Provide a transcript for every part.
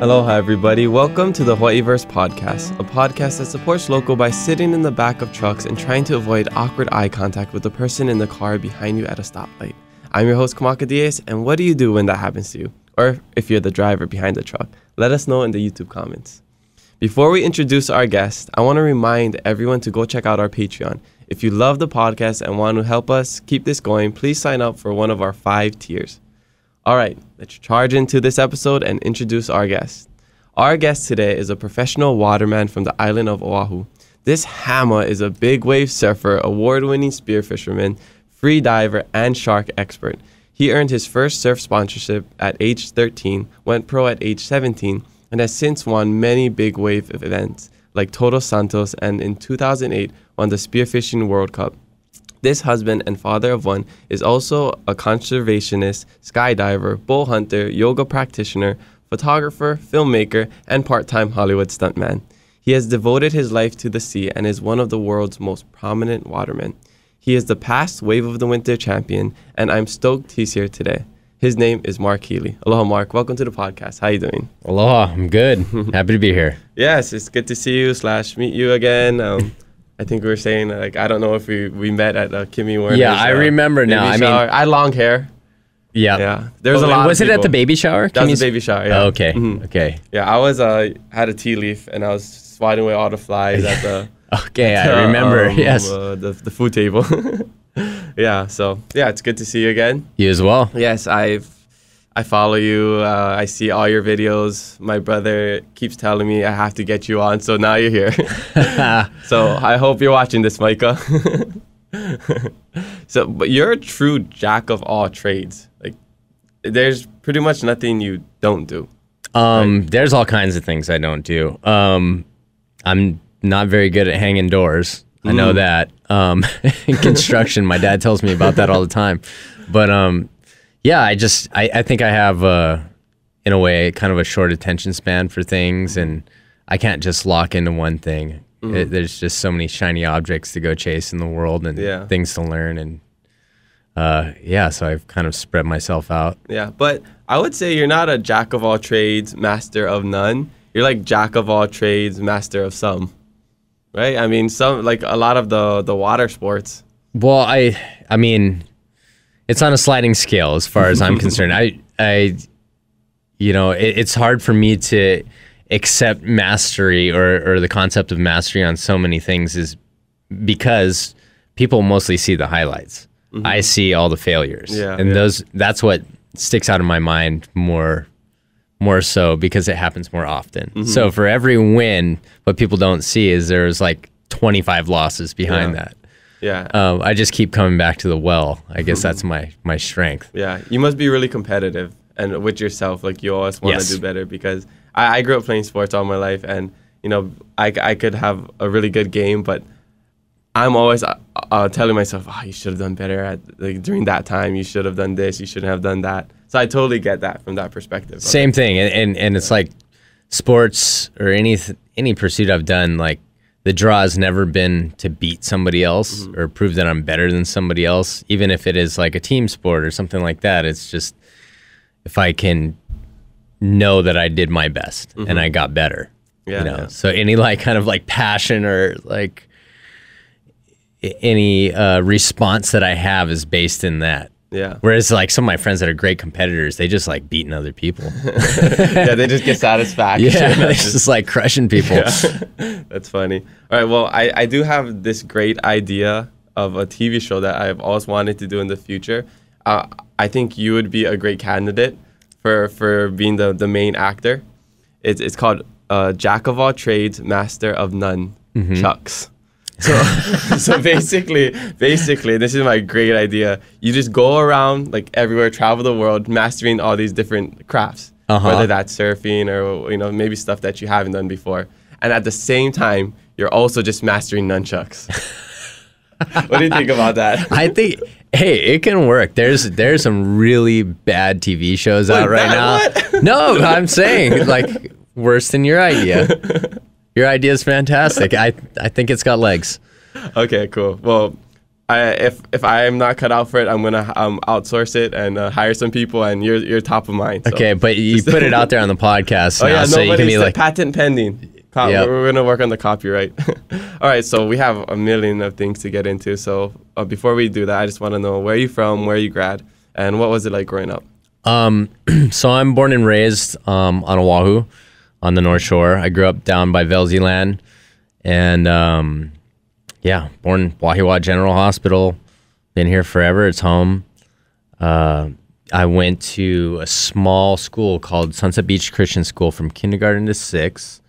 Aloha, everybody. Welcome to the Hawaiiverse podcast, a podcast that supports local by sitting in the back of trucks and trying to avoid awkward eye contact with the person in the car behind you at a stoplight. I'm your host, Kamaka Diaz, and what do you do when that happens to you? Or if you're the driver behind the truck? Let us know in the YouTube comments. Before we introduce our guest, I want to remind everyone to go check out our Patreon. If you love the podcast and want to help us keep this going, please sign up for one of our five tiers. All right, let's charge into this episode and introduce our guest. Our guest today is a professional waterman from the island of Oahu. This Hama is a big wave surfer, award winning spear fisherman, free diver, and shark expert. He earned his first surf sponsorship at age 13, went pro at age 17, and has since won many big wave events like Todos Santos and in 2008 won the Spearfishing World Cup. This husband and father of one is also a conservationist, skydiver, bow hunter, yoga practitioner, photographer, filmmaker, and part time Hollywood stuntman. He has devoted his life to the sea and is one of the world's most prominent watermen. He is the past Wave of the Winter champion, and I'm stoked he's here today. His name is Mark Healey. Aloha, Mark. Welcome to the podcast. How you doing? Aloha. I'm good. Happy to be here. Yes, it's good to see you slash meet you again. Um, I think we were saying like I don't know if we, we met at uh, Kimi Werner's. Yeah, I uh, remember now. I mean- shower. I had long hair. Yeah. Yeah, there's Oh, a lot. Was it at the baby shower? That Can was the baby shower. Yeah. Oh, okay. Mhm. Okay. Yeah, I was uh had a ti leaf and I was swatting away all the flies at the. Okay. I remember. um, yes. uh, the the food table. yeah. So yeah, it's good to see you again. you as well. Yes, I've I follow you. Uh, I see all your videos. My brother keeps telling me I have to get you on, so now you're here. so I hope you're watching this, Micah. so, but you're a true jack of all trades. Like, there's pretty much nothing you don't do. Um, there's all kinds of things I don't do. Um, I'm not very good at hanging doors. I Mm. know that. Um, in construction, my dad tells me about that all the time. But um, yeah, I just I, I think I have uh, in a way kind of a short attention span for things, and I can't just lock into one thing. Mm-hmm. It, there's just so many shiny objects to go chase in the world, and Yeah. things to learn, and uh, yeah, so I've kind of spread myself out. Yeah, but I would say you're not a jack of all trades, master of none. You're like jack of all trades, master of some. Right? I mean, some like a lot of the the water sports. Well, I I mean, it's on a sliding scale as far as I'm concerned. I I you know, it, it's hard for me to accept mastery or or the concept of mastery on so many things is because people mostly see the highlights. Mm-hmm. I see all the failures. Yeah, and yeah. those that's what sticks out of my mind more more so because it happens more often. Mm-hmm. So for every win, what people don't see is there's like 25 losses behind Yeah. that Yeah. um, I just keep coming back to the well. I guess that's my my strength. Yeah, you must be really competitive and with yourself. Like you always want to Yes. do better because I, I grew up playing sports all my life, and you know I, I could have a really good game, but I'm always uh, uh, telling myself, "Oh, you should have done better at like during that time. You should have done this. You shouldn't have done that." So I totally get that from that perspective. Same thing, and, and and it's like sports or any any pursuit I've done. Like the draw has never been to beat somebody else or prove that I'm better than somebody else, even if it is like a team sport or something like that. It's just if I can know that I did my best and I got better. Yeah, you know. yeah. So any like kind of like passion or like any uh, response that I have is based in that. Yeah, Whereas like some of my friends that are great competitors, they just like beating other people. yeah, they just get satisfaction. yeah, they're just like crushing people. Yeah. That's funny. All right. Well, I, I do have this great idea of a TV show that I've always wanted to do in the future. Uh, I think you would be a great candidate for, for being the, the main actor. It's, it's called uh, Jack of All Trades, Master of None, Chucks. So, so basically, basically, this is my great idea. You just go around like everywhere, travel the world, mastering all these different crafts, Uh-huh. whether that's surfing or you know maybe stuff that you haven't done before. And at the same time, you're also just mastering nunchucks. what do you think about that? I think hey, it can work. There's there's some really bad TV shows out right now. No, I'm saying like worse than your idea. Your idea is fantastic. I I think it's got legs. Okay, cool. Well, I, if if I am not cut out for it, I'm gonna um, outsource it and uh, hire some people, and you're you're top of mind. so. Okay, but you put it out there on the podcast Oh now, yeah, so you can be like, patent pending. Yep. We're gonna work on the copyright. All right, so we have a million of things to get into. So uh, before we do that, I just want to know where you from, where you grad, and what was it like growing up. Um, so I'm born and raised um, on Oahu, on the North Shore. I grew up down by Velzyland, and um, yeah, born Wahiawa General Hospital. Been here forever. It's home. Uh, I went to a small school called Sunset Beach Christian School from kindergarten to sixth.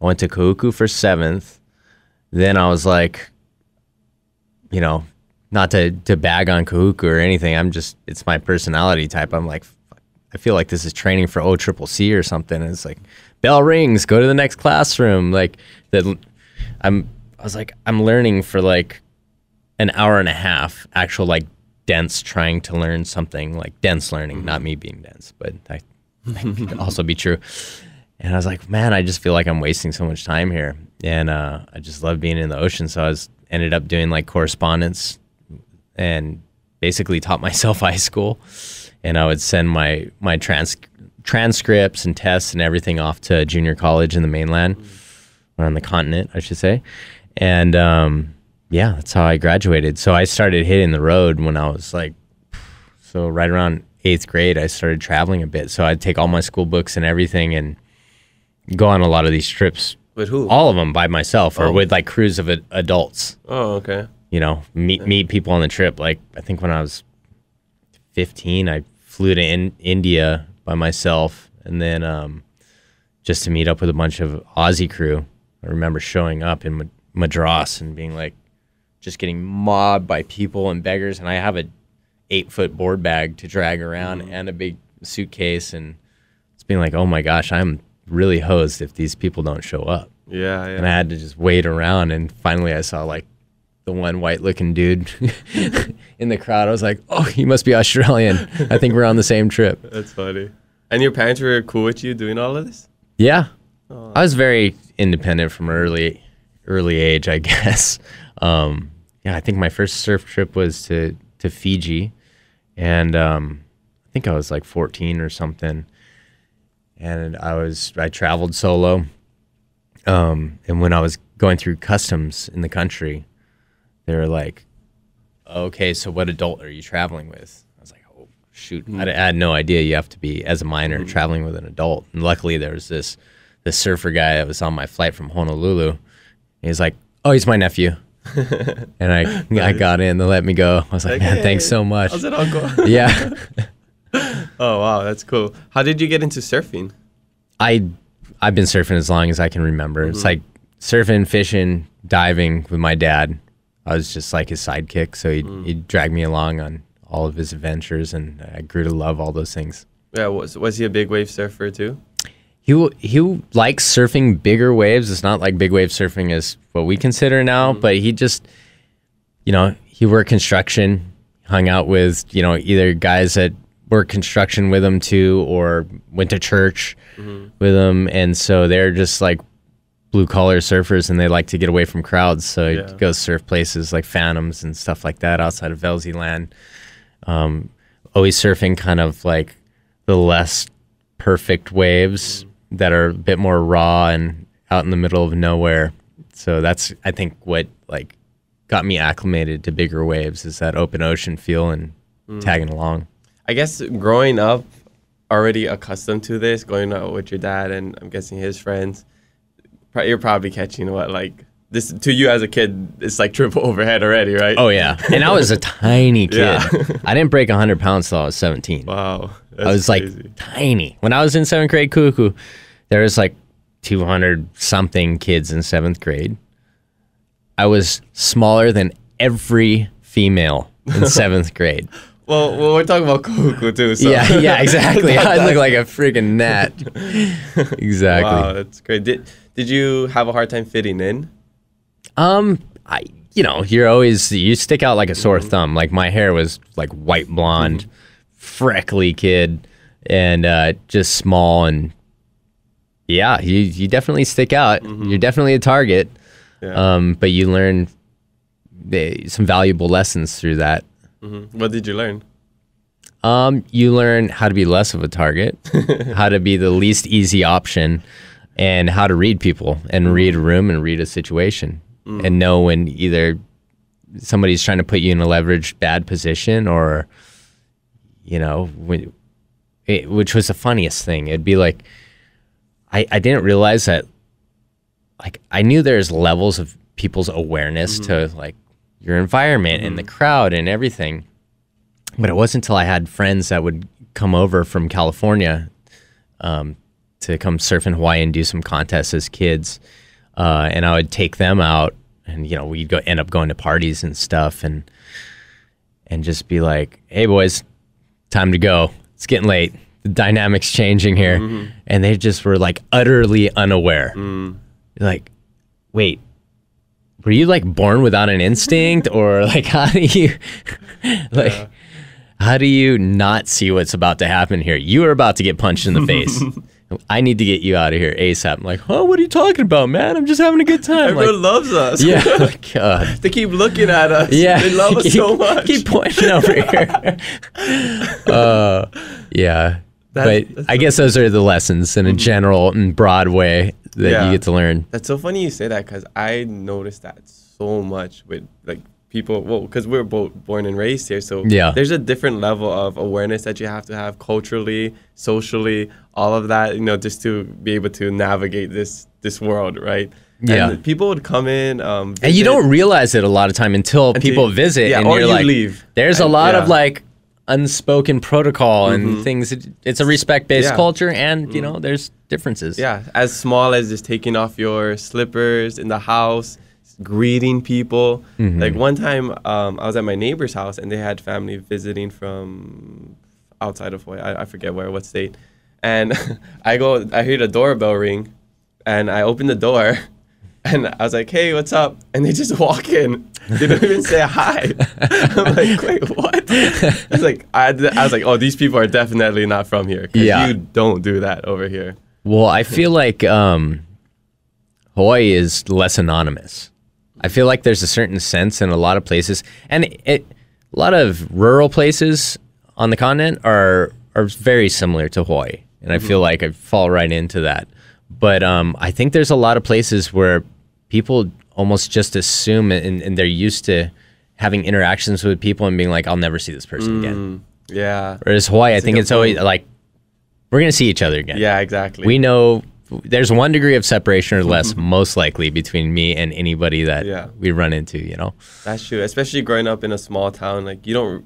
I went to Kahuku for seventh. Then I was like, you know, not to, to bag on Kahuku or anything. I'm just, it's my personality type. I'm like, I feel like this is training for O Triple C or something. And it's like, bell rings, go to the next classroom. Like that, I'm, I was like, I'm learning for like an hour and a half, actual like dense trying to learn something like dense learning, not me being dense, but that, that could also be true. And I was like, man, I just feel like I'm wasting so much time here. And uh, I just love being in the ocean. So I was ended up doing like correspondence and basically taught myself high school. And I would send my my trans- transcripts and tests and everything off to junior college in the mainland or on the continent, I should say. And um, yeah, that's how I graduated. So I started hitting the road when I was like, so right around eighth grade, I started traveling a bit. So I'd take all my school books and everything and go on a lot of these trips, With who? all of them by myself or Oh. with like crews of ad- adults. oh, okay. You know, meet meet people on the trip. Like I think when I was fifteen, I flew to in- India by myself, and then um, just to meet up with a bunch of Aussie crew. I remember showing up in Madras and being like, just getting mobbed by people and beggars, and I have a eight foot board bag to drag around and a big suitcase, and it's being like, oh my gosh, I'm really hosed if these people don't show up Yeah, yeah. and I had to just wait around. And finally, I saw like the one white looking dude in the crowd. I was like, oh, you must be Australian. I think we're on the same trip. That's funny. And your parents were cool with you doing all of this? Yeah. I was very independent from early early age, I guess. Um, yeah, I think my first surf trip was to, to Fiji. And um, I think I was like 14 or something. And I was I traveled solo. Um, and when I was going through customs in the country, they were like, "Okay, so what adult are you traveling with?" I was like, "Oh shoot, hmm. I, I had no idea you have to be as a minor hmm. traveling with an adult." And luckily, there was this this surfer guy that was on my flight from Honolulu. He's like, "Oh, he's my nephew," and I I got in. They let me go. I was like, Like, "Man, thanks so much." How's it, uncle? yeah, oh, wow, that's cool. How did you get into surfing? I I've been surfing as long as I can remember. It's mm-hmm. like surfing, fishing, diving with my dad. I was just like his sidekick, so he'd, hmm. he'd drag me along on all of his adventures, and I grew to love all those things. Yeah, was was he a big wave surfer too? He he likes surfing bigger waves. It's not like big wave surfing is what we consider now, mm-hmm. but he just, you know, he worked construction, hung out with you know either guys that worked construction with him too, or went to church mm-hmm. with him, and so they're just like blue collar surfers, and they like to get away from crowds. So Yeah. he goes surf places like Phantoms and stuff like that outside of Velzyland. Um, always surfing kind of like the less perfect waves that are a bit more raw and out in the middle of nowhere. So that's I think what like got me acclimated to bigger waves is that open ocean feel and tagging along. I guess growing up, already accustomed to this, going out with your dad and I'm guessing his friends, you're probably catching what like this to you as a kid. It's like triple overhead already, right? Oh yeah, and I was a tiny kid. Yeah. I didn't break hundred pounds till I was seventeen. wow, I was like tiny when I was in seventh grade. Kahuku, there was like two hundred something kids in seventh grade. I was smaller than every female in seventh grade. well, well, we're talking about Kahuku too. So. yeah, yeah, exactly. I look like a freaking gnat. exactly. Wow, that's great. Did did you have a hard time fitting in? Um, I you know you're always you stick out like a sore thumb. Like my hair was like white blonde, freckly kid, and uh, just small and yeah, you you definitely stick out. You're definitely a target. Yeah. Um, but you learn they, some valuable lessons through that. Mm-hmm. What did you learn? Um, you learn how to be less of a target, how to be the least easy option, and how to read people and mm. read a room and read a situation mm. and know when either somebody's trying to put you in a leveraged bad position or, you know, when, it, which was the funniest thing. It'd be like, I, I didn't realize that, like, I knew there's levels of people's awareness mm-hmm. to like your environment and the mm-hmm. crowd and everything. But it wasn't until I had friends that would come over from California um, to come surf in Hawaii and do some contests as kids, uh, and I would take them out, and you know we'd go end up going to parties and stuff, and and just be like, "Hey boys, time to go. It's getting late. The dynamics changing here," and they just were like utterly unaware, like, "Wait." Were you like born without an instinct, or like how do you, like, how do you not see what's about to happen here? You are about to get punched in the face. I need to get you out of here ASAP. I'm like, oh, what are you talking about, man? I'm just having a good time. Everyone Like, loves us. yeah, like, God. they keep looking at us. Yeah, They love us keep, so much. Keep pointing over here. uh, yeah, That- but that's I guess those are the lessons in a general and broad way that Yeah. you get to learn. That's so funny you say that because I noticed that so much with like people. Well, because we're both born and raised here, so Yeah. there's a different level of awareness that you have to have culturally, socially, all of that. You know, just to be able to navigate this this world, right? Yeah. And people would come in, um, And you don't realize it a lot of time until, Until people you- visit yeah, and or you're you like, leave. there's a lot of yeah. Mm-hmm. like unspoken protocol and things. It's a respect based Yeah. Culture, and you know, there's differences. Yeah, as small as just taking off your slippers in the house, greeting people. Mm-hmm. Like one time, um, I was at my neighbor's house and they had family visiting from outside of Hawaii. I, I forget where, what state. And I go, I hear the doorbell ring, and I open the door, and I was like, "Hey, what's up?" And they just walk in. They don't even say hi. I'm like, "Wait, what?" I was like, I, I was like, "Oh, these people are definitely not from here. Yeah. you don't do that over here." Well, I feel like um, Hawaii is less anonymous. I feel like there's a certain sense in a lot of places, and it, a lot of rural places on the continent are are very similar to Hawaii, and I mm-hmm. feel like I fall right into that. But um, I think there's a lot of places where people almost just assume, and, and they're used to having interactions with people and being like, "I'll never see this person again." Mm, yeah. Whereas Hawaii, I think it's always like, "We're gonna see each other again." Yeah, exactly. we know there's one degree of separation or less mm-hmm. most likely between me and anybody that Yeah. we run into you know That's true. Especially growing up in a small town, like you don't,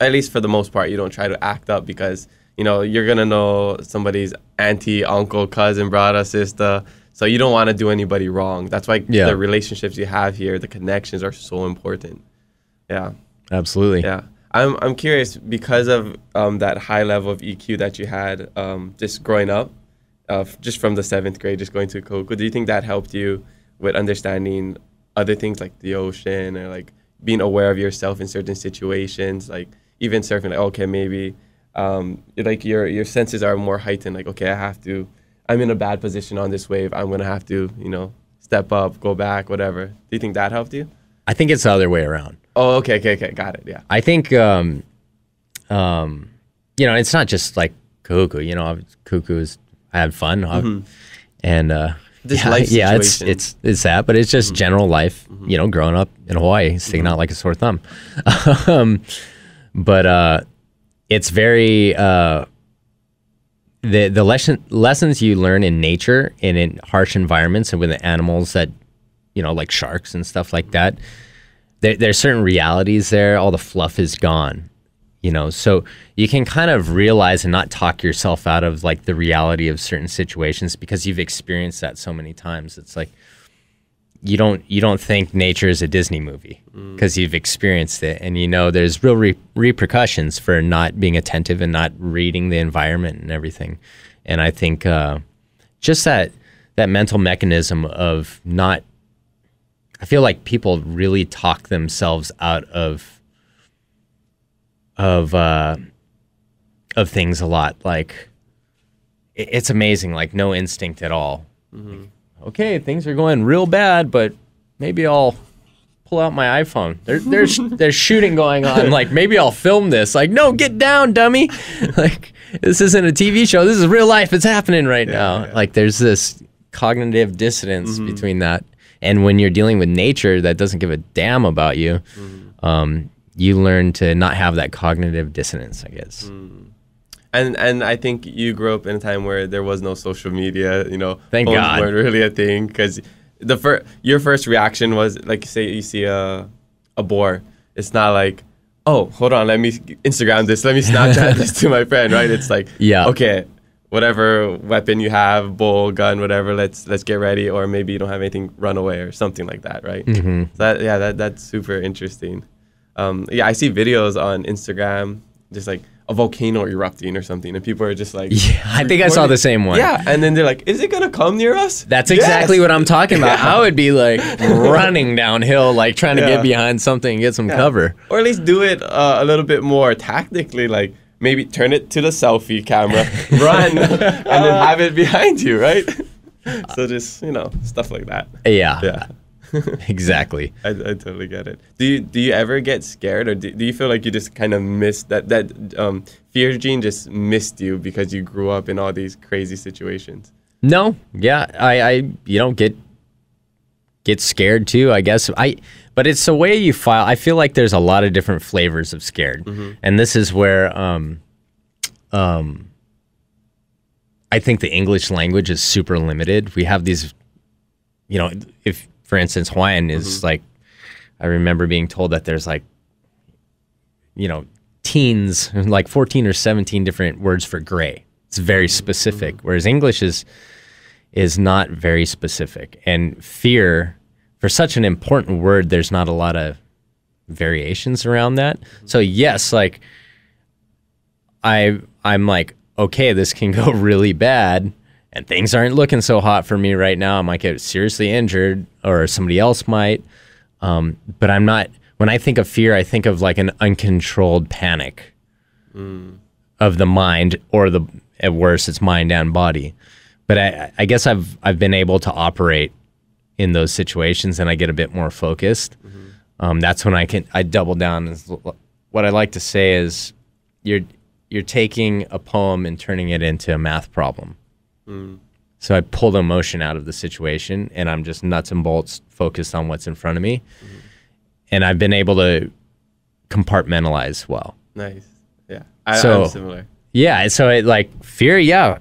at least for the most part, you don't try to act up because you know you're gonna know somebody's auntie, uncle, cousin, brother, sister. So you don't want to do anybody wrong. That's why Yeah. the relationships you have here, the connections are so important. Yeah, absolutely yeah. I'm I'm curious because of um, that high level of EQ that you had um, just growing up, uh, just from the seventh grade, just going to Kahuku. Do you think that helped you with understanding other things like the ocean or like being aware of yourself in certain situations, like even surfing? Like okay, maybe um, like your your senses are more heightened. Like okay, I have to. I'm in a bad position on this wave. I'm gonna have to, you know, step up, go back, whatever. Do you think that helped you? i think it's the other way around Oh, okay, okay, okay, got it. Yeah. i think um um you know it's not just like Kahuku you know Kahuku is i had fun uh, and uh This yeah, life yeah it's it's it's that but it's just general life you know growing up in hawaii sticking out like a sore thumb um but uh it's very uh the the lesson lessons you learn in nature and in harsh environments and with the animals that you know like sharks and stuff like that there, there's certain realities there all the fluff is gone you know? So you can kind of realize and not talk yourself out of like the reality of certain situations because you've experienced that so many times. It's like you don't you don't think nature is a Disney movie because you've experienced it and you know there's real re- repercussions for not being attentive and not reading the environment and everything. And I think uh, just that that mental mechanism of not I feel like people really talk themselves out of of uh, of things a lot. Like it- it's amazing, like no instinct at all okay, things are going real bad, but maybe I'll pull out my iPhone. There, there's there's shooting going on. Like maybe I'll film this. Like no, get down, dummy. Like this isn't a TV show. This is real life. It's happening right now. yeah. Like there's this cognitive dissonance mm-hmm. between that and when you're dealing with nature that doesn't give a damn about you. Mm-hmm. Um, you learn to not have that cognitive dissonance. I guess. Mm. And and I think you grew up in a time where there was no social media. You know, Thank God. weren't really a thing because the first your first reaction was like say you see a a boar. It's not like oh hold on let me Instagram this let me Snapchat this to my friend right. It's like Yeah. okay whatever weapon you have bow gun whatever let's let's get ready or maybe you don't have anything run away or something like that right. Mm-hmm. So that yeah that that's super interesting. Um, yeah, I see videos on Instagram just like a volcano erupting or something, and people are just like, Yeah, I think I saw the same one. Yeah, and then they're like, "Is it gonna come near us?" That's exactly Yes. what I'm talking about. Yeah. I would be like running downhill, like trying to Yeah. get behind something and get some Yeah. cover. or at least do it uh, a little bit more tactically, like maybe turn it to the selfie camera, run, and then have it behind you, right? so just you know stuff like that. Yeah, Yeah. exactly. I, I totally get it. Do you do you ever get scared, or do, do you feel like you just kind of missed that that um, fear gene just missed you because you grew up in all these crazy situations? No, yeah, I, I, you don't get get scared too. I guess I, but it's the way you file. I feel like there's a lot of different flavors of scared, and this is where, um, um, I think the English language is super limited. We have these, you know, if for instance Hawaiian is mm-hmm. like, I remember being told that there's like, you know, teens, like 14 or 17 different words for gray. It's very mm-hmm. specific, mm-hmm. whereas English is is not very specific. And fear, for such an important word, there's not a lot of variations around that. So yes, like I I'm like, okay, this can go really bad and things aren't looking so hot for me right now. I might get seriously injured or somebody else might. Um, but I'm not when I think of fear, I think of like an uncontrolled panic of the mind or the at worst it's mind and body. But I, I guess I've I've been able to operate in those situations and I get a bit more focused. Um, that's when I can I double down. What I like to say is you're you're taking a poem and turning it into a math problem. So I pull the emotion out of the situation and I'm just nuts and bolts focused on what's in front of me. And I've been able to compartmentalize well. Nice. Yeah. I, So- I'm similar. Yeah, so it like fear, yeah,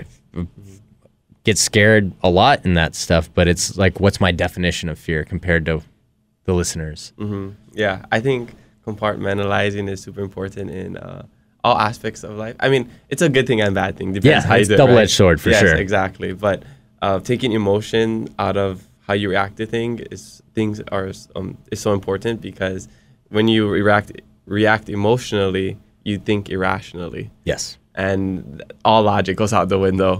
get scared a lot in that stuff, but it's like what's my definition of fear compared to the listeners? hmm Yeah, I think compartmentalizing is super important in uh, all aspects of life. I mean, it's a good thing and bad thing. Depends Yeah, how you it's double-edged right? sword for yes, sure. exactly. But uh, taking emotion out of how you react to thing is things are um, is so important because when you react react emotionally, you think irrationally, Yes. and all logic goes out the window.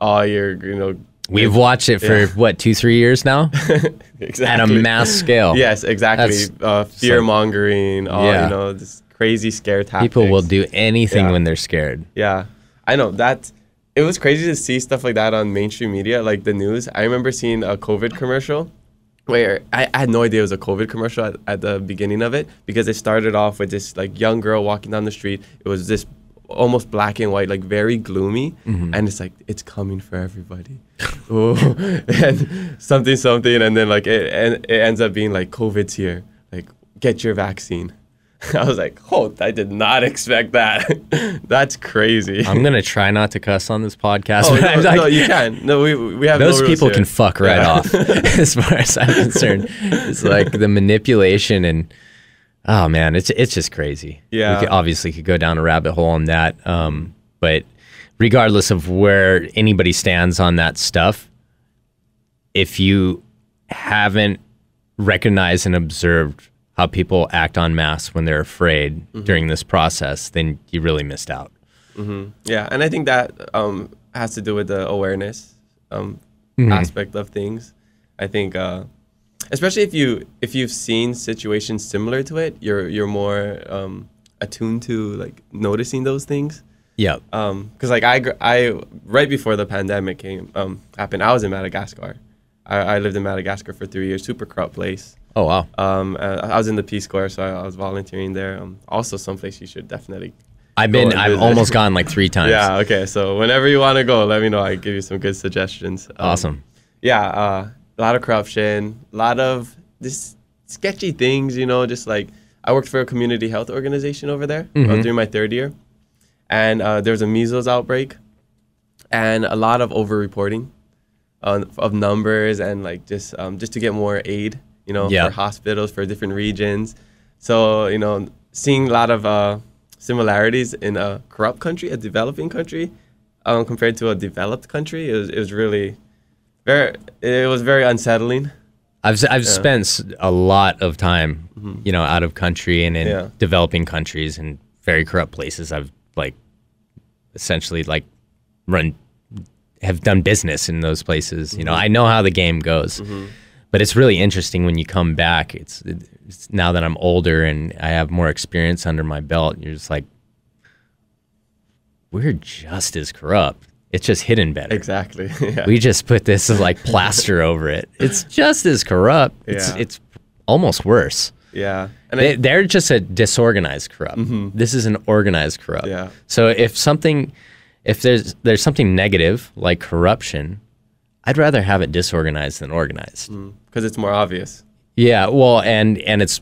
All your you know We've watched it for Yeah. what, 2 3 years now exactly. at a mass scale. Yes, exactly. Uh, fear mongering, all Yeah. you know, this crazy scare tactics. People will do anything Yeah. when they're scared. Yeah, I know that. It was crazy to see stuff like that on mainstream media, like the news. I remember seeing a COVID commercial where I, I had no idea it was a COVID commercial at, at the beginning of it because it started off with this like young girl walking down the street. It was this almost black and white, like very gloomy, Mm-hmm. and it's like it's coming for everybody. And something something, and then like it and it ends up being like COVID's here. Like get your vaccine. I was like, oh, I did not expect that. That's crazy. I'm going to try not to cuss on this podcast. oh, no, I'm like, no, you can. No, we, we have no those rules people can fuck right Yeah. off as far as I'm concerned. It's like the manipulation and oh man, it's it's just crazy. Yeah. we could, obviously could go down a rabbit hole on that. Um, but regardless of where anybody stands on that stuff, if you haven't recognized and observed how people act on mass when they're afraid Mm-hmm. during this process, then you really missed out. Yeah, and I think that um, has to do with the awareness um, Mm-hmm. aspect of things. I think, uh, especially if you if you've seen situations similar to it, you're you're more um, attuned to like noticing those things. Yep. because like I, I right before the pandemic came um, happened, I was in Madagascar. I, I lived in Madagascar for three years, super corrupt place. Oh wow. Um, uh, I was in the Peace Corps, so I, was volunteering there. Um, also, someplace you should definitely. I've been I've almost gone like three times. Yeah. Okay. So whenever you want to go, let me know. I give you some good suggestions. Um, Awesome. yeah, uh, a lot of corruption, a lot of this sketchy things, you know, just like I worked for a community health organization over there uh, Mhm. during my third year. And uh, there was a measles outbreak and a lot of over reporting on, of numbers and like just um, just to get more aid, you know, Yeah. for hospitals, for different regions. So, you know, seeing a lot of uh, similarities in a corrupt country, a developing country, um, compared to a developed country, it was, it was really very it was very unsettling I've I've spent a lot of time, Mm-hmm. you know, out of country and in Yeah. developing countries and very corrupt places. I've like essentially like run have done business in those places. You know, Mm-hmm. I know how the game goes. But it's really interesting when you come back. It's, it's now that I'm older and I have more experience under my belt. You're just like, we're just as corrupt. It's just hidden better. exactly yeah. We just put this like plaster over it. It's just as corrupt. It's Yeah. it's almost worse. yeah and They, they're just a disorganized corrupt. Mm-hmm. This is an organized corrupt. Yeah. So if something, if there's there's something negative like corruption, I'd rather have it disorganized than organized. Mm, because it's more obvious Yeah. Well, and and it's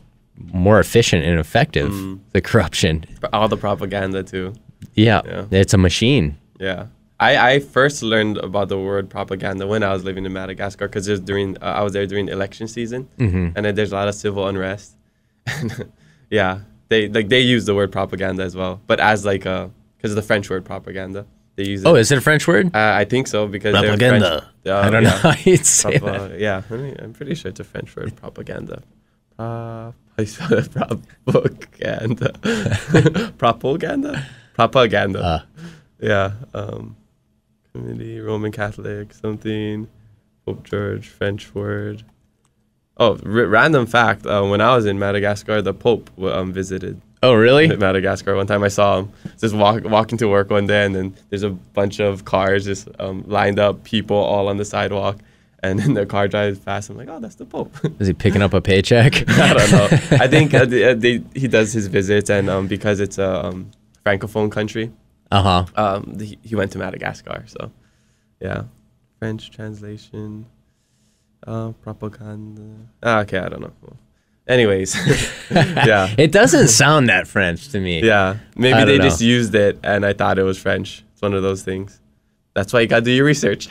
more efficient and effective. Mm. The corruption. All the propaganda too Yeah. Yeah. It's a machine. yeah I, I first learned about the word propaganda when I was living in Madagascar because there's during uh, I was there during election season mm-hmm. and then there's a lot of civil unrest yeah they like they use the word propaganda as well but as like a because of the French word propaganda they use it Oh, is it a French word? uh, I think so because they're Propaganda. French, uh, I don't yeah. know how you'd say that. Yeah, I mean, I'm pretty sure it's a French word, propaganda. Uh, how you spell it? propaganda. propaganda? Propaganda. Uh. yeah. Um, community, Roman Catholic, something. Pope George, French word. Oh, random fact. Uh, when I was in Madagascar, the Pope um, visited Oh, really? Madagascar. One time I saw him just walk, walking to work one day, and then there's a bunch of cars just um, lined up, people all on the sidewalk, and then the car drives past. I'm like, oh, that's the Pope. Is he picking up a paycheck? I don't know. I think uh, they, uh, they, he does his visits, and um, because it's a um, francophone country, Uh huh. um, he, he went to Madagascar. So, yeah, French translation, uh, propaganda. Ah, okay, I don't know. Anyways, yeah. It doesn't sound that French to me. Yeah, maybe they don't just used it and I thought it was French. It's one of those things. That's why you gotta do your research,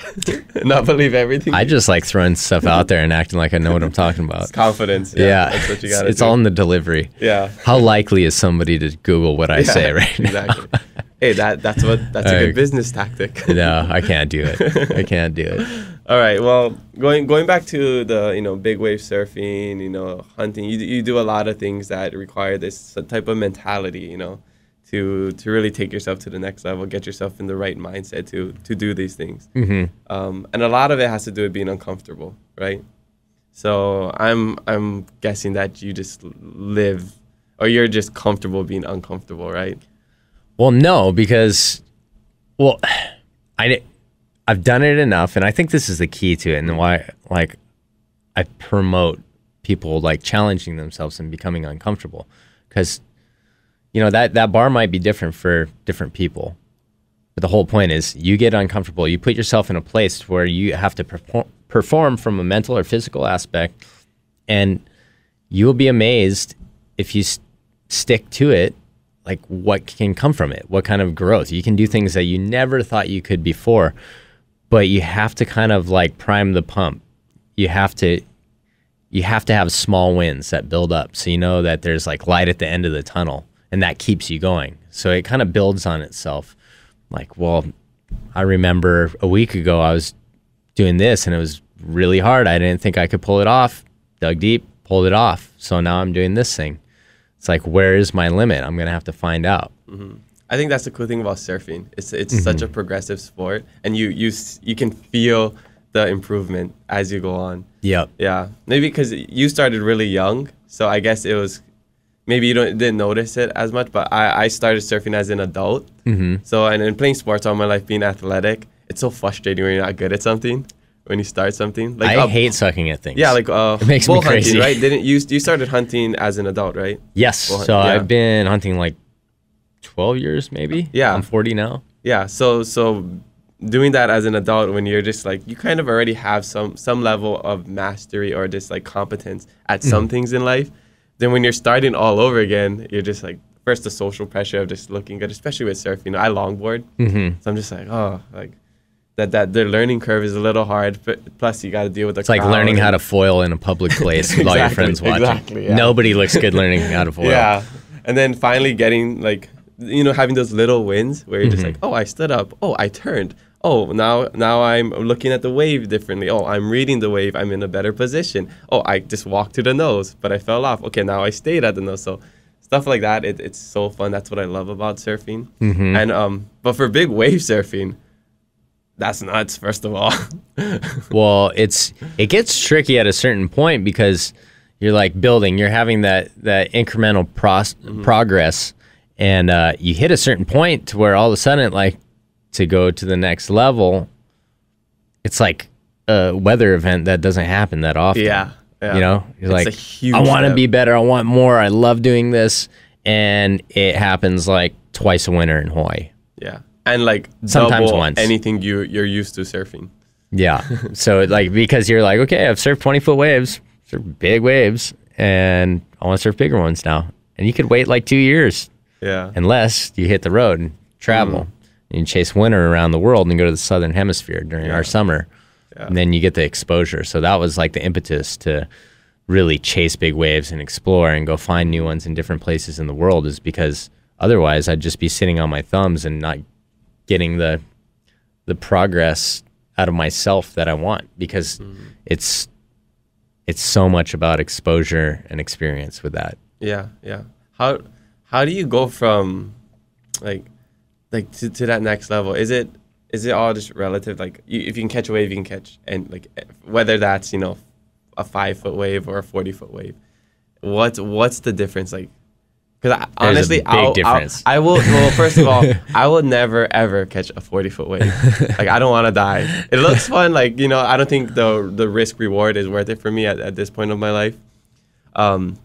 not believe everything. I just like throwing stuff out there and acting like I know what I'm talking about. It's confidence. Yeah, Yeah, that's what you it's, gotta it's all in the delivery. yeah, How likely is somebody to Google what I Yeah, say right now? exactly. hey, that that's what that's a good business tactic. No, I can't do it. I can't do it. All right. Well, going going back to the you know big wave surfing, you know hunting. You you do a lot of things that require this type of mentality. You know, to to really take yourself to the next level, get yourself in the right mindset to to do these things. hmm Um, and a lot of it has to do with being uncomfortable, right? So I'm I'm guessing that you just live, or you're just comfortable being uncomfortable, right? Well, no, because well, I I've done it enough, and I think this is the key to it, and why like I promote people like challenging themselves and becoming uncomfortable, because you know that that bar might be different for different people, but the whole point is you get uncomfortable, you put yourself in a place where you have to perform perform from a mental or physical aspect, and you will be amazed if you s- stick to it like what can come from it what kind of growth. You can do things that you never thought you could before but you have to kind of like prime the pump. You have to you have to have small wins that build up so you know that there's like light at the end of the tunnel and that keeps you going. So it kind of builds on itself. Like well i remember a week ago i was doing this and it was really hard. I didn't think i could pull it off. Dug deep pulled it off. So now i'm doing this thing. It's like where is my limit? I'm gonna have to find out mm-hmm. I think that's the cool thing about surfing. It's it's such a progressive sport, and you you you can feel the improvement as you go on. yep Yeah, maybe because you started really young, so I guess it was maybe you don't didn't notice it as much. But I, I started surfing as an adult, mm-hmm. so and in playing sports all my life, being athletic, it's so frustrating when you're not good at something, when you start something? I uh, hate sucking at things. Yeah, like uh, It makes me bow hunting, crazy. right? Didn't you? You started hunting as an adult, right? yes. Well, so yeah. I've been hunting like 12 years, maybe. Yeah. I'm 40 now. Yeah. So so doing that as an adult when you're just like you kind of already have some some level of mastery or just like competence at Mm-hmm. some things in life, then when you're starting all over again, you're just like first the social pressure of just looking good, especially with surfing. I longboard, Mm-hmm. so I'm just like oh like. That, that the learning curve is a little hard, but plus you got to deal with the. It's like learning how to foil in a public place with all your friends watching. exactly, yeah. Nobody looks good learning how to foil. Yeah. And then finally getting like you know having those little wins where you're just Mm-hmm. like, "Oh, I stood up. Oh, I turned. Oh, now now I'm looking at the wave differently. Oh, I'm reading the wave. I'm in a better position. Oh, I just walked to the nose, but I fell off. Okay, now I stayed at the nose." So stuff like that, it, it's so fun. That's what I love about surfing. Mm-hmm. And um but for big wave surfing, that's nuts first of all. Well, it's it gets tricky at a certain point because you're like building, you're having that that incremental pros- Mm-hmm. progress, and uh, you hit a certain point to where all of a sudden, like to go to the next level, it's like a weather event that doesn't happen that often. yeah. Yeah. You know, you're It's like, I want to be better. I want more. I love doing this, and it happens like twice a winter in Hawaii. Yeah. And like Sometimes once. anything you you're used to surfing. Yeah. so like because you're like, okay, I've surfed 20 foot waves, surfed big waves, and I want to surf bigger ones now. And you could wait like two years Yeah. unless you hit the road and travel. Hmm. And you chase winter around the world and go to the southern hemisphere during our summer. Yeah. And then you get the exposure. So that was like the impetus to really chase big waves and explore and go find new ones in different places in the world is because otherwise I'd just be sitting on my thumbs and not getting the the progress out of myself that I want because hmm. it's it's so much about exposure and experience with that. Yeah, yeah. How how do you go from like like to, to that next level? Is it is it all just relative? Like you, if you can catch a wave, you can catch and like whether that's you know a five foot wave or a forty foot wave. What's what's the difference like? Because honestly, I'll, I'll- I will. Well, first of all, I will never ever catch a forty foot wave. like I don't want to die. It looks fun. Like you know, I don't think the the risk reward is worth it for me at, at this point of my life. Um,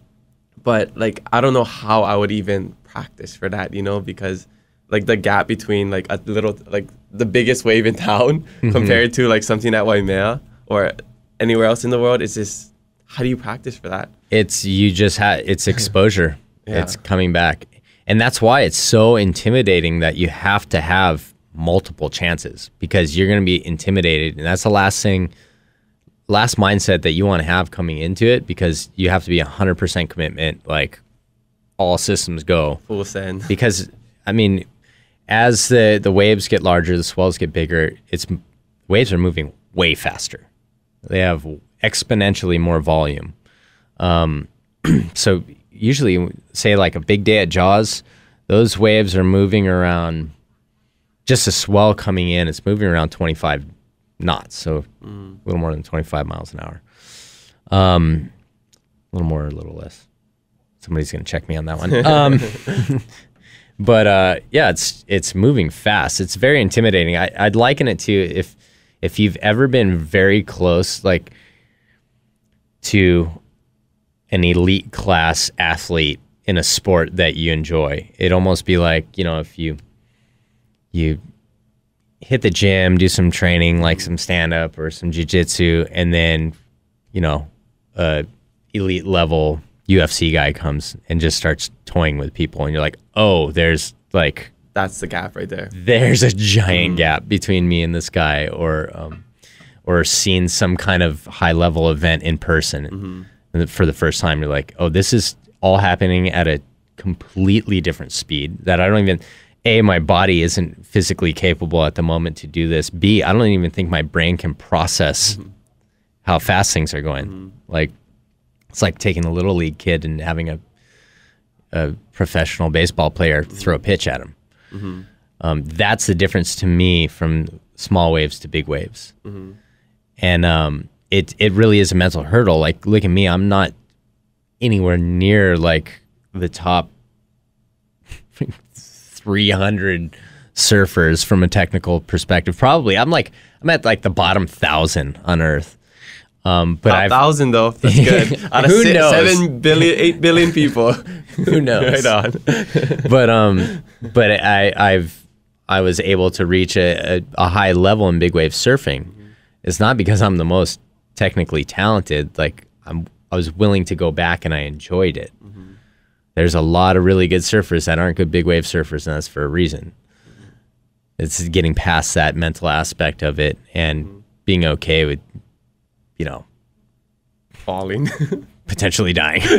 but like I don't know how I would even practice for that, you know, because like the gap between like a little like the biggest wave in town mm-hmm. compared to like something at Waimea or anywhere else in the world is just how do you practice for that? It's you just had it's exposure. Yeah. It's coming back. And that's why it's so intimidating that you have to have multiple chances because you're going to be intimidated and that's the last thing last mindset that you want to have coming into it because you have to be 100% commitment like all systems go Full send. because I mean, as the the waves get larger, the swells get bigger. It's waves are moving way faster. They have exponentially more volume. Um, so usually, say like a big day at Jaws, those waves are moving around. Just a swell coming in, it's moving around 25 knots, so a little more than 25 miles an hour. Um, a little more, a little less. Somebody's gonna check me on that one. Um, but uh, yeah, it's it's moving fast. It's very intimidating. I, I'd liken it to if if you've ever been very close, like to an elite class athlete in a sport that you enjoy. It'd almost be like you know if you you hit the gym, do some training, like some stand up or some jujitsu, and then you know a elite level UFC guy comes and just starts toying with people, and you're like, oh, there's like That's the gap right there. there's a giant gap between me and this guy, or um, or seeing some kind of high level event in person and for the first time. You're like, oh, this is all happening at a completely different speed that I don't even. A, my body isn't physically capable at the moment to do this. B, I don't even think my brain can process mm-hmm. how fast things are going. Mm-hmm. Like, it's like taking a little league kid and having a a professional baseball player mm-hmm. throw a pitch at him. Um, that's the difference to me from small waves to big waves. And um, it it really is a mental hurdle. Like, look at me, I'm not anywhere near like the top 300 surfers from a technical perspective. Probably, I'm like I'm at like the bottom thousand on Earth. Um, but A thousand though. That's good. Out of Who si- knows? seven billion, eight billion people. who knows? right on. but um, but I I've I was able to reach a, a, a high level in big wave surfing. It's not because I'm the most technically talented. Like I'm, I was willing to go back and I enjoyed it. There's a lot of really good surfers that aren't good big wave surfers, and that's for a reason. It's getting past that mental aspect of it and being okay with, you know, Falling. potentially dying.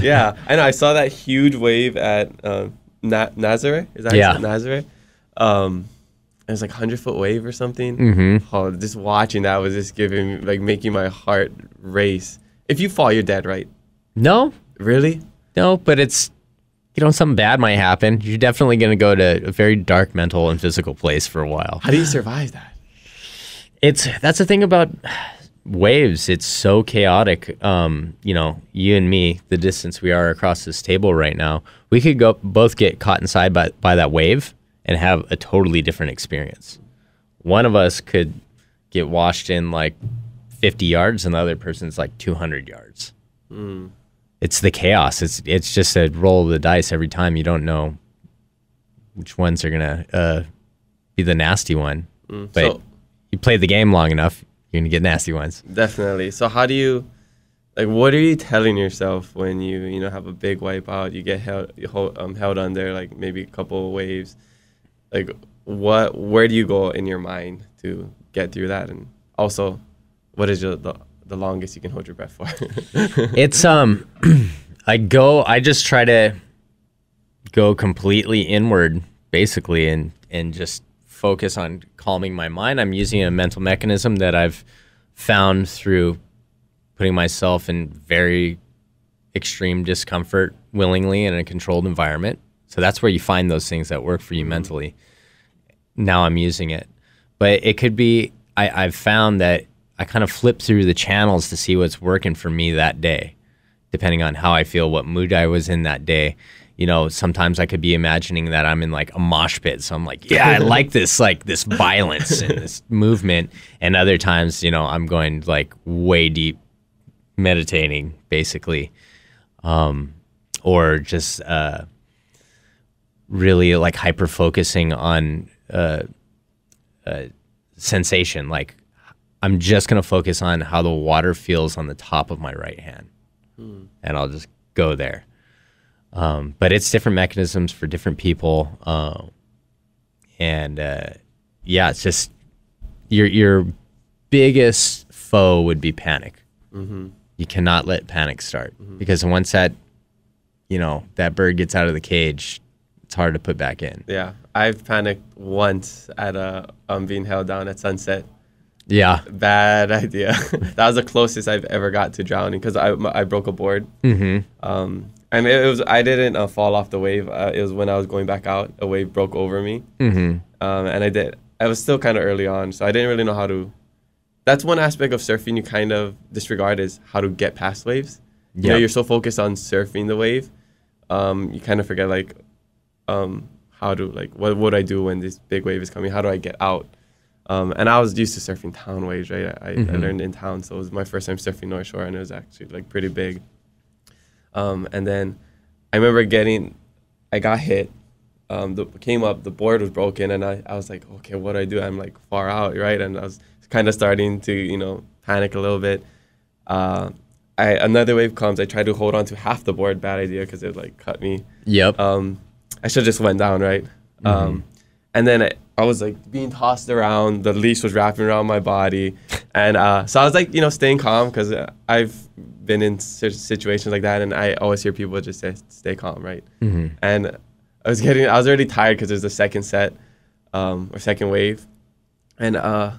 yeah, I know. I saw that huge wave at uh, Na- Nazaré. Is that Yeah. Nazaré? Um, it was like hundred foot wave or something. mm-hmm. Oh, just watching that was just giving like making my heart race. If you fall, you're dead, right? No, Really? No, but it's you know something bad might happen. You're definitely going to go to a very dark mental and physical place for a while. How do you survive that? It's that's the thing about waves. It's so chaotic. Um, you know, you and me, the distance we are across this table right now, we could go both get caught inside by by that wave and have a totally different experience. One of us could get washed in like 50 yards, and the other person's like 200 yards. It's the chaos. It's it's just a roll of the dice every time. You don't know which ones are gonna uh, be the nasty one. But so you play the game long enough, you're gonna get nasty ones. definitely. So how do you like? What are you telling yourself when you you know have a big wipeout? You get held you hold, um, held under like maybe a couple of waves. Like what? Where do you go in your mind to get through that? And also, what is your, the the longest you can hold your breath for? It's um, I go. I just try to go completely inward, basically, and and just focus on calming my mind. I'm using a mental mechanism that I've found through putting myself in very extreme discomfort willingly in a controlled environment. So that's where you find those things that work for you mentally. Now I'm using it, but it could be. I, I've found that I kind of flip through the channels to see what's working for me that day, depending on how I feel, what mood I was in that day. You know, sometimes I could be imagining that I'm in like a mosh pit, so I'm like, yeah, I like this, like this violence and this movement. And other times, you know, I'm going like way deep, meditating, basically, um, or just uh, really like hyper focusing on uh, uh, sensation. Like I'm just gonna focus on how the water feels on the top of my right hand, and I'll just go there. Um, but it's different mechanisms for different people, uh, and uh, yeah, it's just your your biggest foe would be panic. You cannot let panic start because once that you know that bird gets out of the cage, it's hard to put back in. yeah, I've panicked once at a um being held down at sunset. Yeah. Bad idea. that was the closest I've ever got to drowning because I I broke a board. Mm-hmm. Um, and it was I didn't uh, fall off the wave. Uh, it was when I was going back out, a wave broke over me, Mm-hmm. um, and I did. I was still kind of early on, so I didn't really know how to. That's one aspect of surfing you kind of disregard is how to get past waves. You know, you're so focused on surfing the wave, um, you kind of forget like, um, how to like what would I do when this big wave is coming? How do I get out? Um, and I was used to surfing town waves, right? I, I Mhm. learned in town, so it was my first time surfing North Shore, and it was actually like pretty big. Um, and then I remember getting, I got hit. Um, the, came up, the board was broken, and I, I was like, okay, what do I do? I'm like far out, right? And I was kind of starting to, you know, panic a little bit. Uh, I another wave comes. I try to hold on to half the board. Bad idea because it like cut me. Yep. Um, I should just went down, right? Um, and then I, I was like being tossed around. The leash was wrapping around my body, and uh, so I was like, you know, staying calm because I've been in situations like that, and I always hear people just say, "Stay calm," right? mm-hmm. And I was getting, I was already tired because there's the second set, um, or second wave, and uh,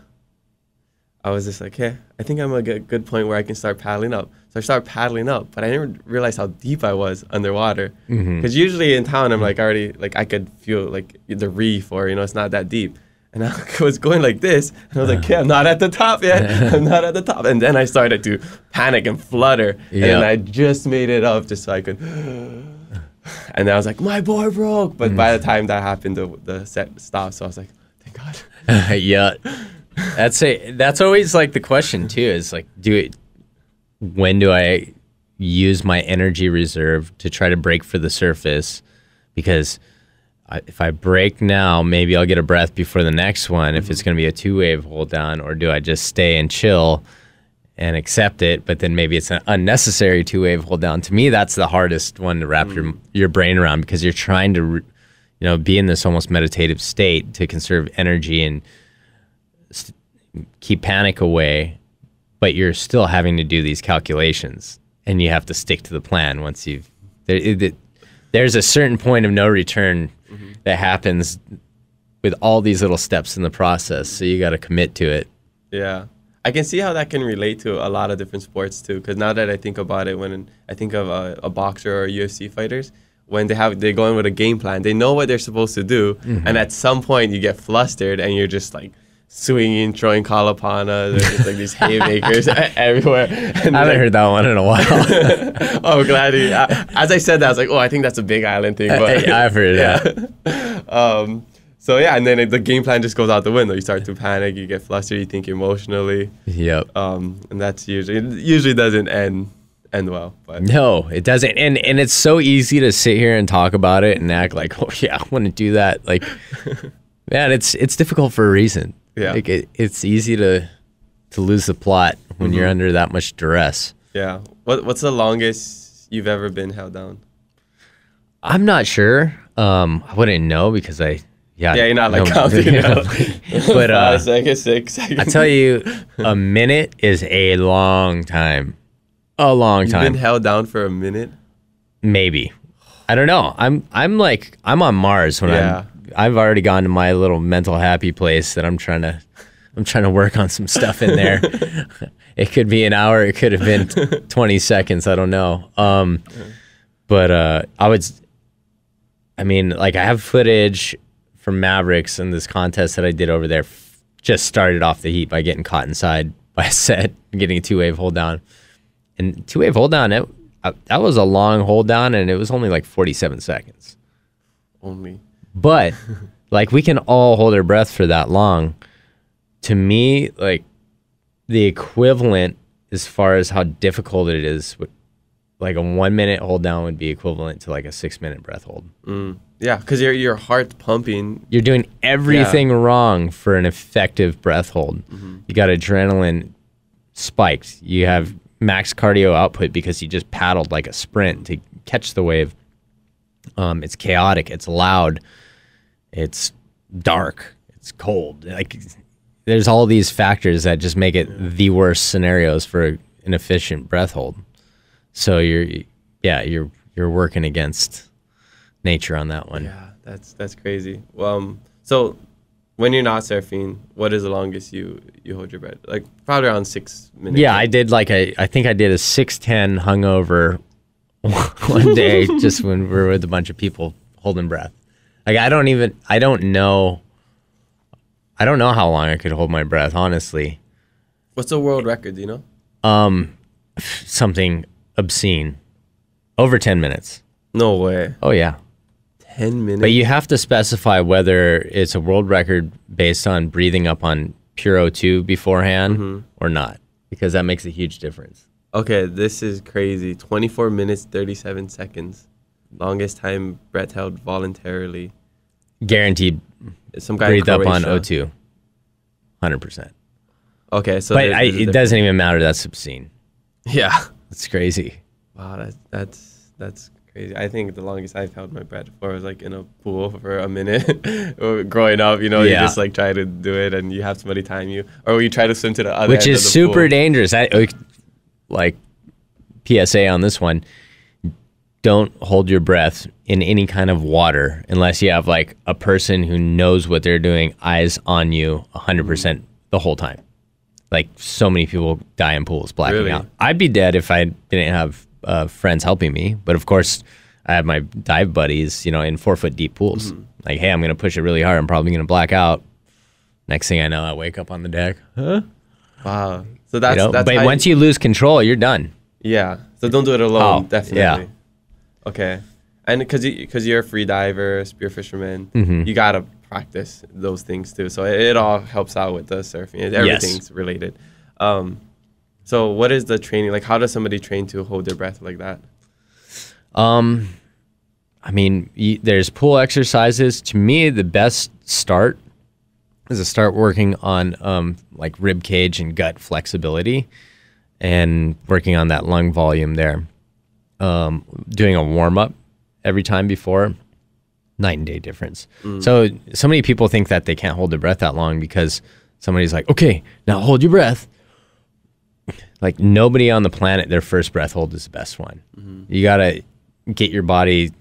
I was just like, hey, I think I'm at a good, good point where I can start paddling up. So I start paddling up, but I didn't realize how deep I was underwater. Mm-hmm. Because usually in town, I'm like already like I could feel like the reef or you know it's not that deep. And I was going like this, and I was like, uh-huh. "Okay, I'm not at the top yet. I'm not at the top." And then I started to panic and flutter, and. I just made it up just so I could. And then I was like, "My board broke!" But by the mm. time that happened, the the set stopped. So I was like, "Thank God." yeah. That's a that's always like the question too. Is like, do it? When do I use my energy reserve to try to break for the surface? Because I, if I break now, maybe I'll get a breath before the next one. If it's mm-hmm. going to be a two wave hold down, or do I just stay and chill and accept it? But then maybe it's an unnecessary two wave hold down. To me, that's the hardest one to wrap your mm. your brain around because you're trying to, you know, be in this almost meditative state to conserve energy and st- keep panic away, but you're still having to do these calculations, and you have to stick to the plan once you've. There, it, there's a certain point of no return mm-hmm. that happens with all these little steps in the process, so you got to commit to it. Yeah. I can see how that can relate to a lot of different sports too. Because now that I think about it, when I think of a, a boxer or UFC fighters, when they have they go in with a game plan, they know what they're supposed to do, mm-hmm. and at some point you get flustered and you're just like swinging, throwing Kalapana. There's just like these haymakers everywhere. And I haven't like, heard that one in a while. oh, glad you. I, as I said that, I was like, oh, I think that's a Big Island thing. But I've heard that. um, so yeah, and then it, the game plan just goes out the window. You start to panic, you get flustered, you think emotionally, Yep. um, and that's usually it usually doesn't end end well. But No, it doesn't. And and it's so easy to sit here and talk about it and act like, oh yeah, I want to do that. Like, man, it's it's difficult for a reason. Yeah. Like it, it's easy to to lose the plot when you're Mhm. under that much duress. yeah, what what's the longest you've ever been held down? I'm not sure. Um, I wouldn't know because I, yeah, Yeah, you're not like counting. yeah, now. but uh, Five seconds, six seconds. I tell you, a minute is a long time. A long you've time. been held down for a minute. Maybe. I don't know. I'm I'm like I'm on Mars when Yeah. I'm I've already gone to my little mental happy place that I'm trying to I'm trying to work on some stuff in there. it could be an hour, it could have been 20 seconds, I don't know. Um but uh I would I mean, like I have footage from Mavericks and this contest that I did over there f- just started off the heat by getting caught inside by a set and getting a two wave hold down. And two wave hold down, it, uh, that was a long hold down and it was only like 47 seconds. Only. But like we can all hold our breath for that long. To me, like the equivalent as far as how difficult it is, would, like a one minute hold down would be equivalent to like a six minute breath hold. Mm. Yeah, because your your heart pumping. You're doing everything wrong for an effective breath hold. Mm-hmm. You got adrenaline spiked. You have max cardio output because you just paddled like a sprint to catch the wave. Um, it's chaotic. It's loud. It's dark. It's cold. Like there's all these factors that just make it the worst scenarios for an efficient breath hold. So you're, yeah, you're you're working against nature on that one. Yeah, that's that's crazy. Well, um, so when you're not surfing, what is the longest you you hold your breath? Like probably around six minutes. Yeah, I did like a. I think I did a six ten hungover one day, just when we were with a bunch of people holding breath. Like I don't even. I don't know. I don't know how long I could hold my breath. Honestly, What's the world record? Do you know? um, something obscene, over ten minutes. No way. Oh yeah, Ten minutes. but you have to specify whether it's a world record based on breathing up on pure O2 beforehand or not, because that makes a huge difference. okay, this is crazy. Twenty-four minutes thirty-seven seconds. Longest time breath held voluntarily. Guaranteed Some guy breathed up on Croatia. O2. 100%. Okay, so but I, it doesn't even matter. That's obscene. Yeah. It's crazy. Wow, that's that's that's crazy. I think the longest I've held my breath before was like in a pool for a minute. Growing up, you know, you just like try to do it, and you have somebody time you, or you try to swim to the other. Which end is of the super pool. dangerous. I, like PSA on this one. Don't hold your breath in any kind of water unless you have like a person who knows what they're doing, eyes on you 100% the whole time. Like so many people die in pools blacking Really? out. I'd be dead if I didn't have uh, friends helping me. But of course, I have my dive buddies, you know, in four foot deep pools. Mm-hmm. Like, hey, I'm going to push it really hard. I'm probably going to black out. Next thing I know, I wake up on the deck. Huh? Wow. So that's you know? that's but once you lose control, you're done. yeah. So don't do it alone. Oh, definitely. yeah. Okay. And because you, cause you're a free diver, spear fisherman, Mhm. you gotta practice those things too. So it, it all helps out with the surfing. Everything's related. Um, so what is the training like? How does somebody train to hold their breath like that? Um, I mean, y- there's pool exercises. To me, the best start is to start working on um, like rib cage and gut flexibility, and working on that lung volume there. Um, doing a warm up every time before, night and day difference. So so many people think that they can't hold their breath that long because somebody's like, okay, now hold your breath. Like nobody on the planet, their first breath hold is the best one. You gotta get your body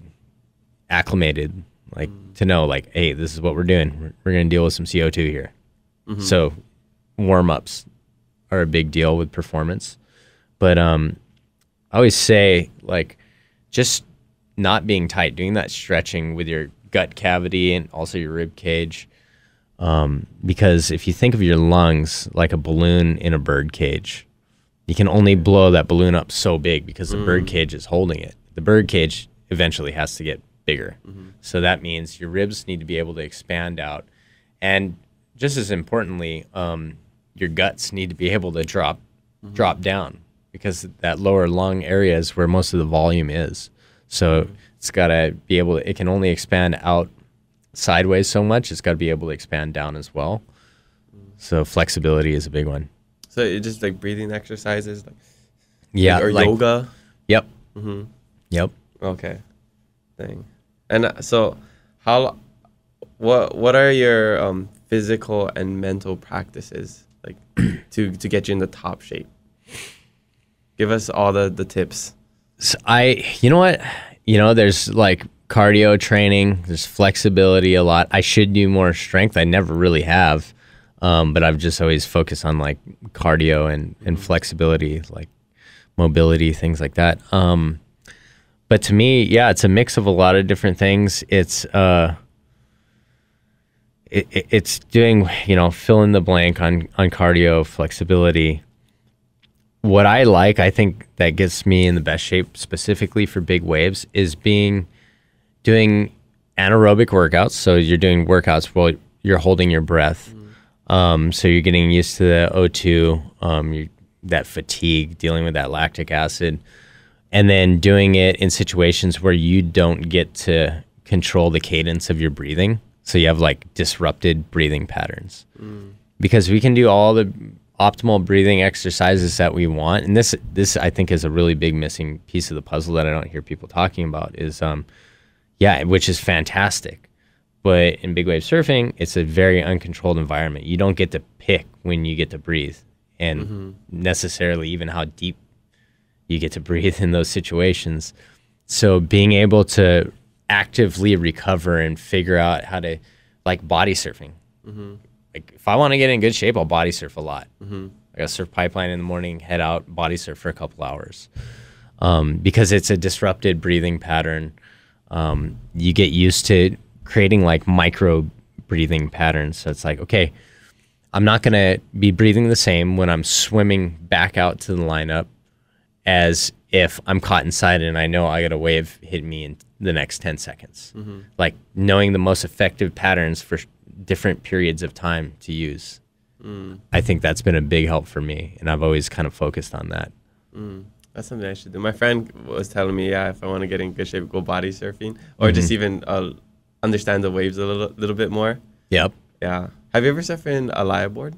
acclimated, like to know, like, hey, this is what we're doing. We're, we're gonna deal with some CO two here. So warm ups are a big deal with performance. But um, I always say like just not being tight, doing that stretching with your gut cavity and also your rib cage. Um, because if you think of your lungs like a balloon in a bird cage, you can only blow that balloon up so big because the bird cage is holding it. The bird cage eventually has to get bigger. So that means your ribs need to be able to expand out. And just as importantly, um, your guts need to be able to drop drop down because that lower lung area is where most of the volume is. So it's got to be able To, it can only expand out sideways so much. It's got to be able to expand down as well. So flexibility is a big one. So it's just like breathing exercises, like Yeah, or like- yoga. Yep. Mm-hmm. Yep. Okay, thing. And uh, so, how, what, what are your um, physical and mental practices like to to get you in the top shape? Give us all the the tips. So I, you know what, you know, there's like cardio training. There's flexibility a lot. I should do more strength. I never really have, um, but I've just always focused on like cardio and and flexibility, like mobility, things like that. Um, but to me, yeah, it's a mix of a lot of different things. It's uh, it, it- it's doing you know fill in the blank on on cardio flexibility what I like, I think that gets me in the best shape specifically for big waves is being doing anaerobic workouts. So you're doing workouts while you're holding your breath. Um, so you're getting used to the O2, um, that fatigue, dealing with that lactic acid, and then doing it in situations where you don't get to control the cadence of your breathing. So you have like disrupted breathing patterns because we can do all the optimal breathing exercises that we want. And this this I think is a really big missing piece of the puzzle that I don't hear people talking about is um yeah which is fantastic. But in big wave surfing it's a very uncontrolled environment. You don't get to pick when you get to breathe and necessarily even how deep you get to breathe in those situations. So being able to actively recover and figure out how to like body surfing like if I want to get in good shape, I'll body surf a lot. Mm-hmm. I got surf pipeline in the morning, head out, body surf for a couple hours, um, because it's a disrupted breathing pattern. Um, you get used to creating like micro breathing patterns. So it's like, okay, I'm not gonna be breathing the same when I'm swimming back out to the lineup as if I'm caught inside and I know I got a wave hit me in the next 10 seconds. Like knowing the most effective patterns for different periods of time to use. Mm. I think that's been a big help for me. And I've always kind of focused on that. Mm. That's something I should do. My friend was telling me, yeah, if I want to get in good shape, go body surfing or just mm-hmm. even uh, understand the waves a little little bit more. Yep. Yeah. Have you ever surfed in a lie board?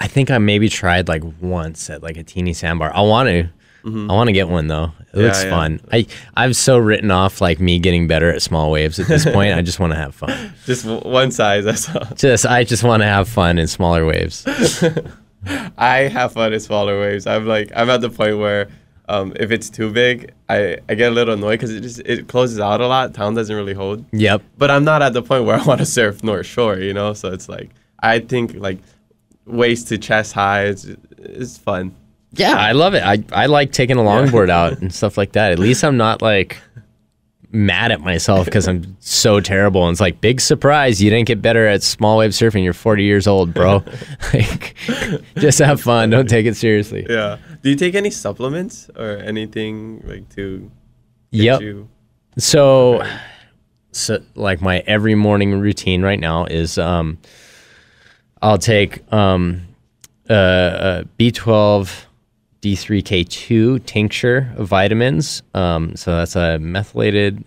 I think I maybe tried like once at like a teeny sandbar. I want to. I want to get one though. It Yeah, looks yeah. fun. I I've so written off like me getting better at small waves at this point. I just want to have fun. Just w- one size. That's all. Just I just want to have fun in smaller waves. I have fun in smaller waves. I'm like I'm at the point where um, if it's too big, I, I get a little annoyed because it just it closes out a lot. Town doesn't really hold. Yep. But I'm not at the point where I want to surf North Shore, you know. So it's like I think like waist to chest high is is fun. Yeah, I love it. I, I like taking a longboard out and stuff like that. At least I'm not like mad at myself because I'm so terrible. And it's like big surprise, you didn't get better at small wave surfing. You're 40 years old, bro. like, just have fun. Don't take it seriously. Yeah. Do you take any supplements or anything like to get Yep. you? So so like my every morning routine right now is um, I'll take um, uh, uh, B12 D3K2 tincture of vitamins. Um, so that's a methylated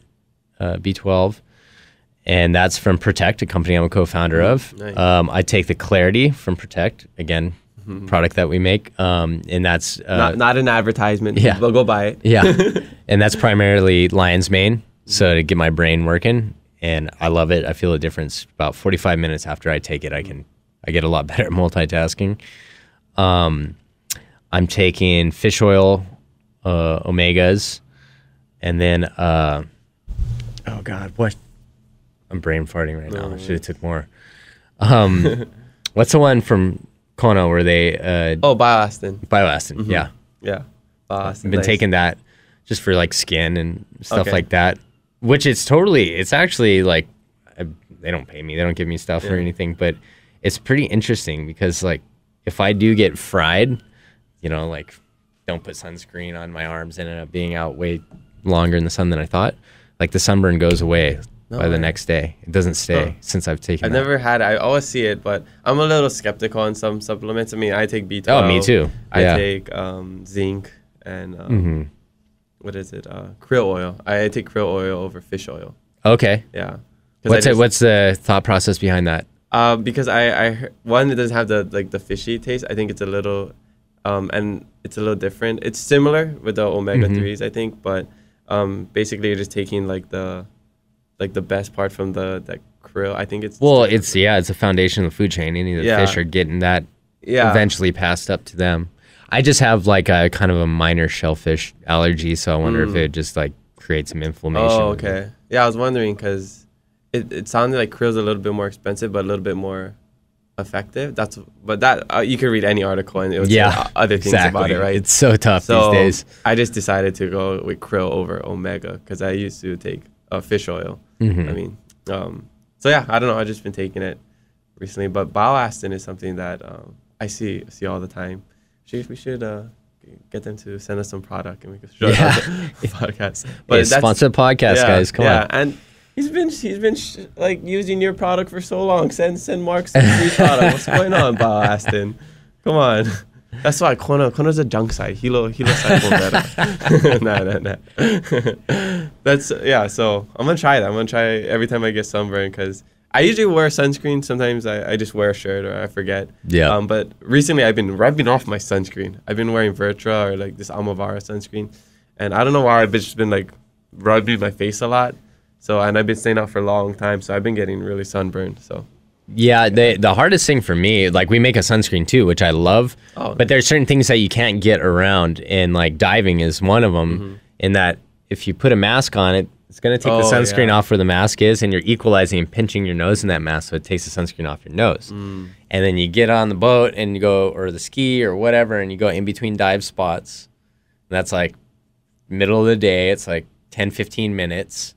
uh, B12, and that's from Protekt, a company I'm a co-founder of. Nice. Um, I take the Clarity from Protekt, again, product that we make, um, and that's uh, not, not an advertisement. yeah. But go buy it. yeah, and that's primarily lion's mane. So to get my brain working, and I love it. I feel a difference about 45 minutes after I take it. I can I get a lot better at multitasking. Um, I'm taking fish oil, uh, omegas, and then uh, oh god, what? I'm brain farting right now. I should have took more. Um, what's the one from Kona where they uh, Oh, Bioastin. bioastin? Yeah, Yeah. Bioastin. I've been nice. taking that just for like skin and stuff Okay. like that. Which it's totally, it's actually like, I, they don't pay me, they don't give me stuff or anything, but it's pretty interesting because like if I do get fried, you know, like don't put sunscreen on my arms, and ended up being out way longer in the sun than I thought. Like the sunburn goes away No by the next day. It doesn't stay Huh. since I've taken. I've that. never had. I always see it, but I'm a little skeptical on some supplements. I mean, I take B12. Oh, me too. I Yeah. take um, zinc and um, Mhm. what is it? Uh, krill oil. I take krill oil over fish oil. Okay. Yeah. What's it? What's the thought process behind that? Um, because I, I one it doesn't have the like the fishy taste. I think it's a little, um, and it's a little different. It's similar with the omega Mhm. 3s I think, but um, basically you're just taking like the, like the best part from the that krill. I think it's Well, it's yeah, it's a foundation of the food chain. Any of the Yeah. fish are getting that yeah. eventually passed up to them. I just have like a kind of a minor shellfish allergy, so I wonder if Mm. it just like creates some inflammation. Oh, okay. Yeah, I was wondering because it, it sounded like krill's a little bit more expensive, but a little bit more effective. That's but that uh, you could read any article and it would Yeah, o- other things exactly. about it, right? It's so tough so these days. I just decided to go with krill over omega because I used to take uh, fish oil. Mhm. I mean, um, so yeah, I don't know. I've just been taking it recently, but bioastin is something that um, I see see all the time. Should, we should uh, get them to send us some product and we can show it Yeah. on the podcast. Hey, that's- sponsored podcast, yeah, guys. Come yeah, on. and he's been he's been sh- like using your product for so long. Send send Mark some free product. What's going on, BioAstin? Come on. That's why Kona Kona's a junk site. Hilo Hilo site better. no, no, no. That's yeah. So I'm gonna try that. I'm gonna try every time I get sunburn because I usually wear sunscreen. Sometimes I, I just wear a shirt or I forget. Yeah. Um, but recently I've been I've off my sunscreen. I've been wearing Vertra or like this Almovara sunscreen, and I don't know why I've just been like rubbing my face a lot. So and I've been staying out for a long time, so I've been getting really sunburned. So Yeah, the the hardest thing for me, like we make a sunscreen too, which I love. Oh, but there's certain things that you can't get around, and like diving is one of them. Mm-hmm. In that, if you put a mask on it, it's gonna take the Oh, sunscreen yeah. off where the mask is, and you're equalizing and pinching your nose in that mask, so it takes the sunscreen off your nose. Mm. And then you get on the boat and you go, or the ski or whatever, and you go in between dive spots. And that's like middle of the day. It's like 10, 15 minutes.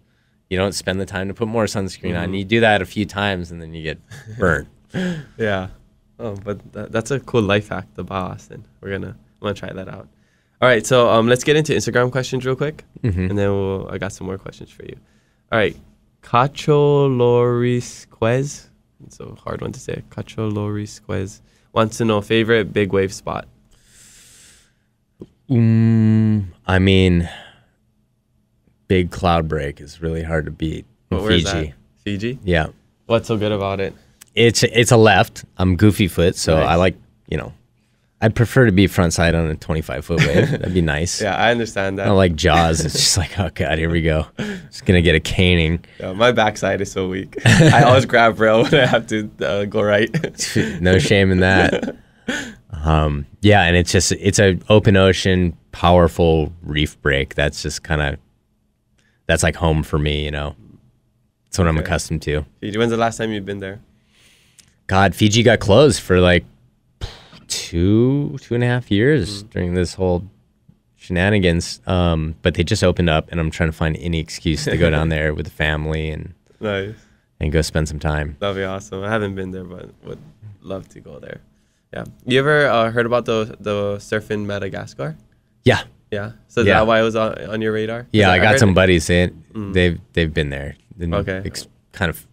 You don't spend the time to put more sunscreen Mm-hmm. on. You do that a few times, and then you get burnt. yeah. Oh, but that, that's a cool life hack, the BioAstin. We're gonna I'm gonna try that out. All right, so um, let's get into Instagram questions real quick, Mhm. and then we'll, I got some more questions for you. All right, Cacho Lorisquez. It's a hard one to say. Cacho Lorisquez wants to know favorite big wave spot. Mm, I mean, big Cloudbreak is really hard to beat. in Where's Fiji. that? Fiji. Yeah, What's so good about it? it's it's a left. I'm goofy foot, so Nice. I like you know. I'd prefer to be front side on a 25 foot wave. That'd be nice. Yeah, I understand that. Not like Jaws. It's just like, oh god, here we go. Just gonna get a caning. Yeah, my backside is so weak. I always grab rail when I have to uh, go right. no shame in that. Um, yeah, and it's just it's a open ocean, powerful reef break. That's just kind of that's like home for me. You know, it's what I'm accustomed to. Fiji, when's the last time you've been there? God, Fiji got closed for like two two and a half years during this whole shenanigans. Um, but they just opened up, and I'm trying to find any excuse to go down there with the family and Nice. and go spend some time. That'd be awesome. I haven't been there, but would love to go there. Yeah. You ever uh, heard about the the surf in Madagascar? Yeah, Yeah. So is Yeah. that why it was on, on your radar? yeah, I, got some it- buddies. in. Mm. they've they've been there. and Okay. ex- kind of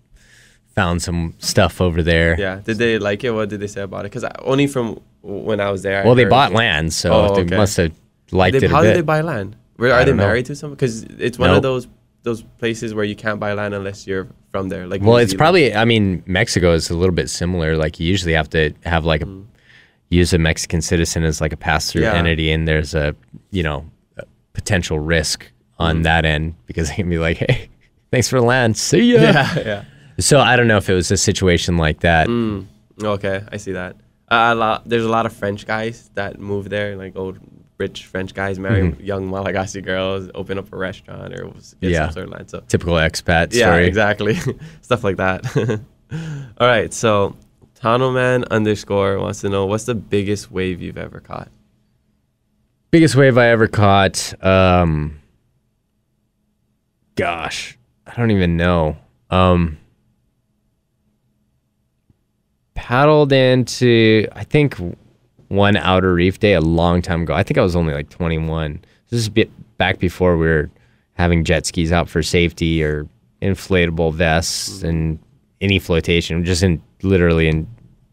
found some stuff over there. Yeah. Did they like it? What did they say about it? Because only from when I was there. I Well, they bought land, so Oh, they must have liked They, it a how bit. did they buy land? Are they don't know. married to someone? Because it's one Nope. of those those places where you can't buy land unless you're from there. Like well, New it's Zealand. probably. I mean, Mexico is a little bit similar. Like you usually have to have like a use a Mexican citizen as like a pass through. Yeah. entity, and there's a you know a potential risk on Mm. that end because they can be like, hey, thanks for the land, see ya. yeah, yeah. So I don't know if it was a situation like that. Mm, okay, I see that. Uh, a lot. There's a lot of French guys that move there, like old rich French guys marry Mm-hmm. young Malagasy girls, open up a restaurant or get Yeah. some sort of land. So Typical expat yeah, exactly, stuff like that. All right, so Tanoman underscore wants to know what's the biggest wave you've ever caught. Biggest wave I ever caught. Um, gosh, I don't even know. Um, paddled into, I think, one outer reef day a long time ago. I think I was only like 21. This is back before we were having jet skis out for safety or inflatable vests and any flotation. Just in literally in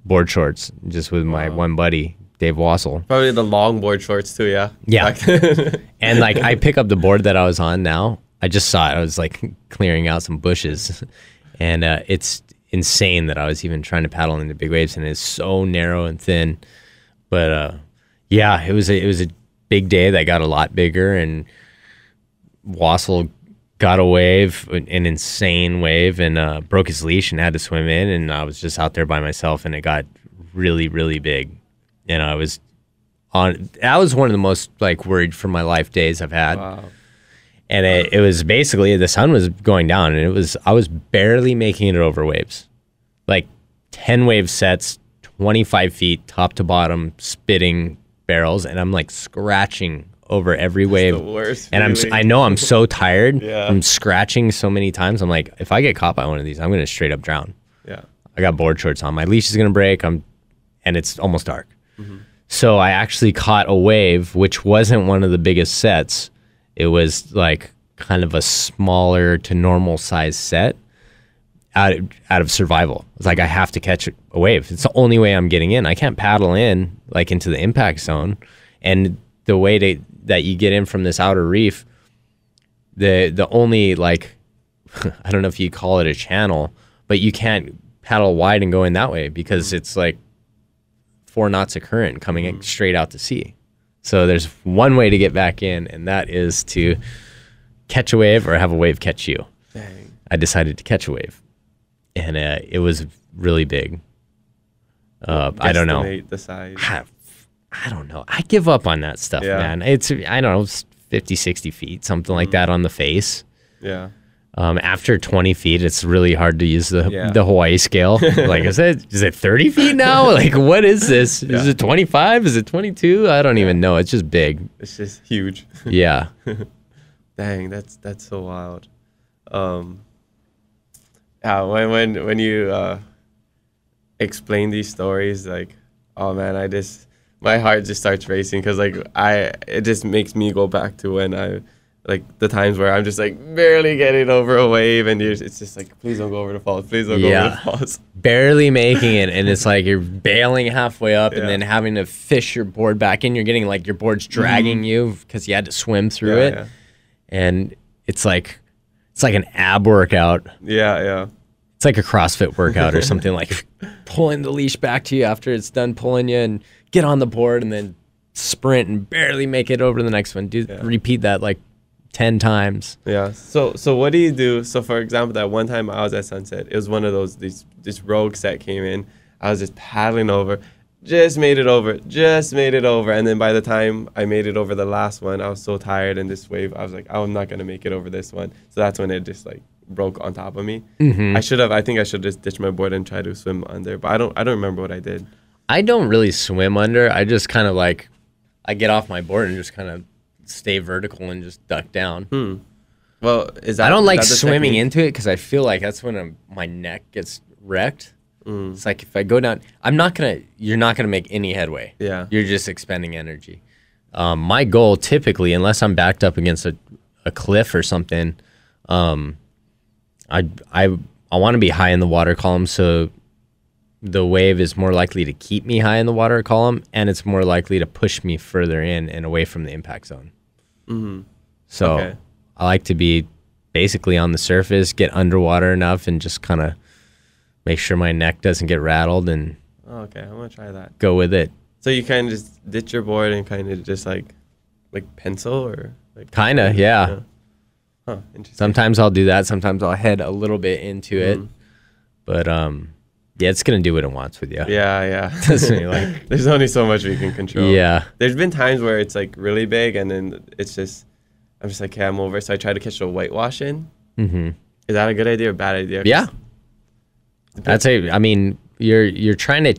board shorts, just with my one buddy, Dave Wassel. Probably the long board shorts too. Yeah. Yeah. And like I pick up the board that I was on now. I just saw it. I was like clearing out some bushes, and uh, it's insane that I was even trying to paddle into big waves, and it's so narrow and thin. But uh, yeah, it was a, it was a big day that got a lot bigger, and Wassel got a wave, an an insane wave, and uh, broke his leash and had to swim in, and I was just out there by myself, and it got really really big, and I was on that was one of the most like worried for my life days I've had. wow. And it, it was basically the sun was going down and it was I was barely making it over waves. Like 10 wave sets, 25 feet top to bottom, spitting barrels and I'm like scratching over every wave. And I'm I know I'm so tired. Yeah. I'm scratching so many times. I'm like if I get caught by one of these, I'm going to straight up drown. Yeah. I got board shorts on. My leash is gonna break. I'm, and it's almost dark. Mm-hmm. So I actually caught a wave, which wasn't one of the biggest sets. It was like kind of a smaller to normal size set. Out of, out of survival, it's like I have to catch a wave. It's the only way I'm getting in. I can't paddle in like into the impact zone, and the way to, that you get in from this outer reef, the the only like I don't know if you call it a channel, but you can't paddle wide and go in that way because it's like four knots of current coming in straight out to sea. So there's one way to get back in, and that is to catch a wave or have a wave catch you. Dang. I decided to catch a wave, and uh, it was really big. Uh, I don't know. The size. I, don't know. I give up on that stuff, Yeah. man. It's I don't know, it's 50, 60 feet, something like that on the face. Yeah. Um, after 20 feet, it's really hard to use the Yeah. the Hawaii scale. like, is it is it 30 feet now? Like, what is this? Is Yeah. it 25? Is it 22? I don't even know. It's just big. It's just huge. Yeah. Dang, that's that's so wild. Um, yeah, when when when you uh, explain these stories, like, oh man, I just my heart just starts racing because like I it just makes me go back to when I like the times where I'm just like barely getting over a wave and you're, it's just like please don't go over the falls, please don't go over the falls. Barely making it, and it's like you're bailing halfway up, Yeah. and then having to fish your board back in. You're getting like your board's dragging you because you had to swim through Mm-hmm. Yeah, it, yeah. and it's like it's like an ab workout. Yeah, yeah. It's like a CrossFit workout or something like pulling the leash back to you after it's done pulling you and get on the board and then sprint and barely make it over to the next one. Do Yeah. repeat that like 10 times. Yeah. So so what do you do? So for example, that one time I was at Sunset, it was one of those these this rogue set came in. I was just paddling over, just made it over, just made it over, and then by the time I made it over the last one, I was so tired in this wave. I was like, oh, I'm not gonna make it over this one. So that's when it just like broke on top of me. Mm-hmm. I should have. I think I should have just ditch my board and try to swim under, but I don't. I don't remember what I did. I don't really swim under. I just kind of like I get off my board and just kind of stay vertical and just duck down. Well, is that? I don't like swimming technique? into it because I feel like that's when um my neck gets wrecked. Mm. It's like if I go down, I'm not gonna. You're not gonna make any headway. Yeah. You're just expending energy. Um, my goal typically, unless I'm backed up against a, a cliff or something, um, I I I want to be high in the water column, so the wave is more likely to keep me high in the water column, and it's more likely to push me further in and away from the impact zone. Mm-hmm. So Okay. I like to be basically on the surface, get underwater enough, and just kind of make sure my neck doesn't get rattled and Oh, okay, I'm gonna try that. go with it. So you kind of just ditch your board and kind of just like, like pencil or like. Kinda, yeah. Huh. Interesting. Sometimes I'll do that. Sometimes I'll head a little bit into it, Mhm. but um, yeah, it's gonna do what it wants with you. Yeah, yeah. Like- There's only so much we can control. Yeah. There's been times where it's like really big and then it's just, I'm just like, okay, I'm over. So I try to catch the whitewash in. hmm Is that a good idea or bad idea? Yeah. That's a. I mean, you're you're trying to.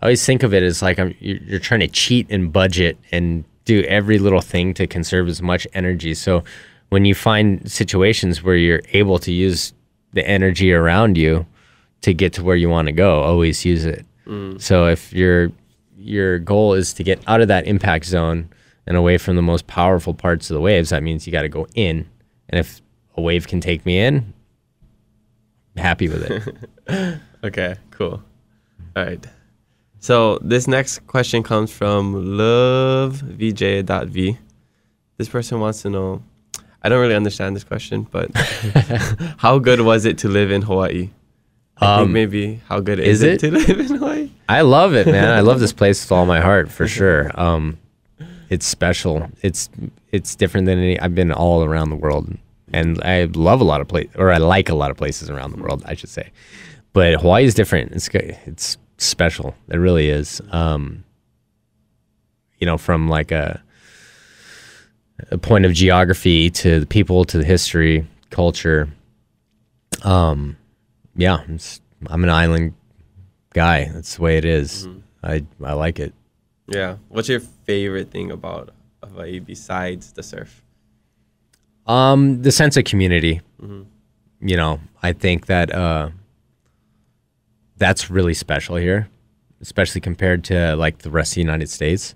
I always think of it as like I'm, you're, you're trying to cheat and budget and do every little thing to conserve as much energy. So when you find situations where you're able to use the energy around you to get to where you want to go, always use it. Mm. So if your your goal is to get out of that impact zone and away from the most powerful parts of the waves, that means you got to go in. And if a wave can take me in, happy with it. Okay, cool. All right. So this next question comes from lovevj.v. This person wants to know I don't really understand this question, but how good was it to live in Hawaii? I think Um, maybe how good is, is it it? to live in Hawaii? I love it, man. I love this place with all my heart for sure. Um, it's special. It's it's different than any. I've been all around the world, and I love a lot of places, or I like a lot of places around the world, I should say. But Hawaii is different. It's it's special. It really is. Um, you know, from like a a point of geography to the people to the history, culture. Um, yeah, I'm an island guy. That's the way it is. I I like it. Yeah. What's your favorite thing about Hawaii besides the surf? Um, the sense of community. You know, I think that uh, that's really special here, especially compared to like the rest of the United States,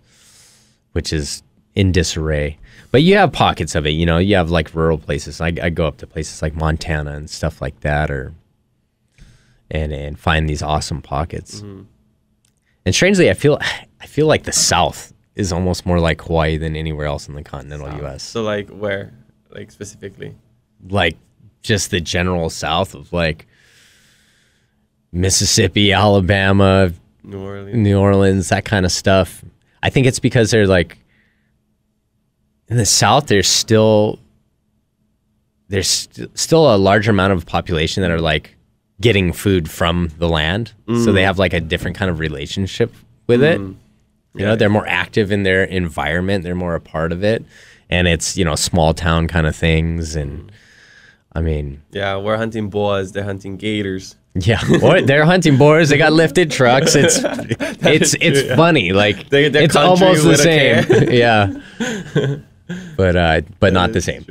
which is in disarray. But you have pockets of it. You know, you have like rural places. I, I go up to places like Montana and stuff like that, or and and find these awesome pockets. Mm-hmm. And strangely, I feel I feel like the South is almost more like Hawaii than anywhere else in the continental U.S. So like where? Like specifically? like just the general south of like Mississippi, Alabama, New Orleans. New Orleans, that kind of stuff. I think it's because they're like in the south there's still there's st- still a large amount of population that are like getting food from the land. So they have like a different kind of relationship with it. You know, they're more active in their environment, they're more a part of it. And it's, you know, small town kind of things and I mean, Yeah, we're hunting boas, they're hunting gators. yeah, or they're hunting boars. They got lifted trucks. It's it's it's yeah. funny. Like They- they're it's almost the same. yeah, but uh, but not the same.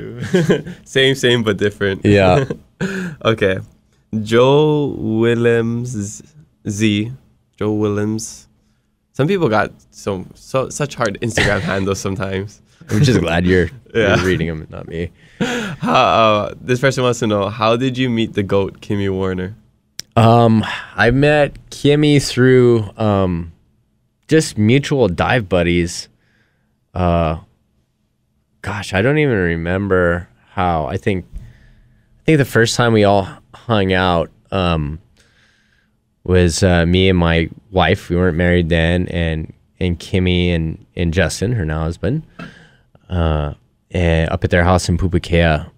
same, same, but different. Yeah. Okay. Joe Willems Z. Joe Willems. Some people got so so such hard Instagram handles sometimes. I'm just glad you're, Yeah. you're reading them, not me. How, uh, this person wants to know how did you meet the goat Kimi Werner? Um, I met Kimi through um, just mutual dive buddies. Uh, gosh, I don't even remember how. I think I think the first time we all hung out um, was uh, me and my wife. We weren't married then, and and Kimi and and Justin, her now husband, uh, and up at their house in Pupukea,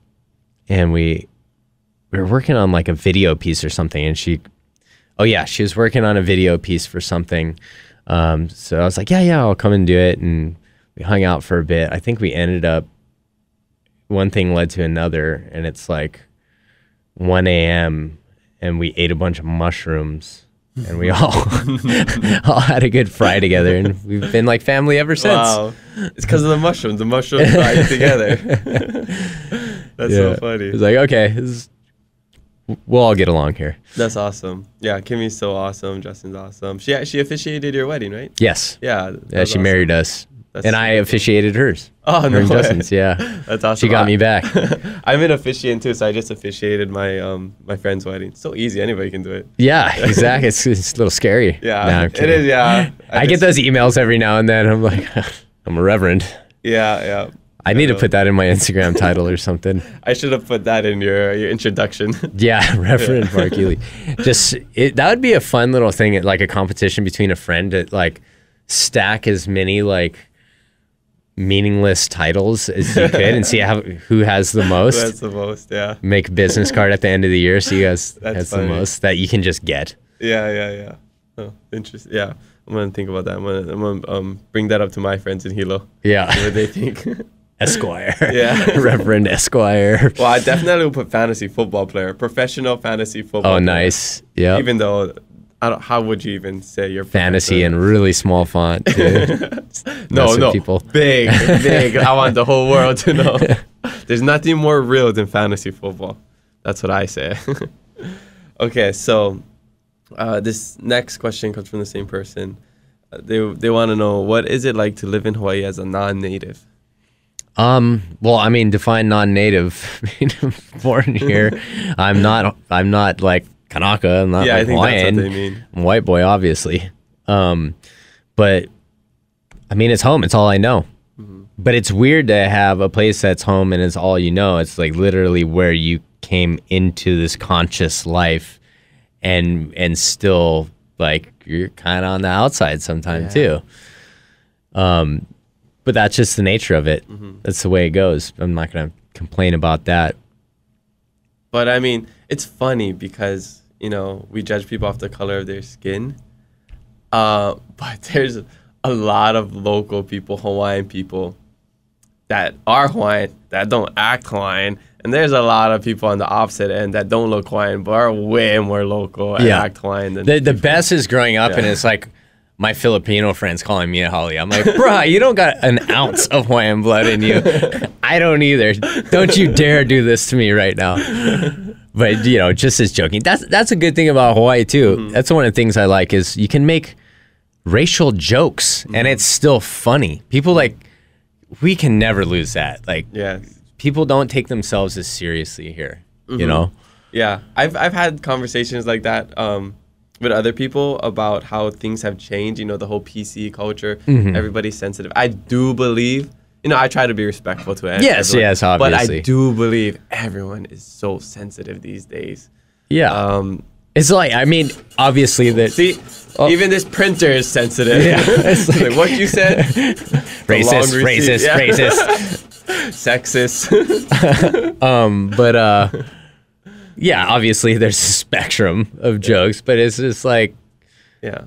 and we we were working on like a video piece or something and she oh yeah she was working on a video piece for something. Um, so i was like yeah yeah i'll come and do it and we hung out for a bit. I think we ended up one thing led to another and it's like 1 a.m and we ate a bunch of mushrooms and we all all had a good fry together and we've been like family ever since Wow. It's because of the mushrooms. The mushrooms tied together. That's so funny. it's like okay this is, we'll all get along here That's awesome. Yeah, Kimi's so awesome. Justin's awesome. She she officiated your wedding, right? yes Yeah. yeah she married us That's and I officiated hers. Oh no. Justin's, yeah. That's awesome. She got I- me back. I'm an officiant too, so I just officiated my um my friend's wedding. So easy, anybody can do it. Yeah, exactly. It's, it's a little scary. Yeah, No, it is. Yeah, I, get just- those emails every now and then. I'm like, I'm a reverend. Yeah, yeah. I need to put that in my Instagram title or something. I should have put that in your your introduction. Yeah, Reverend Mark Healey. Just it, that would be a fun little thing, like a competition between a friend to like stack as many like meaningless titles as you could and see how who has the most. That's the most. Yeah, Make business card at the end of the year, so you guys That's has the most that you can just get. yeah, yeah, yeah. Oh, interesting. Yeah, I'm gonna think about that. I'm gonna, I'm gonna um bring that up to my friends in Hilo. Yeah, what they think. Esquire. Yeah. Reverend Esquire. well, I definitely would put fantasy football player, professional fantasy football. Oh, player. nice. Yeah. Even though, how would you even say you're Fantasy in really small font. No, no, people. big, big. I want the whole world to know. There's nothing more real than fantasy football. That's what I say. okay, so uh, this next question comes from the same person. Uh, they they want to know what is it like to live in Hawaii as a non-native. Um. Well, I mean, define non-native. Born here, I'm not. I'm not like Kanaka. I'm not yeah, like I think Hawaiian. that's what they mean. I'm white boy, obviously. Um, but I mean, it's home. It's all I know. Mm-hmm. But it's weird to have a place that's home and it's all you know. It's like literally where you came into this conscious life, and and still like you're kind of on the outside sometimes Yeah. too. Um, but that's just the nature of it. Mm-hmm. That's the way it goes. I'm not gonna complain about that. But I mean, it's funny because you know we judge people off the color of their skin. Uh, but there's a lot of local people, Hawaiian people, that are Hawaiian that don't act Hawaiian, and there's a lot of people on the opposite end that don't look Hawaiian but are way more local and Yeah. act Hawaiian than The the best is growing up and it's like my Filipino friends calling me a Haole. I'm like, bruh, you don't got an ounce of Hawaiian blood in you. I don't either. Don't you dare do this to me right now. But you know, just as joking. That's that's a good thing about Hawaii too. Mm-hmm. That's one of the things I like is you can make racial jokes Mm-hmm. and it's still funny. People like we can never lose that. Like yeah. people don't take themselves as seriously here. Mm-hmm. You know? Yeah, I've I've had conversations like that um, with other people about how things have changed. You know, the whole PC culture. Mm-hmm. Everybody's sensitive. I do believe. You know, I try to be respectful to it. Yes, yes, obviously. But I do believe everyone is so sensitive these days. Yeah. Um, it's like I mean, obviously that see, even this printer is sensitive. Oh. Yeah, it's It's like, what you said. racist, racist, yeah. racist. Sexist. Um, but uh, yeah, obviously there's a spectrum of jokes, but it's just like yeah.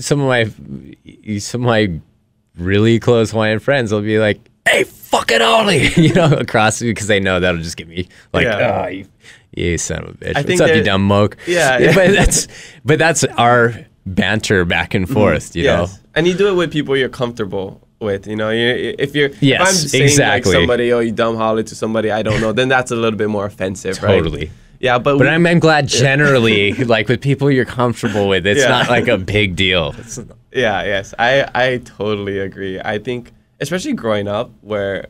some of my some of my really close Hawaiian friends will be like, "Hey, fucking Ollie," you know, across because they know that'll just get me like, Yeah. "Ah, you, you son of a bitch, I what's up, you dumb moke?" Yeah, yeah. but that's but that's our banter back and forth, you know. And you do it with people you're comfortable with. You know, you, if you're yes, if I'm Yes, saying exactly. like somebody, oh, you dumb haole to somebody I don't know, then that's a little bit more offensive, right? Totally. Yeah, but, But we- I'm, I'm glad generally, like with people you're comfortable with, it's Yeah. not like a big deal. It's, yeah, yes, I I totally agree. I think especially growing up where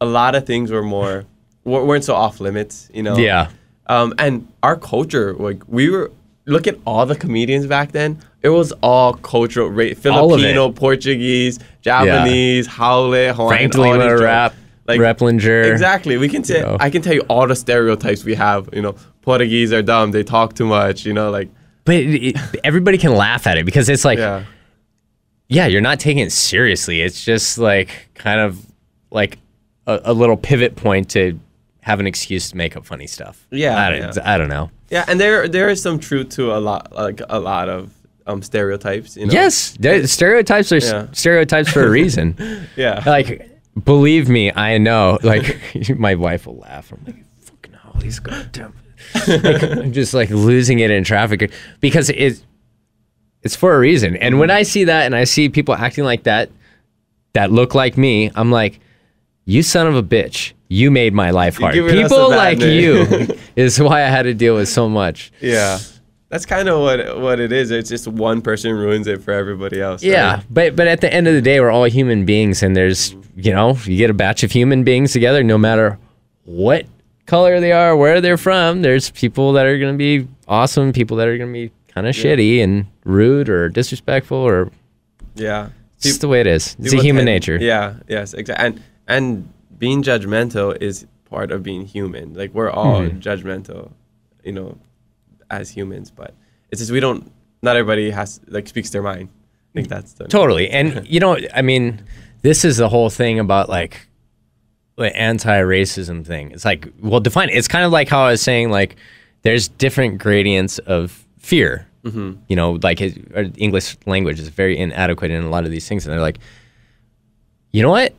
a lot of things were more weren't so off limits. You know. yeah. Um, and our culture, like we were, look at all the comedians back then. It was all cultural, ra-. Filipino, Portuguese, Japanese, Haole, Hawaiian, Frank all these Lima jokes. rap, Like- Reiplinger. Exactly. We can say know. I can tell you all the stereotypes we have. You know, Portuguese are dumb. They talk too much. You know, like But it, it, everybody can laugh at it because it's like, yeah. yeah, you're not taking it seriously. It's just like kind of like a, a little pivot point to have an excuse to make up funny stuff. Yeah, I don't, yeah. I don't know. yeah. And there there is some truth to a lot, like a lot of um stereotypes. You know. Yes, stereotypes are Yeah. stereotypes for a reason. Yeah. like, believe me, I know. Like, my wife will laugh. I'm like, fucking Haole's goddamn. like, I'm just like losing it in traffic because it, it's for a reason. And when I see that and I see people acting like that, that look like me, I'm like, you son of a bitch. You made my life hard. giving us a People like name. you is why I had to deal with so much. Yeah. that's kind of what what it is. It's just one person ruins it for everybody else. Yeah, right? but but at the end of the day, we're all human beings, and there's you know you get a batch of human beings together, no matter what color they are, where they're from. There's people that are gonna be awesome, people that are gonna be kind of shitty and rude or disrespectful, or yeah. it's just the way it is. It's a human nature. Yeah. Yes. Exactly. And and being judgmental is part of being human. Like we're all Mm-hmm. judgmental, you know, as humans. But it's just we don't. Not everybody has like speaks their mind. I think that's the Totally. And you know, I mean, this is the whole thing about like the anti-racism thing. It's like, well, define it. It's kind of like how I was saying, like, there's different gradients of fear. Mm-hmm. You know, like his, English language is very inadequate in a lot of these things, and they're like, you know what?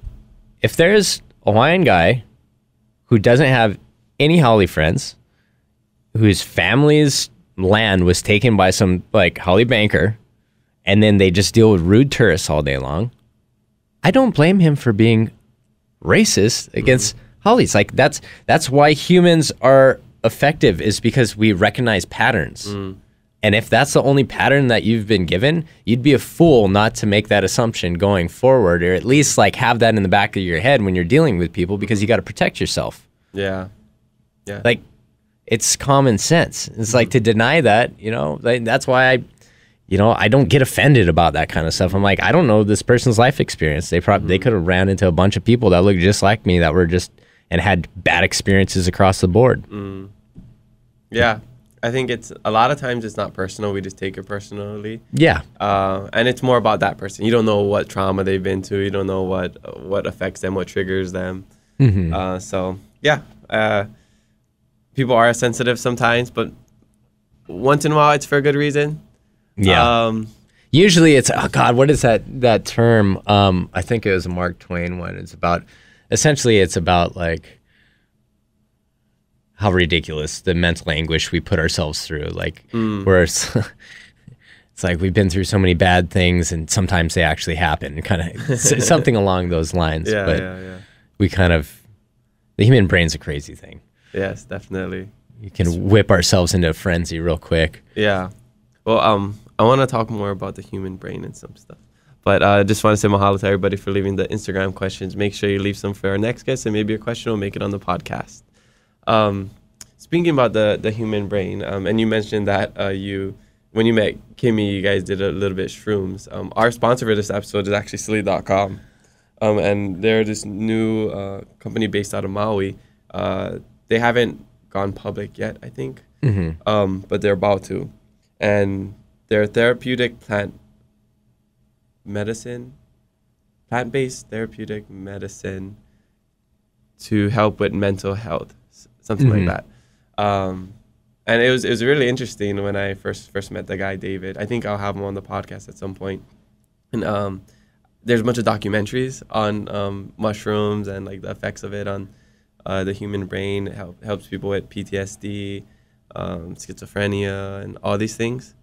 If there's a Hawaiian guy who doesn't have any Haole friends, whose family's land was taken by some like Haole banker, and then they just deal with rude tourists all day long. I don't blame him for being racist against Haoles. Like that's that's why humans are effective is because we recognize patterns. Mm. And if that's the only pattern that you've been given, you'd be a fool not to make that assumption going forward or at least like have that in the back of your head when you're dealing with people because you got to protect yourself. Yeah. Yeah. Like it's common sense. It's like to deny that, you know, like, that's why I, you know, I don't get offended about that kind of stuff. I'm like, I don't know this person's life experience. They probably they could have ran into a bunch of people that looked just like me that were just and had bad experiences across the board. yeah. I think it's a lot of times it's not personal. We just take it personally. Yeah, uh, and it's more about that person. You don't know what trauma they've been to. You don't know what what affects them, what triggers them. Mm-hmm. Uh, so yeah, uh, people are sensitive sometimes, but once in a while, it's for a good reason. Yeah. Um, Usually it's oh god, what is that that term? Um, I think it was a Mark Twain one. It's about essentially it's about like how ridiculous the mental anguish we put ourselves through. Like where it's it's like we've been through so many bad things and sometimes they actually happen. Kind of something along those lines. yeah, but yeah, yeah. we kind of the human brain's a crazy thing. Yes, definitely. You can whip ourselves into a frenzy real quick. Yeah. Well, um, I want to talk more about the human brain and some stuff. But I uh, just want to say mahalo to everybody for leaving the Instagram questions. Make sure you leave some for our next guest, and maybe your question will make it on the podcast. Um, speaking about the the human brain, um, and you mentioned that uh, you when you met Kimi, you guys did a little bit of shrooms. Um, our sponsor for this episode is actually Silly.com. Um, and they're this new uh, company based out of Maui. Uh, they haven't gone public yet, I think, um, but they're about to. And they're therapeutic plant medicine, plant based therapeutic medicine to help with mental health, something Mhm. like that. Um, and it was it was really interesting when I first first met the guy David. I think I'll have him on the podcast at some point. And um, there's a bunch of documentaries on um, mushrooms and like the effects of it on uh, the human brain. It help, helps people with PTSD, um, schizophrenia, and all these things.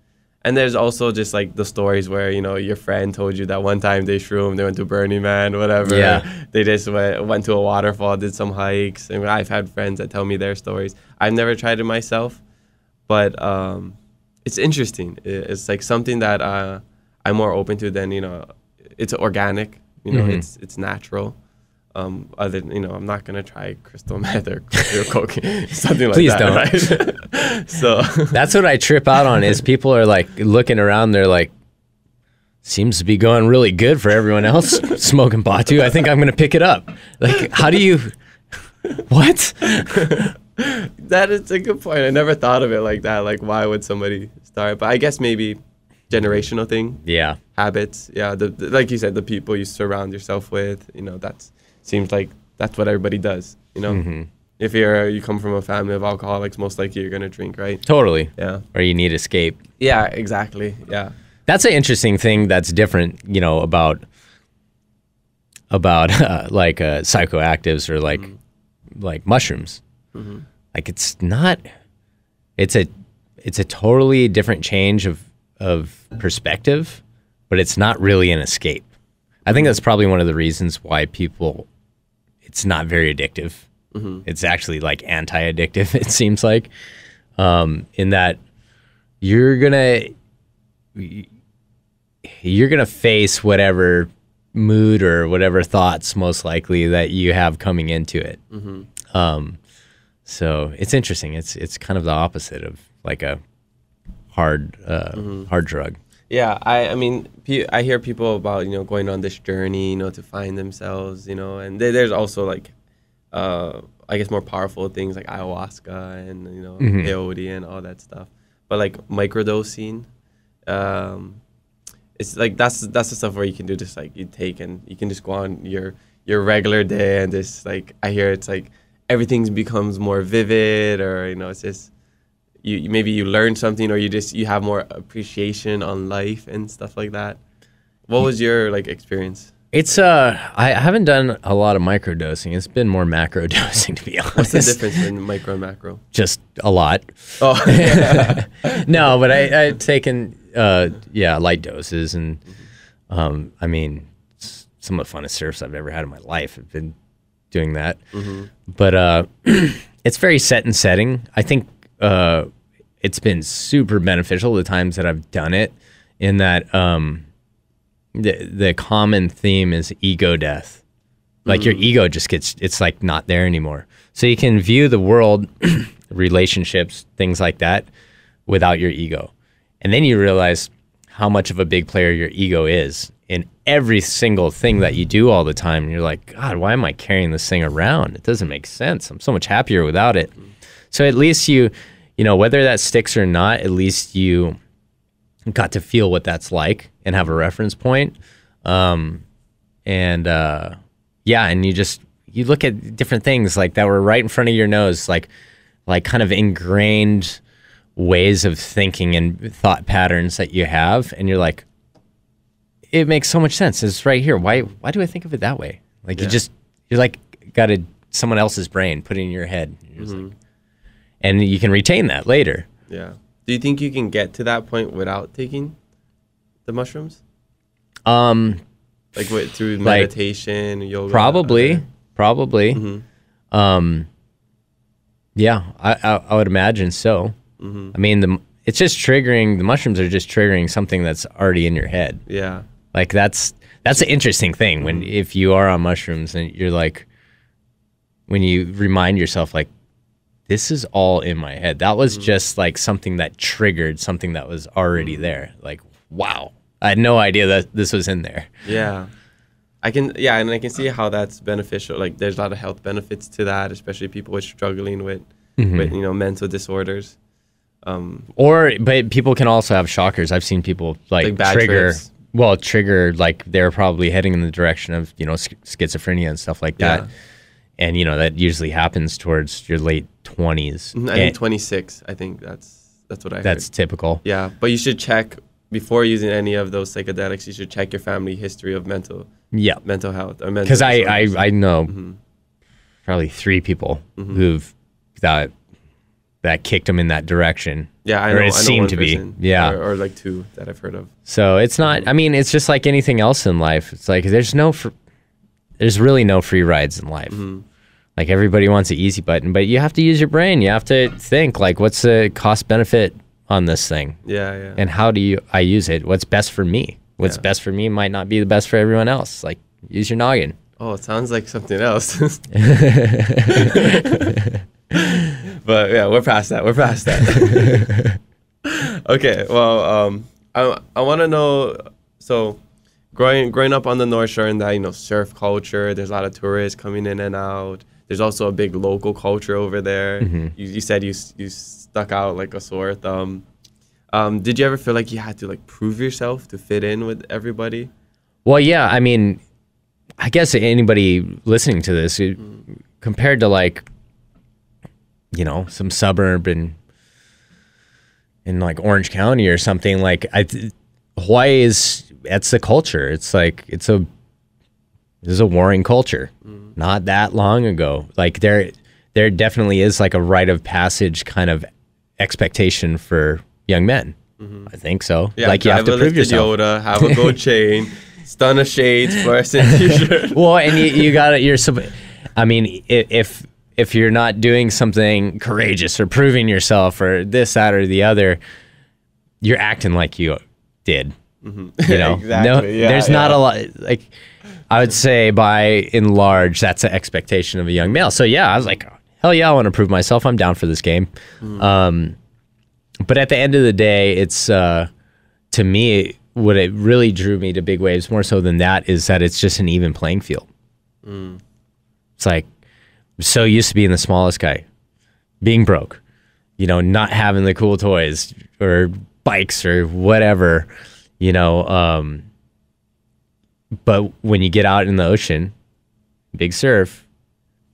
And there's also just like the stories where you know your friend told you that one time they shroomed, they went to Burning Man, whatever. Yeah. They just went, went to a waterfall, did some hikes, and I've had friends that tell me their stories. I've never tried it myself, but um, it's interesting. It's like something that uh, I'm more open to than you know. It's organic, you know. Mhm. It's it's natural. Um, other than, you know, I'm not gonna try crystal meth or, or cocaine, something like Please that. don't. Right? so That's what I trip out on is people are like looking around, they're like, seems to be going really good for everyone else smoking pot too. I think I'm gonna pick it up. Like, how do you what? that is a good point. I never thought of it like that. Like, why would somebody start? But I guess maybe generational thing, Yeah. habits. Yeah, the, the- like you said, the people you surround yourself with. You know, that's seems like that's what everybody does. You know, Mm-hmm. if you're you come from a family of alcoholics, most likely you're gonna drink, right? Totally. Yeah. Or you need escape. Yeah, exactly. Yeah. That's an interesting thing that's different, you know, about about uh, like uh, psychoactives or like like mushrooms. Like it's not it's a it's a totally different change of of perspective, but it's not really an escape. I think that's probably one of the reasons why people it's not very addictive. It's actually like anti-addictive. It seems like um, in that you're gonna you're gonna face whatever mood or whatever thoughts most likely that you have coming into it. Um, so it's interesting. It's it's kind of the opposite of like a hard uh, hard drug. Yeah, I, I mean, I hear people about you know going on this journey, you know, to find themselves, you know, and there's also like, uh, I guess more powerful things like ayahuasca and you know peyote and all that stuff. But like microdosing, um, it's like that's that's the stuff where you can do just like you take and you can just go on your your regular day and just like I hear it's like everything becomes more vivid or you know it's just you maybe you learn something or you just you have more appreciation on life and stuff like that. What was your like experience? It's uh, I haven't done a lot of micro dosing. It's been more macro dosing, to be honest. What's the difference in micro and macro? Just a lot. Oh, no, but I, I've taken uh, yeah light doses, and um, I mean some of the funnest surfs I've ever had in my life. I've been doing that, but uh, it's very set and setting. I think uh, it's been super beneficial the times that I've done it. In that um, the the common theme is ego death. Like your ego just gets it's like not there anymore. So you can view the world, relationships, things like that without your ego. And then you realize how much of a big player your ego is in every single thing that you do all the time. And you're like, God, why am I carrying this thing around? It doesn't make sense. I'm so much happier without it. So at least you, you know, whether that sticks or not, at least you got to feel what that's like and have a reference point. Um, and uh, yeah, and you just you look at different things like that were right in front of your nose, like like kind of ingrained ways of thinking and thought patterns that you have, and you're like, it makes so much sense. It's right here. Why why do I think of it that way? Like you just you're like got a someone else's brain put it in your head. You're just like, and you can retain that later. yeah. Do you think you can get to that point without taking the mushrooms? Um, Like with, through Like, meditation, yoga? probably, okay. probably. Mm-hmm. Um, yeah, I, I I would imagine so. Mm-hmm. I mean, the it's just triggering. The mushrooms are just triggering something that's already in your head. Yeah. Like that's that's an interesting thing when if you are on mushrooms and you're like, when you remind yourself like, this is all in my head. That was mm-hmm. just like something that triggered something that was already mm-hmm. there. Like, wow, I had no idea that this was in there. Yeah. I can yeah, and I can see uh. how that's beneficial. Like there's a lot of health benefits to that, especially people with struggling with mm-hmm. with you know mental disorders. Um Or, but people can also have shockers. I've seen people like, Like bad trigger, trips. well, trigger like they're probably heading in the direction of you know sch- schizophrenia and stuff like that. Yeah. And you know that usually happens towards your late twenties. I think 26, I think that's that's what I heard. that's heard. typical. Yeah, but you should check before using any of those psychedelics, you should check your family history of mental Yeah, mental health or mental because I, I. I know Mm-hmm. probably three people who've that that kicked them in that direction. yeah, I or know, it I know seemed to be. Yeah. or, or like two that I've heard of. So it's not. I mean, it's just like anything else in life. It's like there's no, fr- there's really no free rides in life. Mm-hmm. Like everybody wants an easy button, but you have to use your brain. You have to think like, what's the cost benefit on this thing, Yeah, yeah. and how do you I use it? What's best for me? What's Yeah. best for me might not be the best for everyone else. Like use your noggin. Oh, it sounds like something else. but yeah, we're past that. We're past that. okay, well, um, I I want to know. So, growing growing up on the North Shore and that you know surf culture, there's a lot of tourists coming in and out. There's also a big local culture over there. Mm-hmm. You, you said you you stuck out like a sore thumb. Um, did you ever feel like you had to like prove yourself to fit in with everybody? Well, yeah. I mean, I guess anybody listening to this, it- mm. compared to like, you know, some suburb in in like Orange County or something, like I, Hawaii is that's the culture. It's like it's a this is a warring culture. Mm. Not that long ago, like there there definitely is like a rite of passage kind of expectation for young men. I think so. Yeah, like you have to prove yourself. Yoda, have a gold chain, stun of shades, t-shirt. well, and you, you got to You're. supp- I mean, if if you're not doing something courageous or proving yourself or this, that, or the other, you're acting like you did. Mm-hmm. You know, exactly. no, yeah, there's not a lot. Like, I would say by and large, that's an expectation of a young male. So yeah, I was like, hell yeah, I want to prove myself. I'm down for this game. Mm. Um, but at the end of the day, it's uh, to me what it really drew me to big waves more so than that is that it's just an even playing field. Mm. It's like I'm so used to being the smallest guy, being broke, you know, not having the cool toys or bikes or whatever, you know. Um, but when you get out in the ocean, big surf,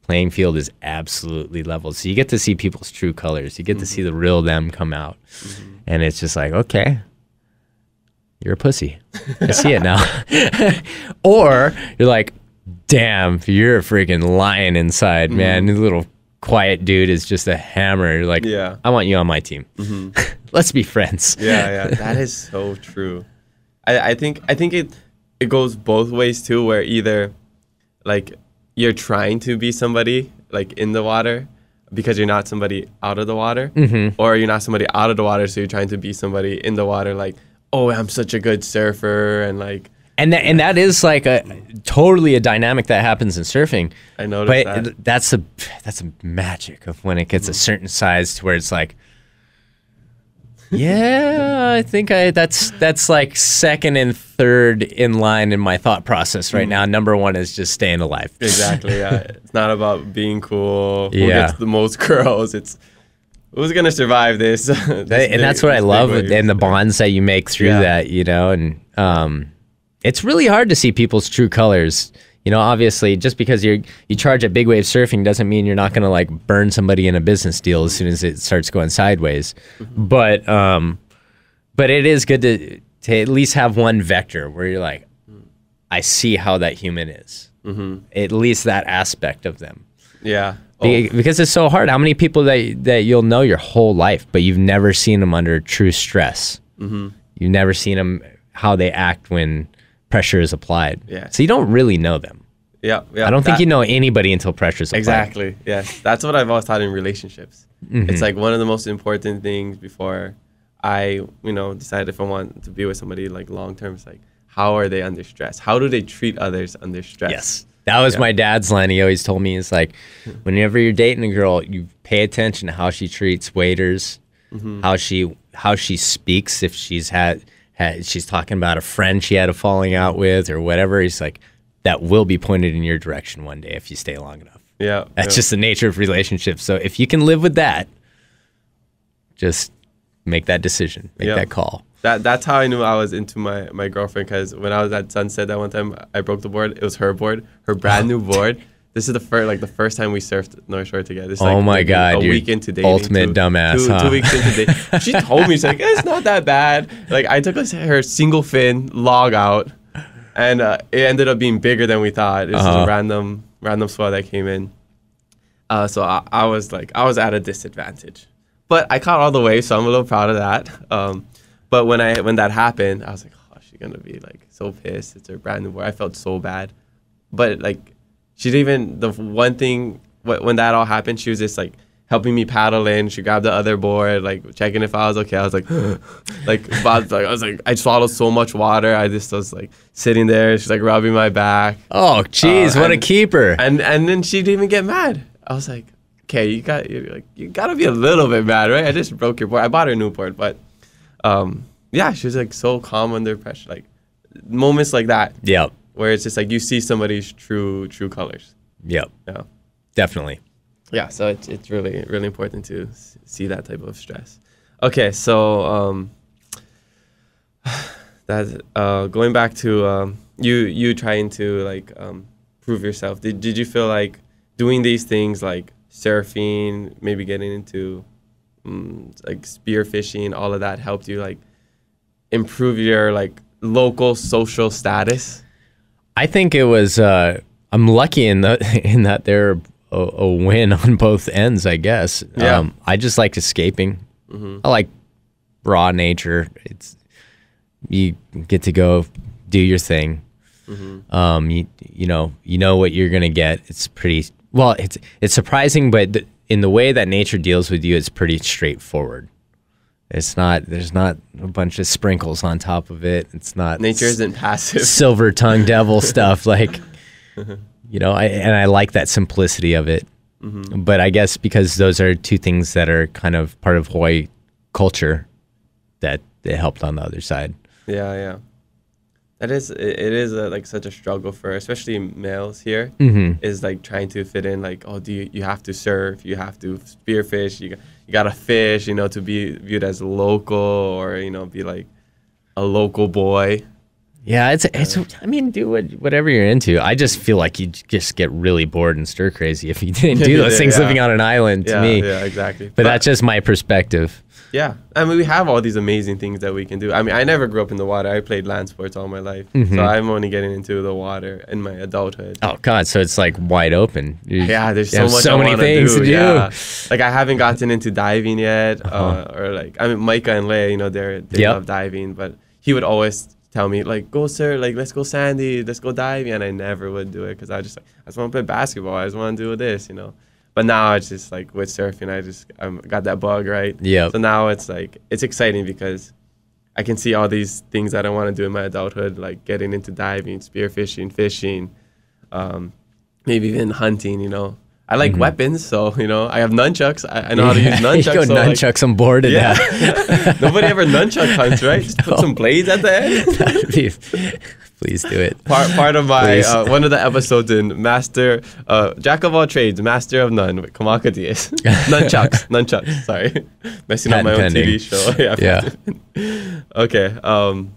playing field is absolutely level. So you get to see people's true colors. You get to see mm-hmm. the real them come out. Mm-hmm. And it's just like, okay, you're a pussy. I see it now. or you're like, damn, you're a freaking lion inside, mm-hmm. man. This little quiet dude is just a hammer. You're like, Yeah. I want you on my team. Let's be friends. yeah, yeah, that is so true. I, I think I think it it goes both ways too, where either like you're trying to be somebody like in the water because you're not somebody out of the water, Mm-hmm. or you're not somebody out of the water, so you're trying to be somebody in the water, like oh, I'm such a good surfer, and like And that, and that is like a totally a dynamic that happens in surfing. I noticed but that. Mm-hmm. that's a that's a magic of when it gets a certain size to where it's like yeah i think i that's that's like second and third in line in my thought process right now number one is just staying alive Exactly. Yeah. it's not about being cool. Who Yeah. gets the most girls? It's who's gonna survive this. this That- big- and that's what i love and the bonds that you make through Yeah. that you know and um it's really hard to see people's true colors you know obviously just because you're you charge at big wave surfing doesn't mean you're not going to like burn somebody in a business deal as soon as it starts going sideways Mm-hmm. but um but it is good to to at least have one vector where you're like i see how that human is Mm-hmm. at least that aspect of them Yeah. Be- because it's so hard how many people that that you'll know your whole life but you've never seen them under true stress Mm-hmm. you've never seen them how they act when pressure is applied Yeah. so you don't really know them Yeah. Yeah. i don't think you know anybody until pressure is applied Exactly. Yes. That's what I've always taught in relationships. Mm-hmm. It's like one of the most important things before I, you know, decide if I want to be with somebody like long term. It's like, how are they under stress? How do they treat others under stress? yes that was Yeah. my dad's line he always told me is like whenever you're dating a girl you pay attention to how she treats waiters Mm-hmm. how she how she speaks if she's had, had she's talking about a friend she had a falling out with or whatever he's like that will be pointed in your direction one day if you stay long enough Yeah. That's yeah. just the nature of relationships. So if you can live with that, just make that decision, make Yeah. that call. That that's how I knew I was into my my girlfriend because when I was at Sunset that one time I broke the board. It was her board, her brand new board. This is the first like the first time we surfed North Shore together. Is, Oh like, my maybe God, a week into dating. ultimate two- dumbass, Two, huh? two weeks into dating, she told me she's like it's not that bad. Like I took her single fin log out, and uh, it ended up being bigger than we thought. Is Uh-huh. a random random swell that came in. Uh, so I, I was like I was at a disadvantage, but I caught all the waves, so I'm a little proud of that. Um, but when I when that happened, I was like, oh, she's gonna be like so pissed. It's her brand new board. I felt so bad, but like she didn't even the one thing when that all happened, she was just like helping me paddle in. She grabbed the other board, like checking if I was okay. I was like, like, Bob, like I was like, I swallowed so much water. I just was like sitting there. She's like rubbing my back, Oh, jeez, Uh, what a keeper. and and then she didn't even get mad. I was like, okay, you got you like you gotta be a little bit mad, right? I just broke your board. I bought her a new board, but um, yeah, she was like so calm under pressure. Like moments like that yep, where it's just like you see somebody's true true colors. yep, Yeah, definitely. yeah. So it's it's really really important to see that type of stress. Okay, so um, that uh, going back to um, you you trying to like um, prove yourself. Did did you feel like doing these things like surfing, maybe getting into um, like spear fishing, all of that helped you like improve your like local social status? I think it was. Uh, I'm lucky in that in that they're a, a win on both ends. I guess. Yeah. Um, I just like escaping. I like raw nature. It's you get to go do your thing. Um, you you know you know what you're gonna get. It's pretty well. It's it's surprising, but the, in the way that nature deals with you, it's pretty straightforward. It's not. There's not a bunch of sprinkles on top of it. It's not Nature isn't passive. silver tongue devil stuff. Like, you know, I, and I like that simplicity of it. Mm-hmm. But I guess because those are two things that are kind of part of Hawaii culture, that it helped on the other side. Yeah, yeah. That is it, is a, like such a struggle for especially males here. Mm-hmm. Is like trying to fit in like oh do you, you have to surf, you have to spearfish, you got, you got to fish, you know, to be viewed as local or you know be like a local boy. Yeah, it's it's. I mean, do what, whatever you're into. I just feel like you just get really bored and stir crazy if you didn't do those things Yeah. living on an island. To yeah, me, yeah, exactly. but that's just my perspective. Yeah. I mean, we have all these amazing things that we can do. I mean, I never grew up in the water. I played land sports all my life, Mhm. so I'm only getting into the water in my adulthood. Oh God, so it's like wide open. You- Yeah, there's so much. so many things do. to do. Yeah. Like I haven't gotten into diving yet, uh Uh-huh. or like I mean, Micah and Leia, you know, they're they Yep. love diving, but he would always tell me like, "Go, sir, like let's go sandy, let's go diving," and I never would do it because I just like I just want to play basketball. I just want to do this, you know. But now it's just like with surfing, I just am got that bug right. Yep. So now it's like it's exciting because I can see all these things that I want to do in my adulthood, like getting into diving, spearfishing, fishing, um, maybe even hunting. You know, I like weapons, so you know I have nunchucks. I, I know how to use nunchucks. you go so, like- nunchucks on board. And yeah, that. nobody ever nunchuck hunts, right? Just put some blades at the end. Please do it. Part part of my uh, one of the episodes in Master uh, Jack of all trades, Master of none with Kamaka Diaz. nunchucks, nunchucks. Sorry, messing up my own TV show. yeah. Yeah. okay. Um.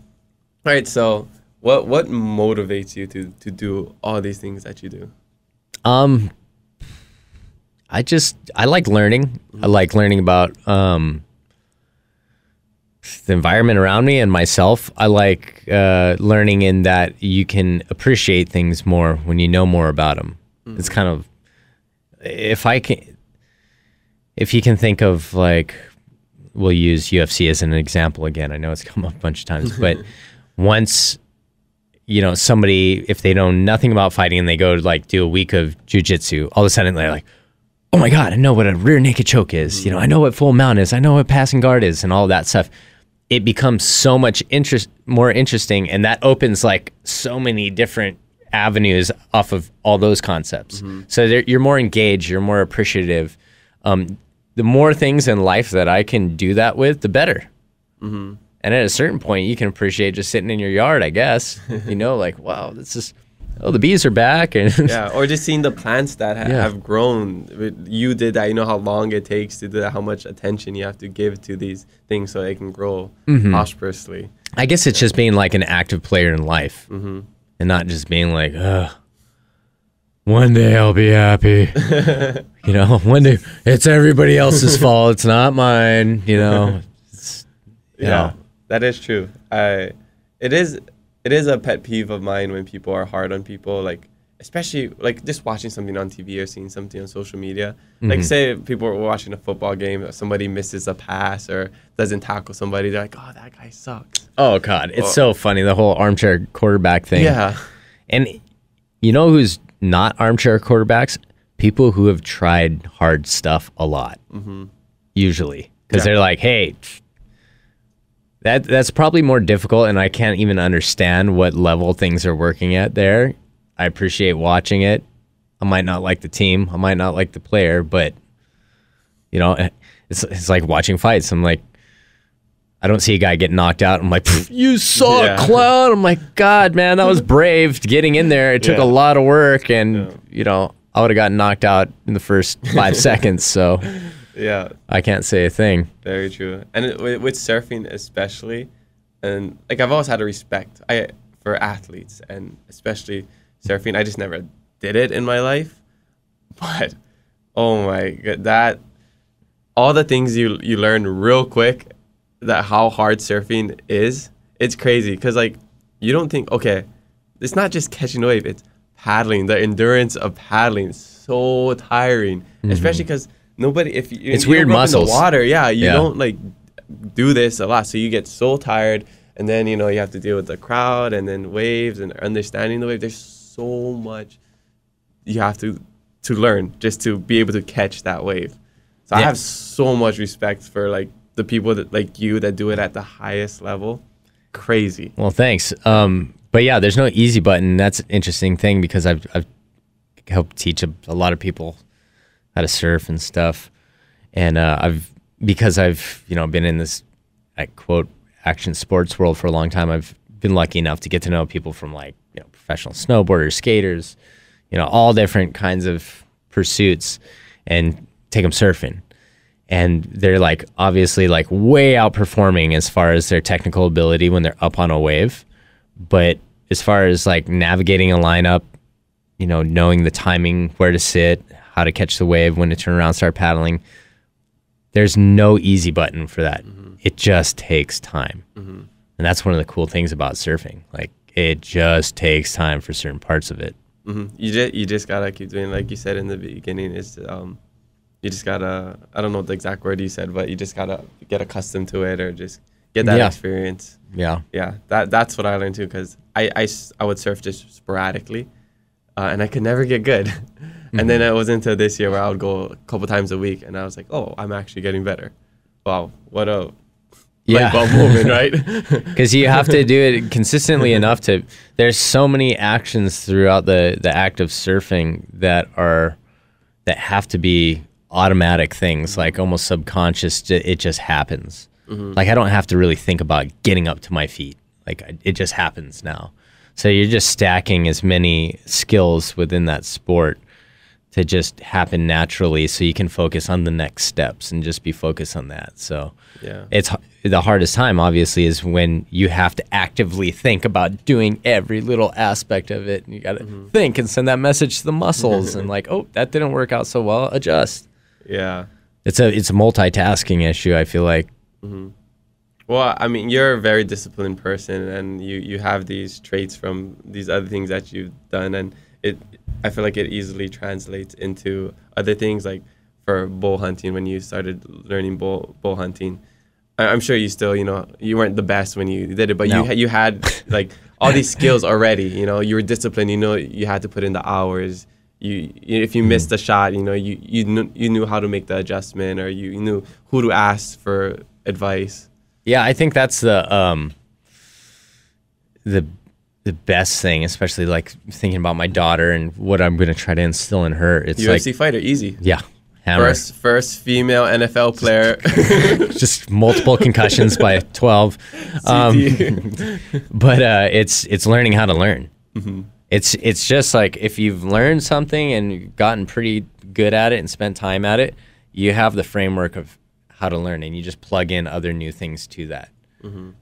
All right. So, what what motivates you to to do all these things that you do? Um, I just I like learning. I like learning about um the environment around me and myself. I like uh, learning in that you can appreciate things more when you know more about them. It's kind of if I can if you can think of like we'll use UFC as an example again. I know it's come up a bunch of times, but once you know somebody if they know nothing about fighting and they go to like do a week of jujitsu, all of a sudden they're like, "Oh my god, I know what a rear naked choke is. You know, I know what full mount is. I know what passing guard is, and all that stuff." It becomes so much interest more interesting, and that opens like so many different avenues off of all those concepts. So you're more engaged, you're more appreciative. Um, the more things in life that I can do that with, the better. And at a certain point, you can appreciate just sitting in your yard, I guess. you know, like, wow, this is, oh, the bees are back. And Yeah, or just seeing the plants that ha- Yeah. have grown. You did that. You know how long it takes to do that. How much attention you have to give to these things so they can grow Mm-hmm. prosperously. I guess it's just being like an active player in life Mm-hmm. and not just being like, ugh, one day I'll be happy. you know, one day it's everybody else's fault. It's not mine. You know, Yeah, Yeah. that is true. I, it is, it is a pet peeve of mine when people are hard on people, like especially like just watching something on TV or seeing something on social media. Like mm-hmm. say people are watching a football game, somebody misses a pass or doesn't tackle somebody, they're like, "Oh, that guy sucks." oh God, it's so funny. The whole armchair quarterback thing. Yeah, And you know who's not armchair quarterbacks? People who have tried hard stuff a lot, mm-hmm. usually, because Yeah. they're like, "Hey, that that's probably more difficult, and I can't even understand what level things are working at there. I appreciate watching it. I might not like the team, I might not like the player, but you know, it's it's like watching fights. I'm like." I don't see a guy get knocked out. I'm like, you saw Yeah. clown. I'm like, God, man, that was brave getting in there. It took Yeah. a lot of work, and Yeah. you know, I would have gotten knocked out in the first five seconds. So yeah, I can't say a thing. very true. And it, with, with surfing especially, and like I've always had a respect I for athletes and especially surfing. I just never did it in my life, but oh my god, that all the things you you learn real quick that how hard surfing is. It's crazy because like you don't think okay, it's not just catching a wave. It's paddling. The endurance of paddling is so tiring, mm-hmm. especially because nobody. If you. It's you weird up in the muscles. water, yeah, you Yeah. don't like do this a lot, so you get so tired, and then you know you have to deal with the crowd and then waves and understanding the wave. There's so much you have to to learn just to be able to catch that wave. So I have so much respect for like the people that like you that do it at the highest level, crazy. Well, thanks. Um, but yeah, there's no easy button. That's an interesting thing because I've, I've helped teach a, a lot of people how to surf and stuff, and uh, I've because I've you know been in this I quote action sports world for a long time. I've been lucky enough to get to know people from like you know professional snowboarders, skaters, you know all different kinds of pursuits, and take them surfing and they're like obviously like way outperforming as far as their technical ability when they're up on a wave but as far as like navigating a lineup you know knowing the timing where to sit how to catch the wave when to turn around start paddling there's no easy button for that mm-hmm. it just takes time mm-hmm. and that's one of the cool things about surfing like it just takes time for certain parts of it mm-hmm. you just you just gotta keep doing like you said in the beginning is um you just gotta I don't know the exact word you said, but you just gotta get accustomed to it or just get that Yeah. experience. yeah Yeah, that that's what I learned too because I, I I would surf just sporadically, uh, and I could never get good. And then mm-hmm. it was into this year where I would go a couple times a week, and I was like, oh, I'm actually getting better. Wow, what a Yeah. light bulb moment, right? because you have to do it consistently enough to there's so many actions throughout the the act of surfing that are that have to be automatic things like almost subconscious it just happens mm-hmm. like i don't have to really think about getting up to my feet like it just happens now so you're just stacking as many skills within that sport to just happen naturally so you can focus on the next steps and just be focused on that. So yeah. it's the hardest time obviously is when you have to actively think about doing every little aspect of it and you got to mm-hmm. think and send that message to the muscles and like oh that didn't work out so well adjust. Yeah. it's a it's a multitasking issue i feel like. Mm-hmm. Well, I mean, you're a very disciplined person, and you you have these traits from these other things that you've done, and it I feel like it easily translates into other things, like for bow hunting. When you started learning bow bow hunting, I, I'm sure you still, you know, you weren't the best when you did it, but No. you you had like all these skills already. You know, you were disciplined. You know, you had to put in the hours. You, you if you missed a shot, you know, you you knew you knew how to make the adjustment, or you, you knew who to ask for advice. yeah i think that's the um the the best thing especially like thinking about my daughter and what i'm going to try to instill in her it's UFC like fighter, easy. yeah hammer First, first female NFL player. just multiple concussions by 12 um, but uh, it's it's learning how to learn. It's it's just like if you've learned something and gotten pretty good at it and spent time at it, you have the framework of how to learn, and you just plug in other new things to that.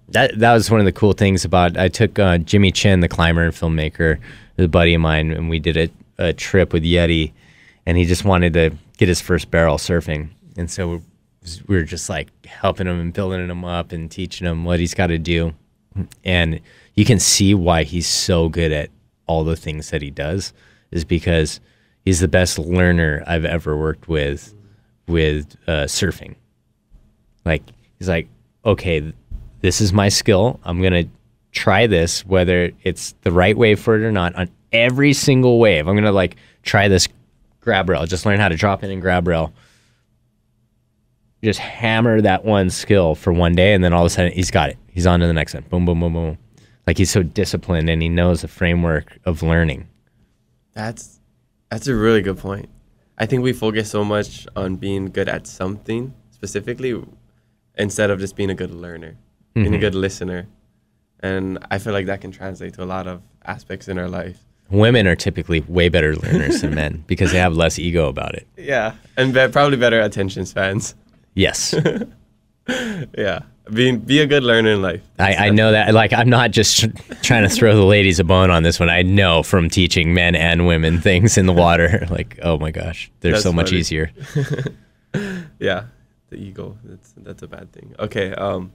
That that was one of the cool things about. I took uh, Jimmy Chin, the climber and filmmaker, a buddy of mine, and we did a, a trip with Yeti, and he just wanted to get his first barrel surfing, and so we we were just like helping him and building him up and teaching him what he's got to do, and you can see why he's so good at all the things that he does is because he's the best learner I've ever worked with with uh, surfing. Like he's like, okay, this is my skill. I'm gonna try this, whether it's the right wave for it or not, on every single wave. I'm gonna like try this grab rail, just learn how to drop in and grab rail. Just hammer that one skill for one day, and then all of a sudden he's got it. He's on to the next one. Boom, boom, boom, boom. Like he's so disciplined and he knows the framework of learning. That's that's a really good point. I think we focus so much on being good at something specifically instead of just being a good learner, being a good listener. And I feel like that can translate to a lot of aspects in our life. Women are typically way better learners than men because they have less ego about it. Yeah, and be- probably better attention spans. Yes. Yeah, being be a good learner in life. I, I know that. Like, I'm not just tr- trying to throw the ladies a bone on this one. I know from teaching men and women things in the water. Like, oh my gosh, they're That's so much funny. easier. Yeah, the ego. That's that's a bad thing. Okay. Um,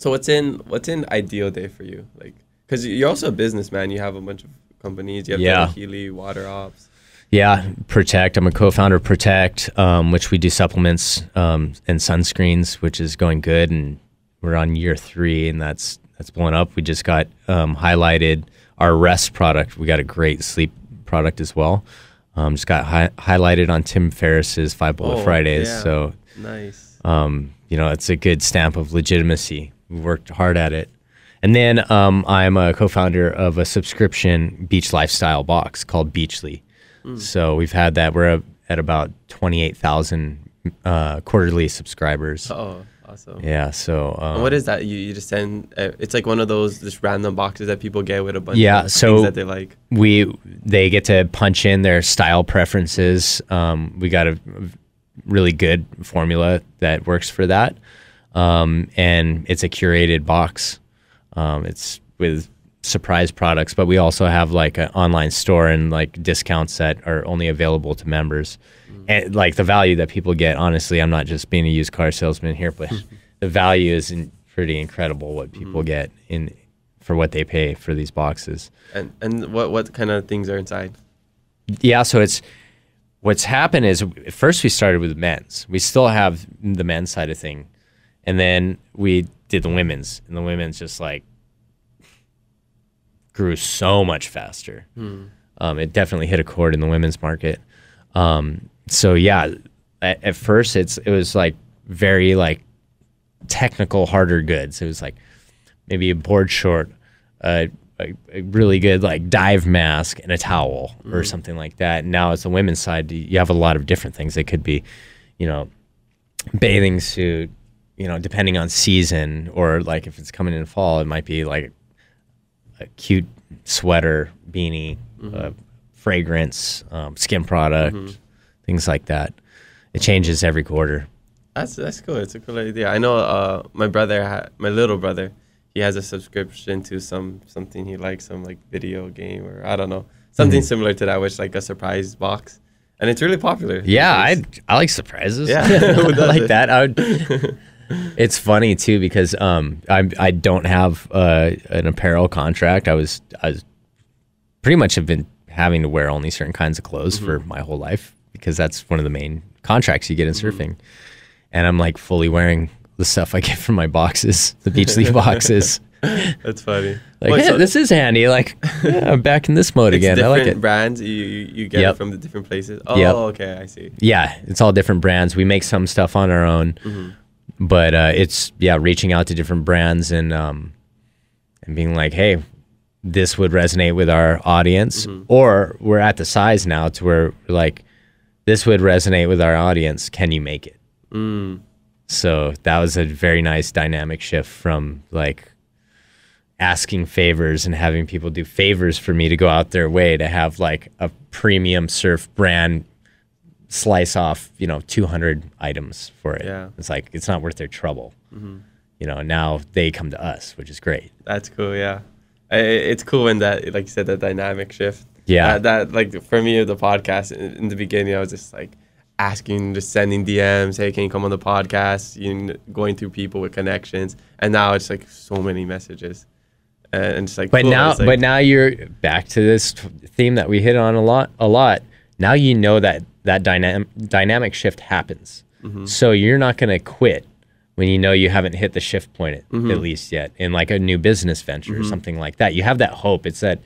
so what's in what's in ideal day for you? Like, because you're also a businessman. You have a bunch of companies. You have Yeah. Healey, Water Ops. Yeah, Protekt. I'm a co-founder of Protekt, um, which we do supplements um, and sunscreens, which is going good, and we're on year three, and that's that's blowing up. We just got um, highlighted our rest product. We got a great sleep product as well. Um, just got hi- highlighted on Tim Ferriss's Five Bullet Oh, Fridays. yeah. So Nice. um, you know, it's a good stamp of legitimacy. We worked hard at it. And then um, I'm a co-founder of a subscription beach lifestyle box called Beachly. So we've had that. We're at about 28,000 uh, quarterly subscribers. Oh, awesome. Yeah. So um, what is that? You, you just send. Uh, it's like one of those just random boxes that people get with a bunch Yeah, of so- things that they like. we they get to punch in their style preferences. Um, we got a really good formula that works for that, um, and it's a curated box. Um, it's with surprise products, but we also have like an online store and like discounts that are only available to members. And like the value that people get, honestly, I'm not just being a used car salesman here, but the value is in, pretty incredible what people get in for what they pay for these boxes. And and what what kind of things are inside? Yeah, so it's what's happened is first we started with men's. We still have the men's side of thing, and then we did the women's, and the women's just like grew so much faster. Um, it definitely hit a chord in the women's market. Um, so yeah, at, at first it's it was like very like technical, harder goods. It was like maybe a board short, uh, a, a really good like dive mask and a towel or something like that. Now it's the women's side. You have a lot of different things. It could be, you know, bathing suit. You know, depending on season or like if it's coming in fall, it might be like a cute sweater, beanie, uh, fragrance, um, skin product, things like that. It changes every quarter. That's that's cool. It's a cool idea. I know uh, my brother, ha- my little brother, he has a subscription to some something he likes, some like video game or I don't know, something similar to that, which like a surprise box, and it's really popular. Yeah, I I like surprises. Yeah, I like that. I would. it's funny too because um I I don't have uh, an apparel contract. I was I was pretty much have been having to wear only certain kinds of clothes for my whole life because that's one of the main contracts you get in surfing. And I'm like fully wearing the stuff I get from my boxes, the beach leaf boxes. that's funny. Like, hey, so this is handy. Like, yeah, I'm back in this mode again. I like it. brands. You you, you get Yep. from the different places. Oh, Yep. okay, I see. yeah, it's all different brands. We make some stuff on our own, but uh, it's yeah, reaching out to different brands and um, and being like, hey, this would resonate with our audience, or we're at the size now to where like, this would resonate with our audience. Can you make it? Mm. So that was a very nice dynamic shift from like asking favors and having people do favors for me to go out their way to have like a premium surf brand slice off, you know, 200 items for it. Yeah. It's like, it's not worth their trouble. Mm-hmm. You know, now they come to us, which is great. That's cool. Yeah, I, it's cool when that, like you said, that dynamic shift. Yeah. That, that like for me, the podcast in, in the beginning, I was just like asking, just sending DMs. Hey, can you come on the podcast? You know, going through people with connections, and now it's like so many messages, and, it's like. But cool. now, like- but now you're back to this theme that we hit on a lot. A lot. Now you know that that dynamic dynamic shift happens. Mm-hmm. So you're not going to quit when you know you haven't hit the shift point at, Mm-hmm. at least yet in like a new business venture or something like that. You have that hope. It's that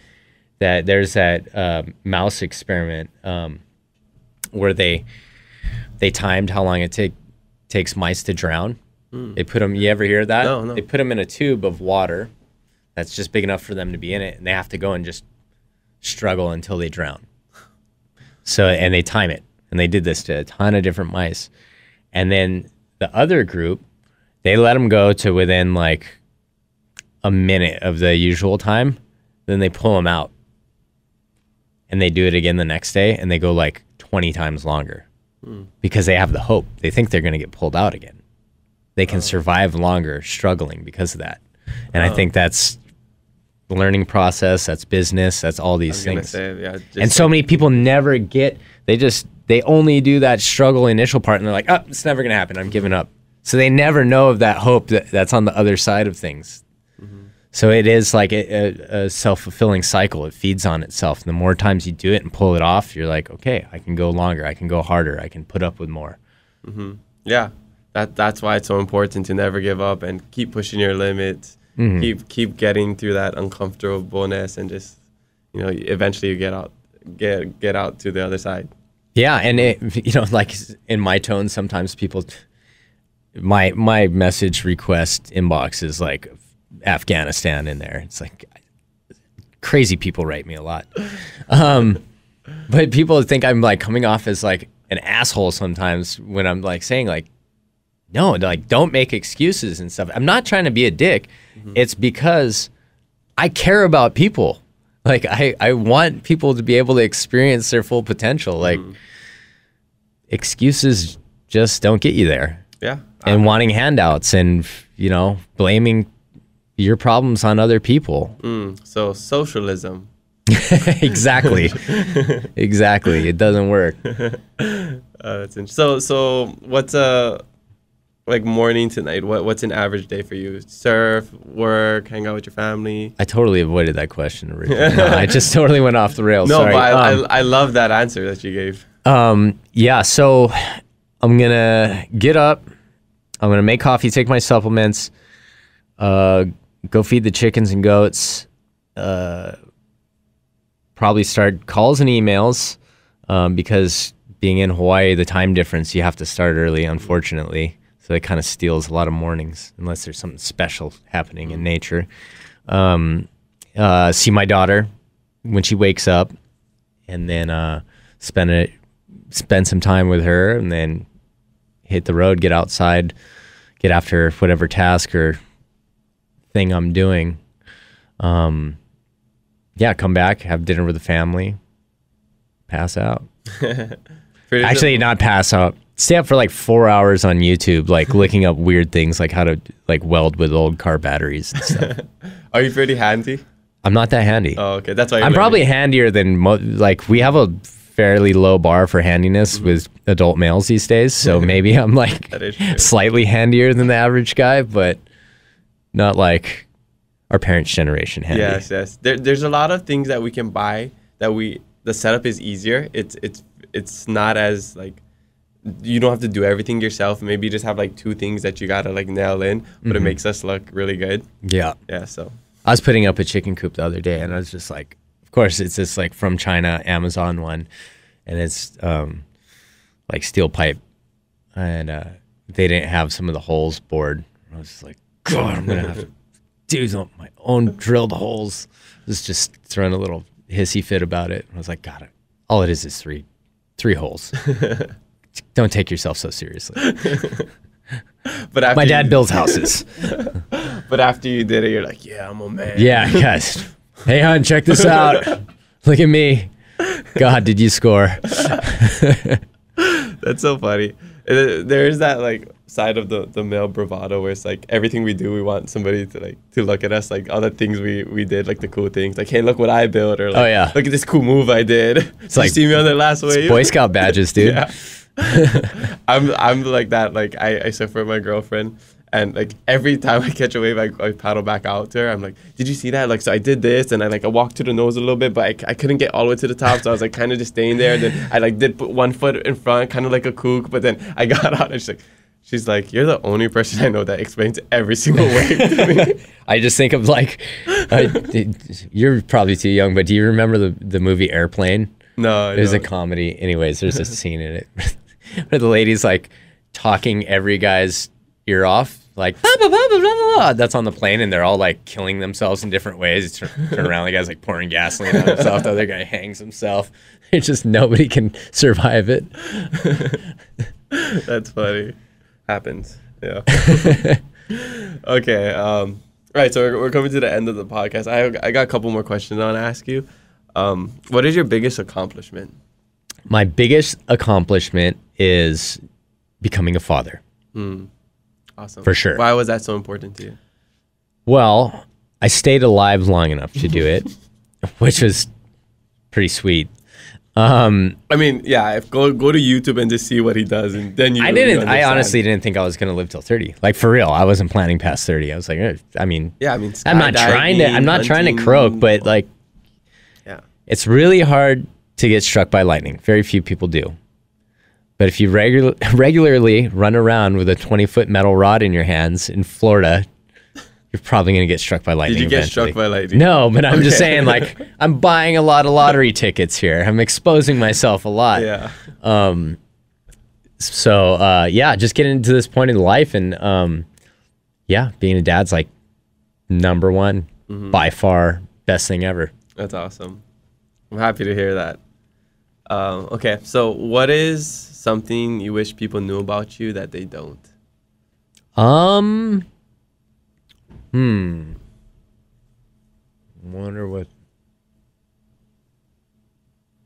that there's that uh, mouse experiment um, where they they timed how long it take takes mice to drown. They put them. You ever hear that? No, no. They put them in a tube of water that's just big enough for them to be in it, and they have to go and just struggle until they drown. So, and they time it, and they did this to a ton of different mice, and then the other group, they let them go to within like a minute of the usual time, then they pull them out, and they do it again the next day, and they go like twenty times longer, hmm. because they have the hope. They think they're going to get pulled out again. They can oh. survive longer struggling because of that, and I oh. think that's learning process. That's business. That's all these things. say, yeah, and so many people never get they just they only do that struggle initial part and they're like oh it's never gonna happen. I'm giving up. So they never know of that hope that, that's on the other side of things. Mm-hmm. So it is like a, a, a self-fulfilling cycle. It feeds on itself. And the more times you do it and pull it off you're like okay i can go longer. I can go harder. I can put up with more. Mm-hmm. Yeah. That that's why it's so important to never give up and keep pushing your limits Mm-hmm. keep keep getting through that uncomfortableness and just you know eventually you get out get get out to the other side Yeah, and it, you know, like in my tone, sometimes people, my my message request inbox is like Afghanistan in there. It's like crazy people write me a lot. Um, but people think I'm like coming off as like an asshole sometimes when I'm like saying like no, like don't make excuses and stuff. I'm not trying to be a dick. It's because I care about people. Like I, I want people to be able to experience their full potential. Like excuses just don't get you there. Yeah. And wanting handouts and you know, blaming your problems on other people. Mm, so socialism. exactly. exactly. It doesn't work. Uh, that's interesting. So so what's a like morning to night? What what's an average day for you? Surf, work, hang out with your family. I totally avoided that question originally. No, I just totally went off the rails. No, Sorry. but I, Um, I I love that answer that you gave. Um, yeah, so I'm gonna get up. I'm gonna make coffee, take my supplements, uh, go feed the chickens and goats. Uh, probably start calls and emails um, because being in Hawaii, the time difference, you have to start early, unfortunately. So it kind of steals a lot of mornings unless there's something special happening in nature. Um, uh, see my daughter when she wakes up, and then uh, spend it spend some time with her and then hit the road, get outside, get after whatever task or thing I'm doing. Um, yeah, come back, have dinner with the family, pass out. Actually, not pass out. Stay up for like four hours on YouTube, like looking up weird things like how to like weld with old car batteries and stuff. Are you pretty handy? I'm not that handy. Oh, okay. That's why I'm learning. probably handier than mo- like we have a fairly low bar for handiness mm-hmm. with adult males these days. So maybe I'm like That is true. slightly handier than the average guy, but not like our parents' generation handy. Yes, yes. There, there's a lot of things that we can buy that we the setup is easier. It's it's it's not as like you don't have to do everything yourself. Maybe you just have like two things that you gotta like nail in, but it makes us look really good. Yeah. Yeah. So I was putting up a chicken coop the other day, and I was just like, of course, it's this like from China Amazon one, and it's um, like steel pipe, and uh, they didn't have some of the holes bored. I was just like, God, I'm gonna have to do some, my own drilled holes. I was just throwing a little hissy fit about it. I was like, God, all it is is three, three holes. Don't take yourself so seriously. but after My dad you, builds houses. But after you did it, you're like, yeah, I'm a man. Yeah, guys. Hey, hon, check this out. Look at me. God, did you score? That's so funny. There is that like side of the the male bravado where it's like everything we do, we want somebody to like to look at us like all the things we we did, like the cool things, like hey, look what I built, or like, Oh, yeah. look at this cool move I did. It's like you see me on the last wave. Boy Scout badges, dude. Yeah. I'm I'm like that. Like I, I with my girlfriend and like every time I catch a wave I, I paddle back out to her. I'm like, Did you see that? Like so I did this and I like I walked to the nose a little bit, but I, I couldn't get all the way to the top. So I was like kinda just staying there. And then I like did put one foot in front, kinda like a kook, but then I got out and she's like She's like, You're the only person I know that explains every single wave to me. I just think of like, I, you're probably too young, but do you remember the, the movie Airplane? No, I It was a comedy. Anyways, there's a scene in it where the lady's like talking every guy's ear off, like blah, blah, blah, blah, blah, blah. that's on the plane, and they're all like killing themselves in different ways. Turn, turn around, the guy's like pouring gasoline on himself. The other guy hangs himself. It's just nobody can survive it. That's funny. Happens. Yeah. okay. Um, right. So we're, we're coming to the end of the podcast. I, I got a couple more questions I want to ask you. Um, what is your biggest accomplishment? My biggest accomplishment is becoming a father. Awesome. For sure. Why was that so important to you? Well, I stayed alive long enough to do it, which was pretty sweet. Um, I mean, yeah. If go go to YouTube and just see what he does, and then you. I didn't. I honestly didn't think I was gonna live till thirty. Like for real, I wasn't planning past thirty. I was like, eh, I mean, Yeah. I mean, I'm not trying to. I'm not trying to croak, but like, Yeah. it's really hard to get struck by lightning. Very few people do. But if you regular, regularly run around with a 20 foot metal rod in your hands in Florida, you're probably going to get struck by lightning. Did you get eventually. struck by lightning? No, but I'm just saying, like, I'm buying a lot of lottery tickets here. I'm exposing myself a lot. Yeah. Um, so uh, yeah, just getting to this point in life, and um, yeah, being a dad's like number one by far best thing ever. That's awesome. I'm happy to hear that. Um, okay, so what is something you wish people knew about you that they don't? Um. Hmm. Wonder what.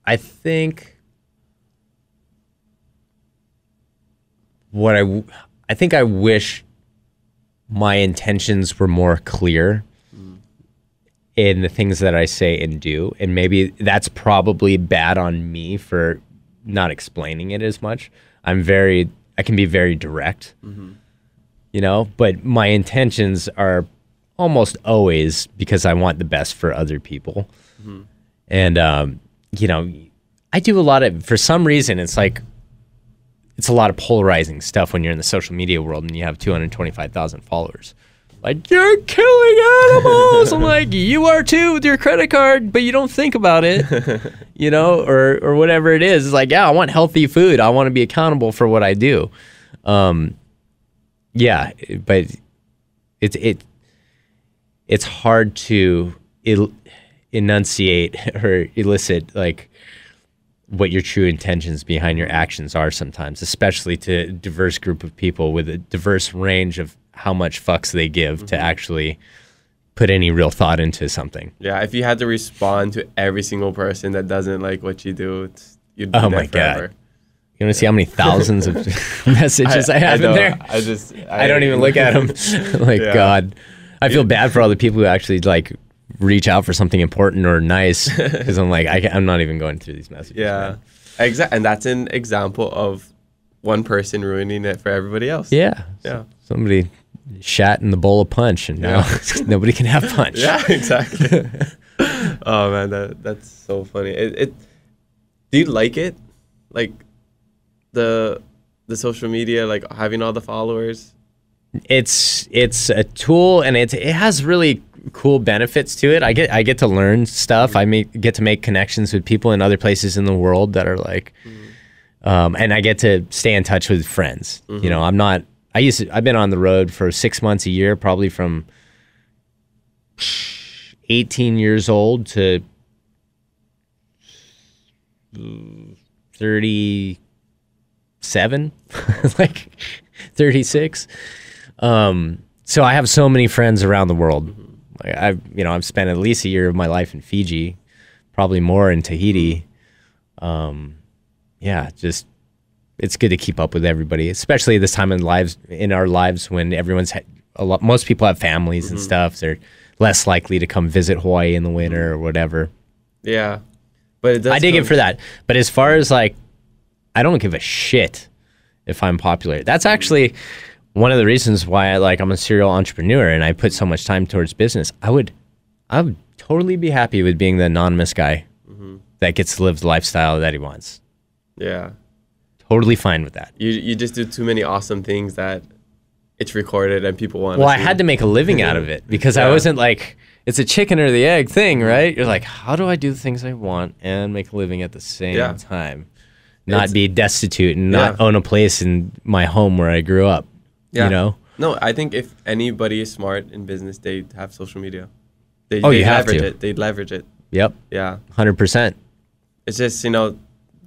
I think. What I, I think I wish my intentions were more clear in the things that I say and do, and maybe that's probably bad on me for not explaining it as much. I'm very, I can be very direct you know but my intentions are almost always because i want the best for other people. And um, you know i do a lot of for some reason it's like it's a lot of polarizing stuff when you're in the social media world and you have 225000 followers like you're killing animals. I'm like you are too with your credit card but you don't think about it you know or or whatever it is. It's like yeah i want healthy food. I want to be accountable for what i do. Um, yeah, but it's it it's hard to il- enunciate or elicit like what your true intentions behind your actions are sometimes, especially to a diverse group of people with a diverse range of how much fucks they give to mm-hmm. actually put any real thought into something. Yeah, if you had to respond to every single person that doesn't like what you do, it's, you'd be Oh my God. forever. You want to see how many thousands of messages I, have in there? I just I don't even look at them. like Yeah. God, I feel bad for all the people who actually like reach out for something important or nice because I'm like I, am not even going through these messages. Yeah, exactly. And that's an example of one person ruining it for everybody else. yeah, Yeah. Somebody shat in the bowl of punch, and now nobody can have punch. Yeah, exactly. oh man, that that's so funny. It, it do you like it? Like the the social media, like having all the followers? it's it's a tool and it it has really cool benefits to it. I get I get to learn stuff. I make get to make connections with people in other places in the world that are like, um, and I get to stay in touch with friends. You know, I'm not. I used to, I've been on the road for six months a year, probably from 18 years old to 37, like 36. Um, so I have so many friends around the world. I've, you know, I've spent at least a year of my life in Fiji, probably more in Tahiti. Um, yeah, just it's good to keep up with everybody, especially this time in lives in our lives when everyone's ha- a lot. Most people have families and mm-hmm. stuff. They're less likely to come visit Hawaii in the winter mm-hmm. or whatever. Yeah, but it does. I dig it for that. But as far as like, I don't give a shit if I'm popular. That's mm-hmm. actually one of the reasons why I like I'm a serial entrepreneur and I put so much time towards business. I would, I would totally be happy with being the anonymous guy that gets to live the lifestyle that he wants. Yeah, Totally fine with that. you you just do too many awesome things that it's recorded and people want. Well, I had to make a living out of it because I wasn't like it's a chicken or the egg thing, right? You're like, how do I do the things I want and make a living at the same Yeah. time? Not It's- be destitute and not Yeah. own a place in my home where I grew up. Yeah. You know? No, I think if anybody is smart in business, they have social media. They, Oh, they you have to. it. They leverage it. Yep. Yeah. Hundred percent. It's just you know,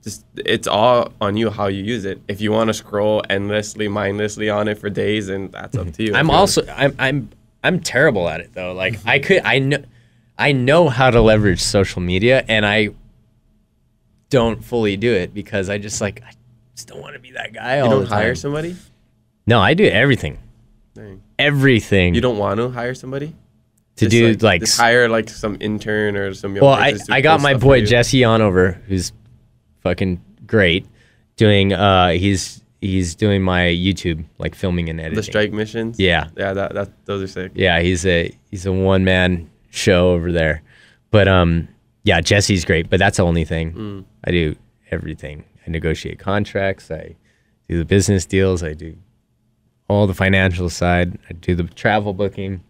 just it's all on you how you use it. If you want to scroll endlessly, mindlessly on it for days, and that's up to you. I'm also I'm I'm I'm terrible at it though. Like mm-hmm. I could I know I know how to leverage social media and I don't fully do it because I just like I just don't want to be that guy You all don't the time. hire somebody. No, I do everything. Dang. Everything. You don't want to hire somebody to Just, do like, just hire like some intern or some. young well I, I got my boy Jesse on over who's fucking great doing uh he's he's doing my YouTube like filming and editing. The strike missions. Yeah. Yeah. That that those are sick. Yeah, he's a he's a one man show over there. But um yeah, Jesse's great, but that's the only thing. Mm. I do everything. I negotiate contracts, I do the business deals, I do all the financial side, I do the travel booking.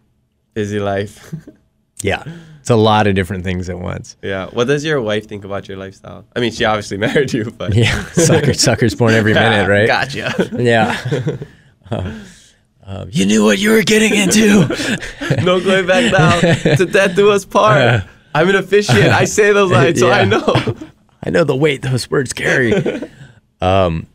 Busy life. Yeah. It's a lot of different things at once. Yeah. What does your wife think about your lifestyle? I mean, she obviously married you, but Yeah. Sucker, suckers born every minute, right? Gotcha. Yeah. Um, um, you knew what you were getting into. no going back now. To death do us part. I'm an officiant. I say those lines, so I know. I know the weight those words carry. Um,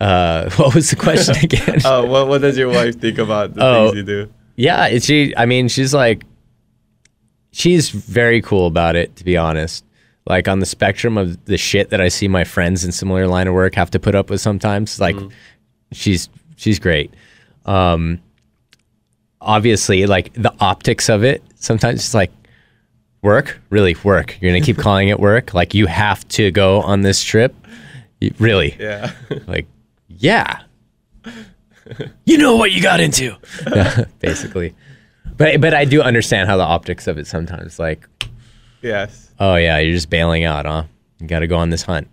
uh, what was the question again? Uh, what What does your wife think about the Oh. things you do? yeah, she. I mean, she's like, she's very cool about it. To be honest, like on the spectrum of the shit that I see my friends in similar line of work have to put up with sometimes, like she's she's great. Um, obviously, like the optics of it, sometimes it's like work, really work. You're gonna keep calling it work. Like you have to go on this trip. You- really, Yeah. like yeah you know what you got into basically but but i do understand how the optics of it sometimes like yes. oh yeah you're just bailing out huh you gotta go on this hunt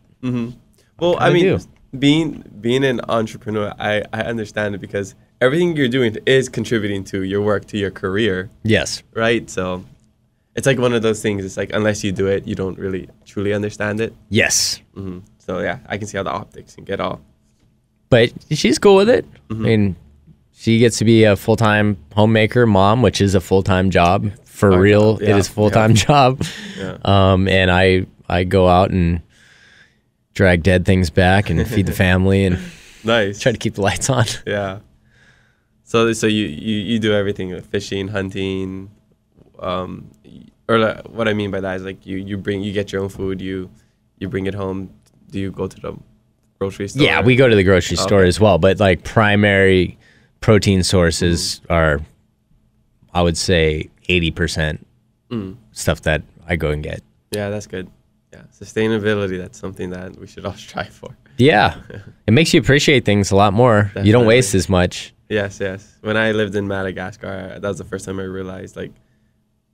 Well, I mean, do. being being an entrepreneur, I I understand it because everything you're doing is contributing to your work, to your career, yes right? So it's like one of those things. It's like unless you do it, you don't really truly understand it. yes hmm So yeah, I can see how the optics can get all. but she's cool with it Mm-hmm. i mean she gets to be a full-time homemaker mom which is a full-time job for Oh, real yeah, it is a full-time job Yeah. um and i i go out and drag dead things back and feed the family and Nice. try to keep the lights on Yeah. So so you you, you do everything like fishing, hunting, um, or like, what I mean by that is like you you bring you get your own food, you you bring it home. Do you go to the grocery store? Yeah, we go to the grocery store Okay. as well, but like primary protein sources are, I would say, eighty percent Mm. stuff that I go and get. Yeah, that's good. Yeah, sustainability. That's something that we should all strive for. Yeah, it makes you appreciate things a lot more. You don't waste as much. Yes, yes. When I lived in Madagascar, that was the first time I realized like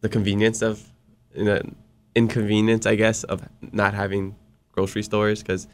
the convenience of, you know, inconvenience, I guess, of not having grocery stores because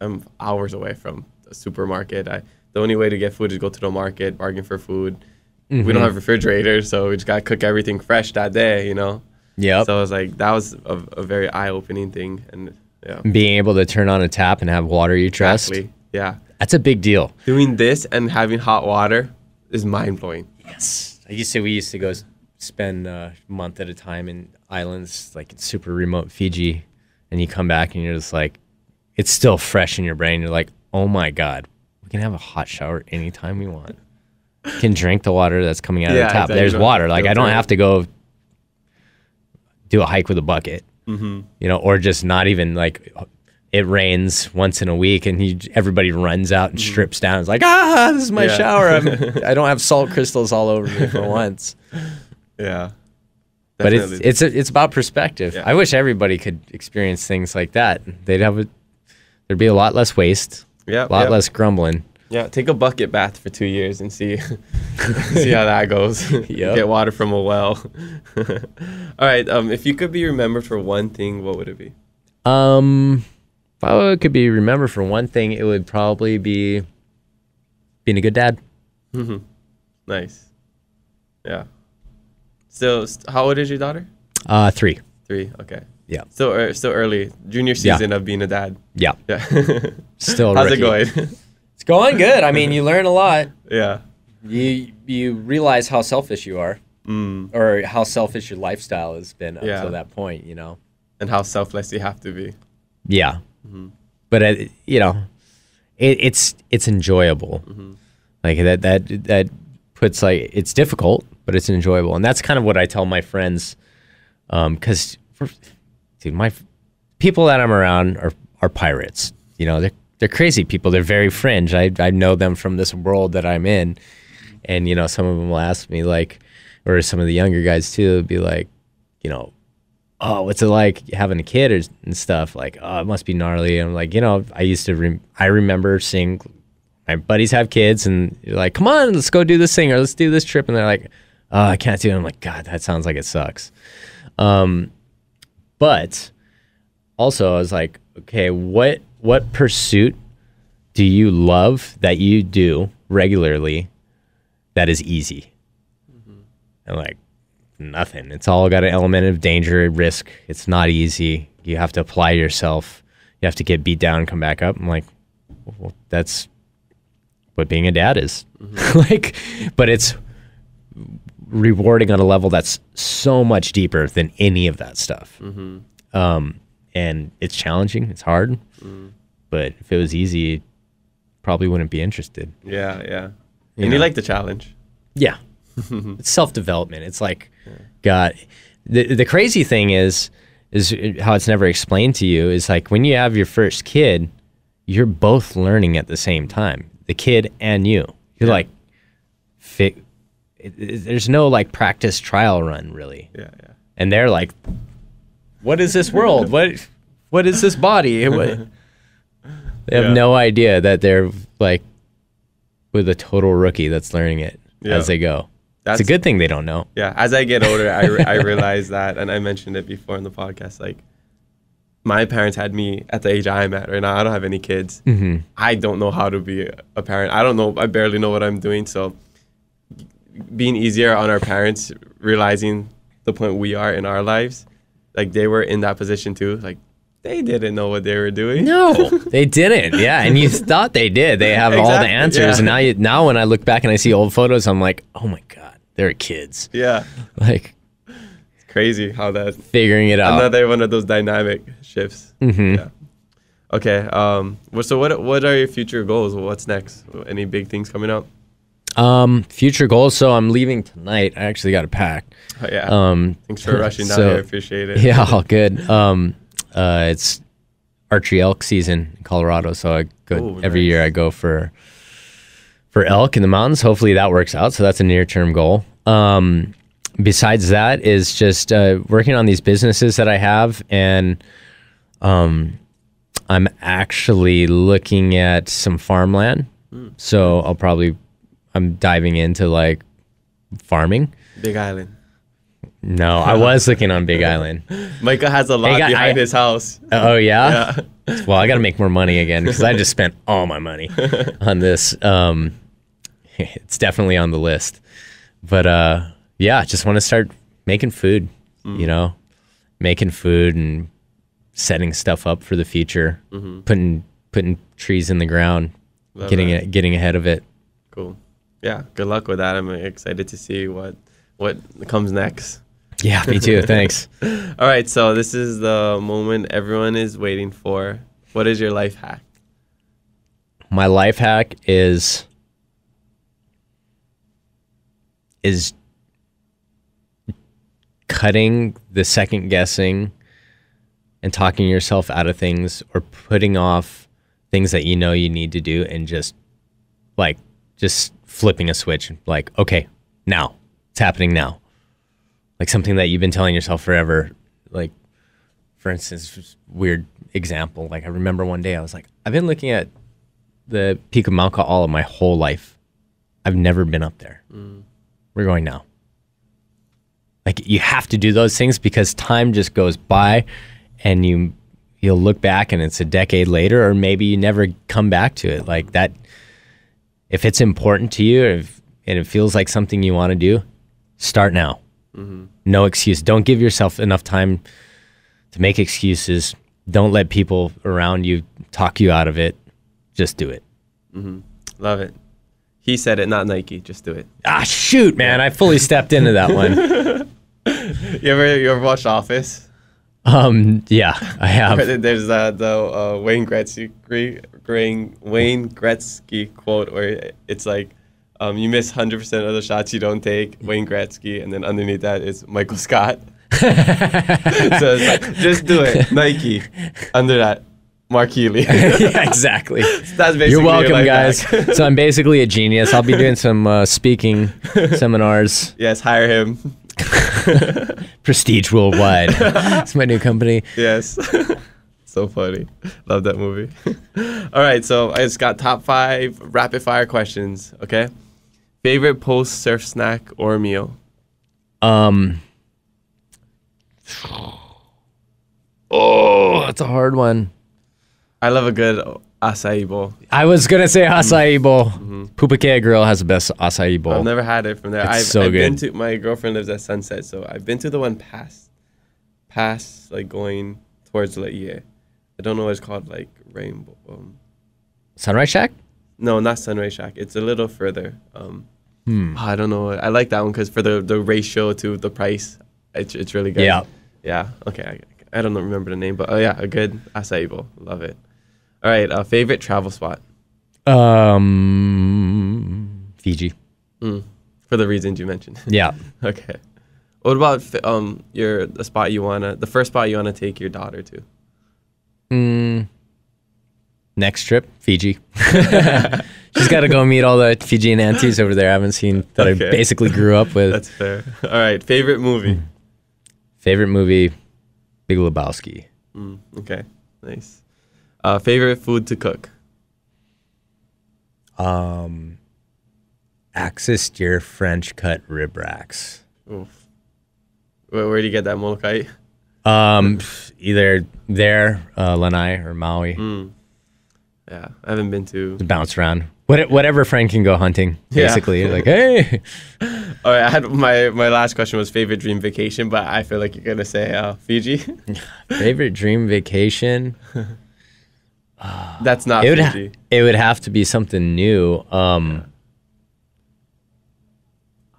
I'm hours away from the supermarket. I the only way to get food is go to the market, bargain for food. We don't mm-hmm. have refrigerators, so we just gotta cook everything fresh that day, you know. Yep. So it was like that was a, a very eye-opening thing, and yeah, Being able to turn on a tap and have water you trust, exactly. Yeah, that's a big deal. doing this and having hot water is mind blowing. Yes. I used to. We used to go spend a month at a time in islands like in super remote Fiji, and you come back and you're just like, it's still fresh in your brain. You're like, oh my god, we can have a hot shower anytime we want. Can drink the water that's coming out of the tap. exactly. There's You don't have water. Like I don't have to go do a hike with a bucket. Mm-hmm. You know, or just not even like it rains once in a week and you, everybody runs out and strips down. It's like, ah, this is my Mm-hmm. Yeah. shower. I'm, I don't have salt crystals all over me for once. Yeah. But it's Definitely. it's it's about perspective. Yeah. I wish everybody could experience things like that. They'd have a there'd be a lot less waste, yeah, a lot yeah. less grumbling. Yeah, take a bucket bath for two years and see see how that goes. Yep. Get water from a well. All right. Um, if you could be remembered for one thing, what would it be? Um, if I could be remembered for one thing, it would probably be being a good dad. Mm-hmm. Nice. Yeah. So, st- how old is your daughter? Uh, three. Three. Okay. Yeah. Still, ear still early. Junior Yeah. season of being a dad. Yeah, Yeah. still. a How's it going? It's going good. I mean, you learn a lot. yeah. You you realize how selfish you are, Mm. or how selfish your lifestyle has been up Yeah. to that point. You know. And how selfless you have to be. Yeah, but uh, you know, it, it's it's enjoyable. Like that that that puts like it's difficult, but it's enjoyable, and that's kind of what I tell my friends. Because, dude, my people that I'm around are are pirates. You know, they're they're crazy people. They're very fringe. I I know them from this world that I'm in, and you know, some of them will ask me like, or some of the younger guys too, be like, you know, oh, what's it like having a kid or, and stuff? Like, oh, it must be gnarly. I'm like, you know, I used to, rem- I remember seeing my buddies have kids and like, come on, let's go do this thing or let's do this trip. And they're like, oh, I can't do it. I'm like, God, that sounds like it sucks. Um, but also I was like, okay, what, what pursuit do you love that you do regularly that is easy? Mm-hmm. And like, nothing. It's all got an element of danger, risk. It's not easy. You have to apply yourself. You have to get beat down and come back up. I'm like, well, that's what being a dad is. Mm-hmm. like, but it's rewarding on a level that's so much deeper than any of that stuff. Um, and it's challenging. It's hard. But if it was easy, probably wouldn't be interested. Yeah, yeah. You and you like the challenge. Yeah. it's self development. It's like, God, the, the crazy thing is, is how it's never explained to you is like when you have your first kid, you're both learning at the same time, the kid and you. You're Yeah. like, fi- it, it- there's no like practice trial run really. Yeah, yeah. And they're like, what is this world? what, what is this body? What- they have Yeah. no idea that they're like with a total rookie that's learning it Yeah. as they go. That's it's a good thing they don't know. Yeah, as I get older, I, re- I realize that, and I mentioned it before in the podcast. Like, my parents had me at the age I'm at right now. I don't have any kids. Mm-hmm. I don't know how to be a parent. I don't know. I barely know what I'm doing. So, being easier on our parents, realizing the point we are in our lives, like they were in that position too. Like, they didn't know what they were doing. No, they didn't. Yeah, and you thought they did. They have all the answers, yeah. and now you, now when I look back and I see old photos, I'm like, oh my god, they're kids, Yeah, like it's crazy how that figuring it out. another one of those dynamic shifts. Mhm. Yeah. Okay. Um. So what what are your future goals? What's next? Any big things coming up? Um, future goals. So I'm leaving tonight. I actually got to pack. Oh, yeah. Um, Thanks for rushing down so- here. Appreciate it. yeah, all good. Um, uh, it's archery elk season in Colorado, so I go Oh, every nice. year. I go for for elk in the mountains. Hopefully that works out. So that's a near term goal. Um, besides that is just uh, working on these businesses that I have, and um, I'm actually looking at some farmland. Hmm. So I'll probably I'm diving into like farming. Big Island. No, I was looking on Big Island. Micah has a lot got- behind I- his house. Oh yeah. Yeah. Well, I got to make more money again because I just spent all my money on this. Um, it's definitely on the list, but uh, yeah, just want to start making food. Mm. You know, making food and setting stuff up for the future, putting putting trees in the ground, Mm-hmm. Love getting that. it, getting ahead of it. Cool. Yeah. Good luck with that. I'm excited to see what what comes next. Yeah, me too. Thanks. All right. So this is the moment everyone is waiting for. What is your life hack? my life hack is is cutting the second guessing and talking yourself out of things or putting off things that you know you need to do and just like just flipping a switch and like okay now it's happening now like something that you've been telling yourself forever like for instance weird example like i remember one day i was like i've been looking at the peak of Mount Ka'ala my whole life. I've never been up there. Mm. We're going now. Like you have to do those things because time just goes by and you you'll look back and it's a decade later or maybe you never come back to it. Like that if it's important to you if, and it feels like something you want to do, start now. No excuse. Don't give yourself enough time to make excuses. Don't let people around you talk you out of it. Just do it. Love it. He said it, not Nike. Just do it. Ah, shoot, man! I fully stepped into that one. You ever you ever watched Office? Um, yeah, I have. There's uh, the uh, Wayne Gretzky Wayne, Gretzky quote where it's like, um, "You miss hundred percent of the shots you don't take." Wayne Gretzky, and then underneath that is Michael Scott. so it's like, just do it, Nike. Under that, Mark Healey. yeah, exactly. That's basically You're welcome, life guys. so I'm basically a genius. I'll be doing some uh, speaking seminars. yes, hire him. Prestige Worldwide. it's my new company. Yes. So funny. Love that movie. All right, so I just got top five rapid fire questions. Okay. Favorite post surf snack or meal? Um. Oh, that's a hard one. I love a good acai bowl. I was gonna say acai bowl. Mm-hmm. Pupukea Grill has the best acai bowl. I've never had it from there. It's I've, so I've been good. to my girlfriend lives at Sunset, so I've been to the one past, past like going towards Laie. I don't know what it's called, like Rainbow. Um, Sunrise Shack. no, not Sunray Shack. It's a little further. Um, Hmm. I don't know. I like that one because for the the ratio to the price, it's it's really good. Yeah. Yeah. Okay. I, I don't remember the name, but oh yeah, a good acai bowl. Love it. All right. Uh, favorite travel spot Um, Fiji. mm, for the reasons you mentioned. Yeah. okay. What about um your the spot you wanna the first spot you wanna take your daughter to? Mm, next trip, Fiji. She's got to go meet all the Fijian aunties over there. I haven't seen that Okay. I basically grew up with. That's fair. All right. Favorite movie. Favorite movie, Big Lebowski. Mm, okay. Nice. Uh, favorite food to cook. Um, Axis deer French cut rib racks. Oof. Where, where do you get that Molokai? Um, either there, uh, Lanai or Maui. Mm. Yeah, I haven't been to. Bounce around. What, whatever friend can go hunting, Yeah. basically. like, hey, All right, I had my my last question was favorite dream vacation, but I feel like you're gonna say uh, Fiji. favorite dream vacation. That's not It would, ha- Fiji. it would have to be something new. Um,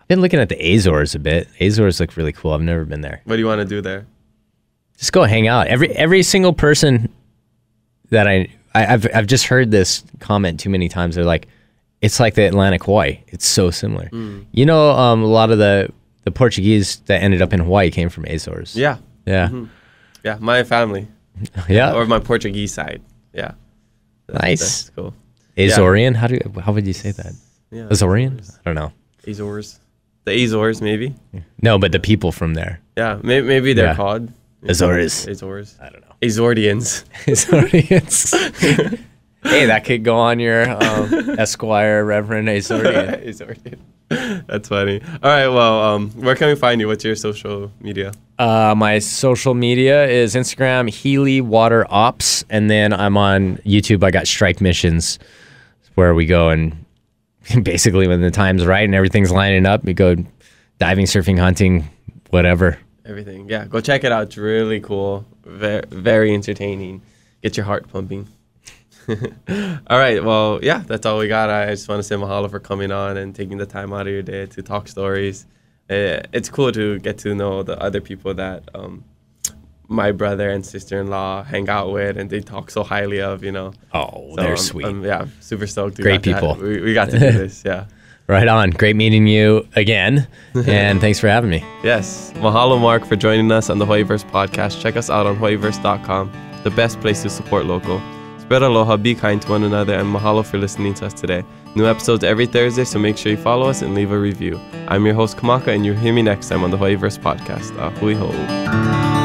I've been looking at the Azores a bit. Azores look really cool. I've never been there. what do you want to do there? Just go hang out. Every every single person that I, I I've I've just heard this comment too many times. They're like, it's like the Atlantic Hawaii. It's so similar. You know, um, a lot of the the Portuguese that ended up in Hawaii came from Azores. Yeah, Yeah. yeah, my family Yeah. or my Portuguese side. Yeah, nice. that's cool. Azorian. How do you, how would you say that? Yeah, Azorian? I don't know. Azores, the Azores maybe. No, but the people from there. Yeah, maybe, maybe they're Yeah. called Azores. Azores. I don't know. Azordians. Azordians. hey, that could go on your um, Esquire Reverend Azorian. Azordian. That's funny. All right, well, um, where can we find you? What's your social media? Uh, my social media is Instagram Healey Water Ops, and then I'm on YouTube. I got Strike Missions, where we go and basically when the time's right and everything's lining up, we go diving, surfing, hunting, whatever. Everything. Yeah, go check it out. It's really cool. Very, very entertaining. Get your heart pumping. all right. Well, yeah, that's all we got. I just want to say mahalo for coming on and taking the time out of your day to talk stories. Uh, it's cool to get to know the other people that um, my brother and sister-in-law hang out with, and they talk so highly of. You know. Oh, So they're I'm- sweet. I'm, yeah, super stoked. Great people. we, we got to do this. Yeah. Right on. Great meeting you again, and thanks for having me. Yes. Mahalo, Mark, for joining us on the Hawaiiverse podcast. Check us out on hawaiiverse.com, the best place to support local. Spread aloha, be kind to one another, and mahalo for listening to us today. New episodes every Thursday, so make sure you follow us and leave a review. I'm your host, Kamaka, and you'll hear me next time on the Hawaiiverse podcast. Ahui ho.